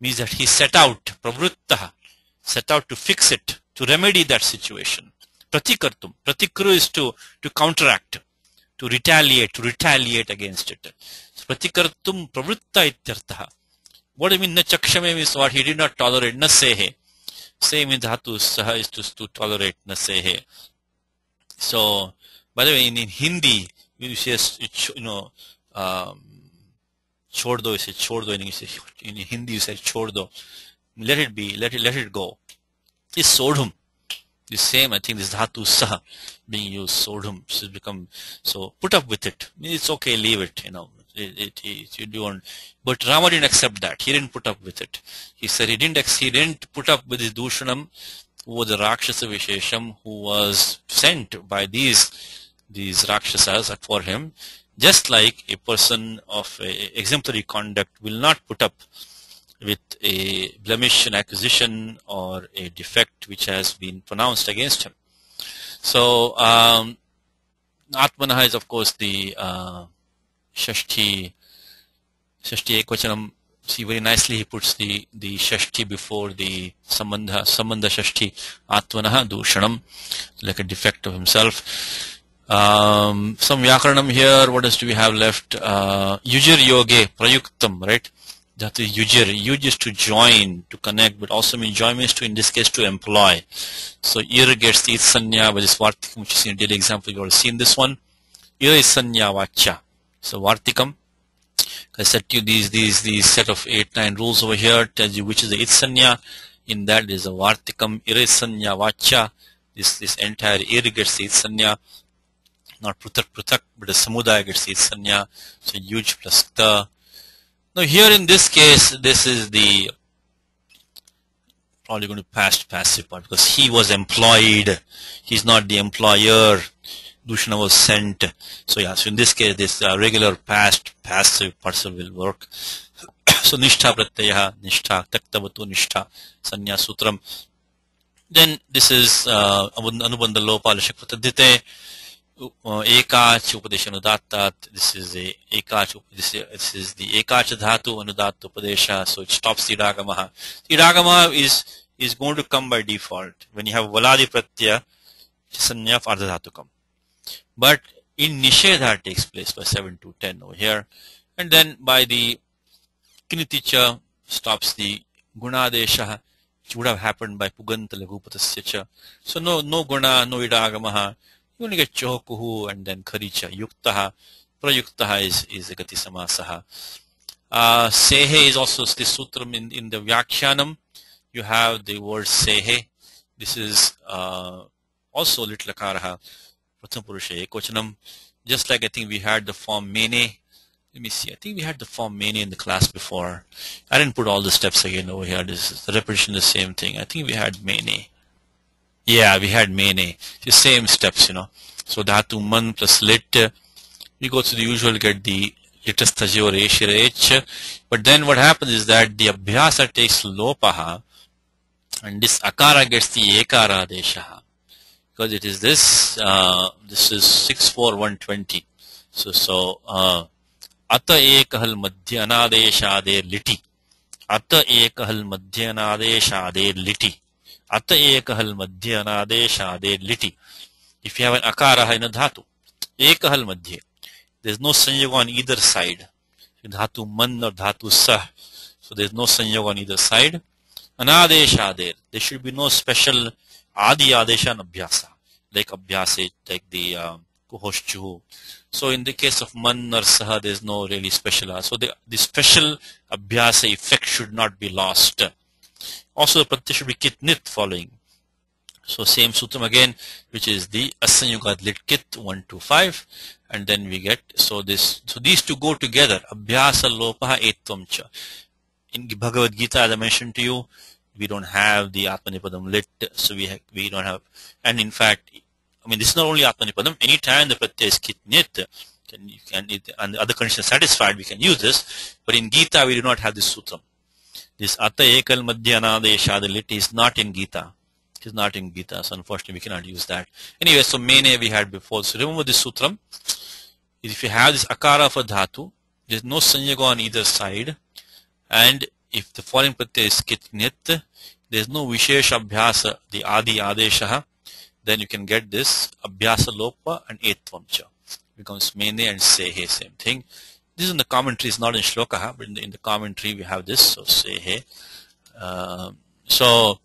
means that he set out pravritta set out to fix it to remedy that situation. Pratikartum pratikru is to to counteract to retaliate to retaliate against it. So, pratikartum pravritta ityartaha what do you mean na chakshame means what? He did not tolerate na same in dhatu saha is to, to tolerate na sehe so by the way in, in hindi you say, you know, um, chhod do, you say chhod do, in Hindi you say chhod do. Let it be, let it, let it go. This sodhum, the same, I think this dhatu sah being used, sodhum, has become, so put up with it. It's okay, leave it, you know. It, it, you don't, but Rama didn't accept that. He didn't put up with it. He said he didn't, he didn't put up with his dushanam, who was the Rakshasa Vishesham, who was sent by these these rakshasas for him, just like a person of a exemplary conduct will not put up with a blemish, an accusation, or a defect which has been pronounced against him. So, um, Atmanaha is of course the uh, Shashti, Shashti Ekvachanam. See very nicely he puts the, the Shashti before the Sambandha, Sambandha Shashti, Atmanaha, Dushanam, like a defect of himself. Um, some Vyakaranam here, what else do we have left? Uh, yujir yoge, prayuktam, right? That is yujir. Yuj is to join, to connect, but also means join means to, in this case, to employ. So ir gets the sanya with this vartikam, which is in a daily example, you already seen this one. Ir is sanya. So vartikam. I to you these, these, these set of eight, nine rules over here tells you which is the itsanya. In that is a vartikam, ir is vacha. This, this entire ir gets the itsanya not prutak prutak, but a samudaya gets the sanya, so huge plus. Now here in this case, this is the probably going to past passive part because he was employed, he's not the employer. Dushana was sent. So yeah, so in this case, this uh, regular past passive parcel will work. so nishtha pratyaya, nishtha, taktavatu nishtha, sanya sutram. Then this is uh, anubandha lopalashak pratadhite. Ekach Upadesha Anudattat. This is a Ekach, this, this is the Ekach Dhatu Anudatta Upadesha, so it stops the Idagamaha. Idagamaha is, is going to come by default. When you have Valadi Pratyaya, Sanya of Ardhadhatukam. But in Nishedha takes place by 7 to 10 over here. And then by the Kiniticha stops the Gunadesha, which would have happened by Puganta Lagupatasya. So no, no Guna, no Idagamaha. You only get chokuhu and then karicha. Yuktaha. Prayuktaha is, is gati samasaha. Uh, sehe is also the sutram in, in the Vyakhyanam. You have the word sehe. This is uh, also litlakaraha. Purusha. Just like I think we had the form mene. Let me see. I think we had the form mene in the class before. I didn't put all the steps again over here. This is the repetition the same thing. I think we had mene. Yeah, we had mene. The same steps, you know. So dhatu man plus lit. We go to the usual get the litasthaji or h. But then what happens is that the abhyasa takes lopaha and this akara gets the ekara deshaha Because it is this, uh, this is 64120. So, so, uh, अत एकहल मध्य अनादेशादेर लिटि अत एकहल मध्य अनादेशादेर लिटि at ekahal madhya anadeshade liti. If you have an akara in a dhatu, ekahal madhya, there is no sanyoga on either side. Dhatu man or dhatu sah, so there is no sanyoga on either side. Anadeshader, there should be no special adi adesha and abhyasa, like abhyasa, like the um, kuhoshchuhu. So in the case of man or saha, there is no really special. So the, the special abhyasa effect should not be lost. Also, the pratyaya should be kit nit following. So same sutram again, which is the asanyugat lit kit 1 to 5, and then we get so this so these two go together. Abhyasa lopaha etvam cha. In Bhagavad Gita, as I mentioned to you, we don't have the Atmanipadam lit, so we we don't have, and in fact, I mean this is not only Atmanipadam. Anytime the pratyaya is kit nit, can, you can, it, and the other conditions satisfied, we can use this. But in Gita, we do not have this sutram. This Ata Ekal Madhyanadesha, lit is not in Gita. It is not in Gita, so unfortunately we cannot use that. Anyway, so mene we had before. So remember this sutram. If you have this akara a dhatu, there is no sanyaga on either side, and if the following pratyaya is kitnit, there is no vishesha abhyasa, the adi adesha, then you can get this abhyasa lopa and etvam. Becomes mene and sehe, same thing. This is in the commentary, it's not in shloka, but in the, in the commentary we have this, so sehe. Uh, so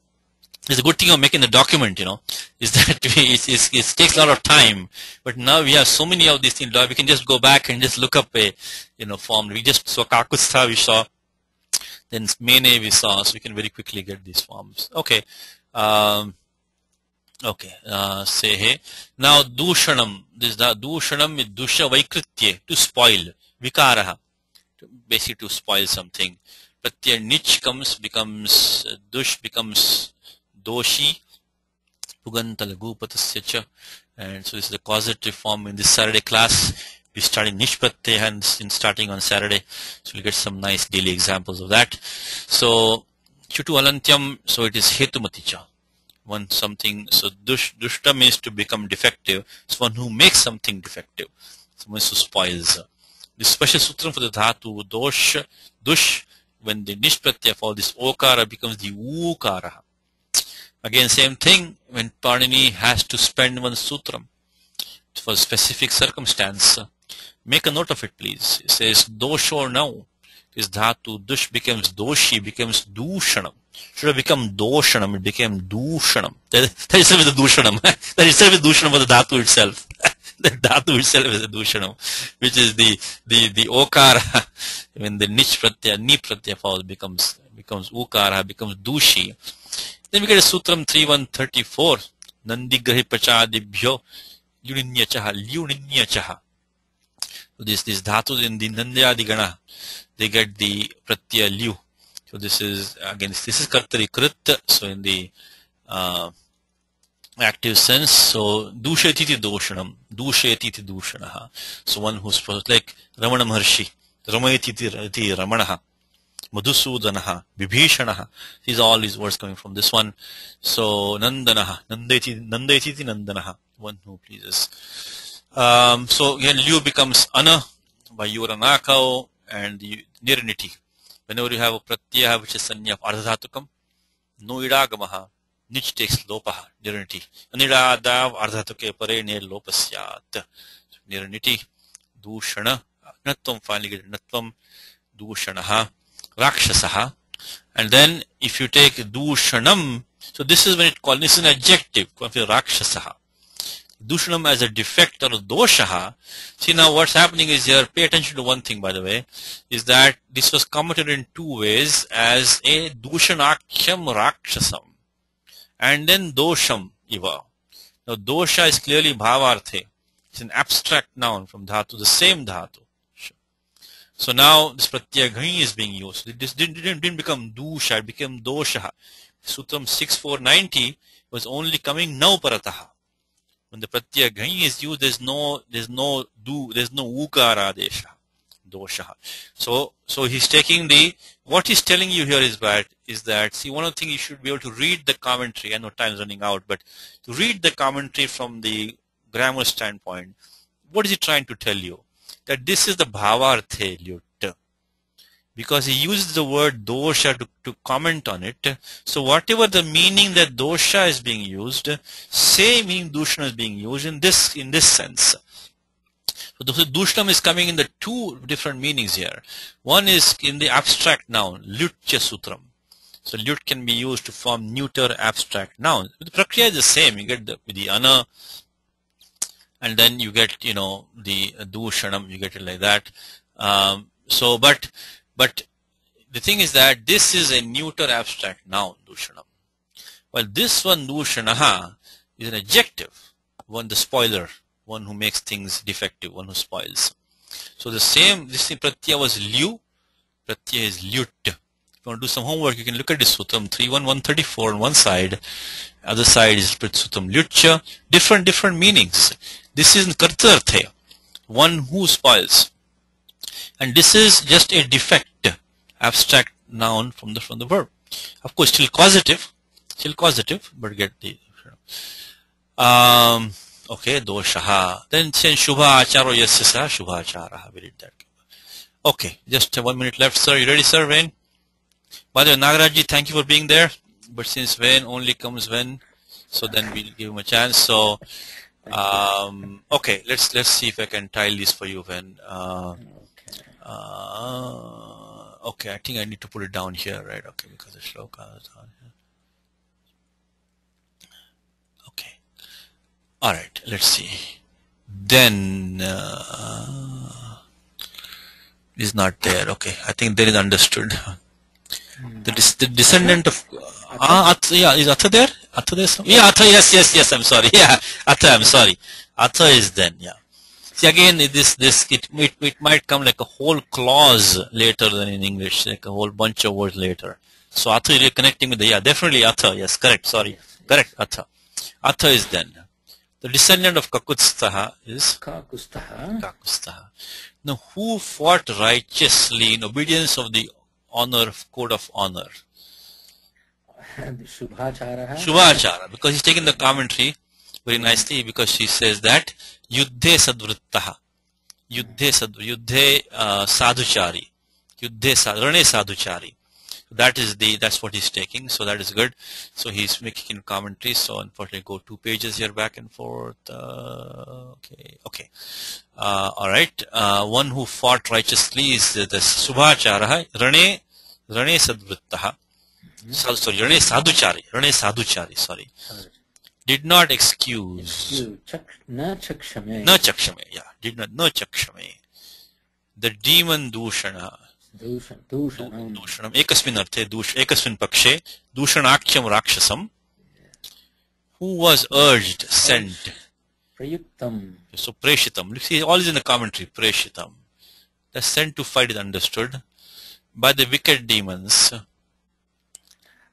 it's a good thing of making the document, you know, is that we, it, it, it, takes a lot of time. But now we have so many of these things. We can just go back and just look up a, you know, form. We just saw Kakustha, we saw, then Mene we saw, so we can very quickly get these forms. Okay. Um, okay. Uh, say hey. Now Dushanam, this Dushanam with Dusha Vaikritye, to spoil, Vikaraha, basically to spoil something. Pratyaya Nich comes, becomes, Dush becomes doshi pugantalagupatasya cha and so this is the causative form in this Saturday class we started nishpratyaya in starting on Saturday so we'll get some nice daily examples of that. So chutu alantyam so it is hetumaticha one something so dush, dushta means to become defective. It's one who makes something defective. Someone who spoils. The special sutra for the dhatu dosh dush when the nishpratyaya for this okara becomes the ukara Again, same thing when Panini has to spend one sutram for specific circumstance. Make a note of it, please. It says dosho now. This dhatu dush becomes doshi, becomes dushanam. Should have become doshanam, it became dushanam. That, that itself is a dushanam. that itself is dushanam for the dhatu itself. the dhatu itself is a dushanam, which is the the the okara when the nich pratyaya, ni pratyaya falls becomes becomes ukara, becomes dushi. Then we get a Sutram 3134. Nandigrahi Pachadibhyo Lyuninyachaha. Lyuninyachaha. So this, this dhatus in the Nandayadigana, they get the Pratyaya Lyu. So this is, again, this is Kartari Krit. So in the uh, active sense, so Dushetiti Doshanam. Dushetiti Dushanaha. So one who's like Ramana Maharshi. Ramayatiti Ramanaha. Madhusudanaha, Vibhishanaha. These all these words coming from this one. So Nandanaha, Nandeti, Nandeti Nandanaha, one who pleases. Um, so again, Liu becomes Ana by Yuranakao and Nirniti. Whenever you have a pratyaya which is sanya of ardhatukam, no idagamaha, nich takes lopaha, nirniti. Anidadav ardhatuke pare ne lopasyat. So, nirniti, dushana, natvam finally get natvam, dushanaha. Rakshasaha. And then if you take Dushanam, so this is when it called, this is an adjective, Rakshasaha. Dushanam as a defect or a doshaha. See now what's happening is here, pay attention to one thing by the way, is that this was committed in two ways as a Dushanakhyam Rakshasam and then Dosham Iva. Now dosha is clearly bhavarthe. It's an abstract noun from dhatu, the same dhatu. So now this pratyagani is being used. This didn't, didn't become dusha, it became dosha. Sutram 6490 was only coming now parataha. When the pratyaya pratyagani is used, there's no there's no do there's no ukara desha. Dosha. So so he's taking the what he's telling you here is that is that see one of the things you should be able to read the commentary. I know time's running out, but to read the commentary from the grammar standpoint, what is he trying to tell you? that this is the bhavarthe because he uses the word dosha to, to comment on it. So whatever the meaning that dosha is being used, same meaning dushna is being used in this in this sense. So dushnam is coming in the two different meanings here. One is in the abstract noun, lyutya sutram. So lyut can be used to form neuter abstract noun. The prakriya is the same. You get the, the ana, and then you get you know the dushanam you get it like that um, so but but the thing is that this is a neuter abstract noun, Dushanam. While this one, Dushanaha, is an adjective, one the spoiler, one who makes things defective, one who spoils. So the same, this thing, Pratyaya was liu, Pratyaya is lyut. If you want to do some homework, you can look at this Sutram 31134 on one side, other side is Sutram lyutcha, different, different meanings. This is Kartarthaya, one who spoils. And this is just a defect, abstract noun from the, from the verb. Of course, still causative, still causative, but get the, um, okay, doshaha. Then since shubha acharo yasya shubha achara. We did that. Okay, just one minute left, sir. You ready, sir, Wayne? By the way, Nagarajji, thank you for being there. But since Wayne only comes when, so then we'll give him a chance. So, um, okay, let's let's see if I can tile this for you, When Uh. Uh, okay, I think I need to put it down here, right? Okay, because the shloka is down here. Okay. All right, let's see. Then uh, is not there. Okay, I think there is understood. The, dis- the descendant of ah, Atha, yeah, is Atha there? Atha there? Some? Yeah, Atha. Yes, yes, yes. I'm sorry. Yeah, Atha. I'm sorry. Atha is then. Yeah. See again, this this it, it it might come like a whole clause later than in English, like a whole bunch of words later. So Atha is connecting with the yeah, definitely Atha. Yes, correct. Sorry, correct. Atha. Atha is then. The descendant of Kakutstaha is Kakustaha. Kakustaha. Now, who fought righteously in obedience of the honor code of honor? Shubhachara. Shubhachara, because he's taken the commentary very nicely because she says that yuddhe sad, yuddhe uh, sadhuchari, yuddhe sad, rane sadhuchari. That is the that's what he's taking, so that is good. So he's making commentary. So unfortunately, go two pages here back and forth. Uh, okay, okay, uh, all right. Uh, one who fought righteously is the, the subhachara, rane rane sadvrittaha. Sadhu, sorry, rane sadhuchari, rane sadhuchari. Sorry, did not excuse. You chak na chakshame. न चक्षमे या did not न चक्षमे the demon Dushana Dushan. Dushanam. दूषणम् एकस्मिन् अर्थे दूष एकस्मिन् पक्षे दूषणाख्यं राक्षसं who was urged sent Prayuktam. so preshitam see all is in the commentary preshitam the sent to fight is understood by the wicked demons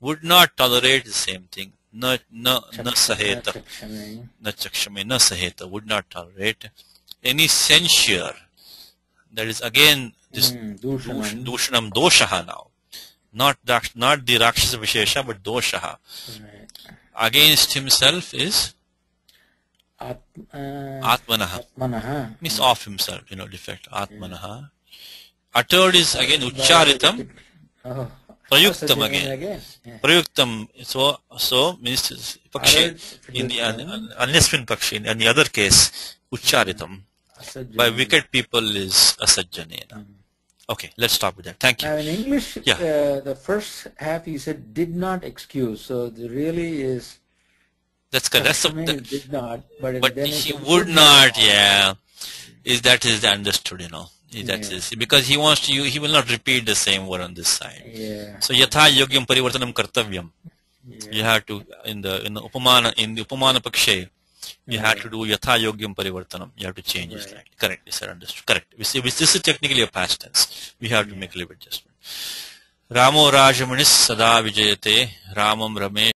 would not tolerate the same thing. Na na na saheta. na chakshame na saheta would not tolerate any censure. That is again this Hmm, dush- Dushanam. dushanam doshaha now. Not not the rakshasa vishesha but doshaha. Right. against himself is At, uh, atmanaha. Atmanaha. means of himself you know defect atmanaha. Uttered is again ucharitam. Oh. Prayuktam again again. Yeah. prayuktam so so means Uttered, in the un, prayuktam. un, pakshi in the other case ucharitam Asajjanena. by wicked people is asajjanena okay let's stop with that thank you Now in English, Yeah. uh, the first half he said did not excuse. So the really is. that's correct that's Chakshame that, did not, but, but he would not yeah is that is understood you know that Yeah. is because he wants to he will not repeat the same word on this side. Yeah. so yatha yogyam parivartanam kartavyam. Yeah. you have to in the in the upamana in the upamana pakshe you have to do yatha yogyam parivartanam. You have to change it Right. slightly. Correct sir understood. Correct. We see this is technically a past tense. We have to make a little adjustment. Ramo rajamanis sada vijayate ramam rame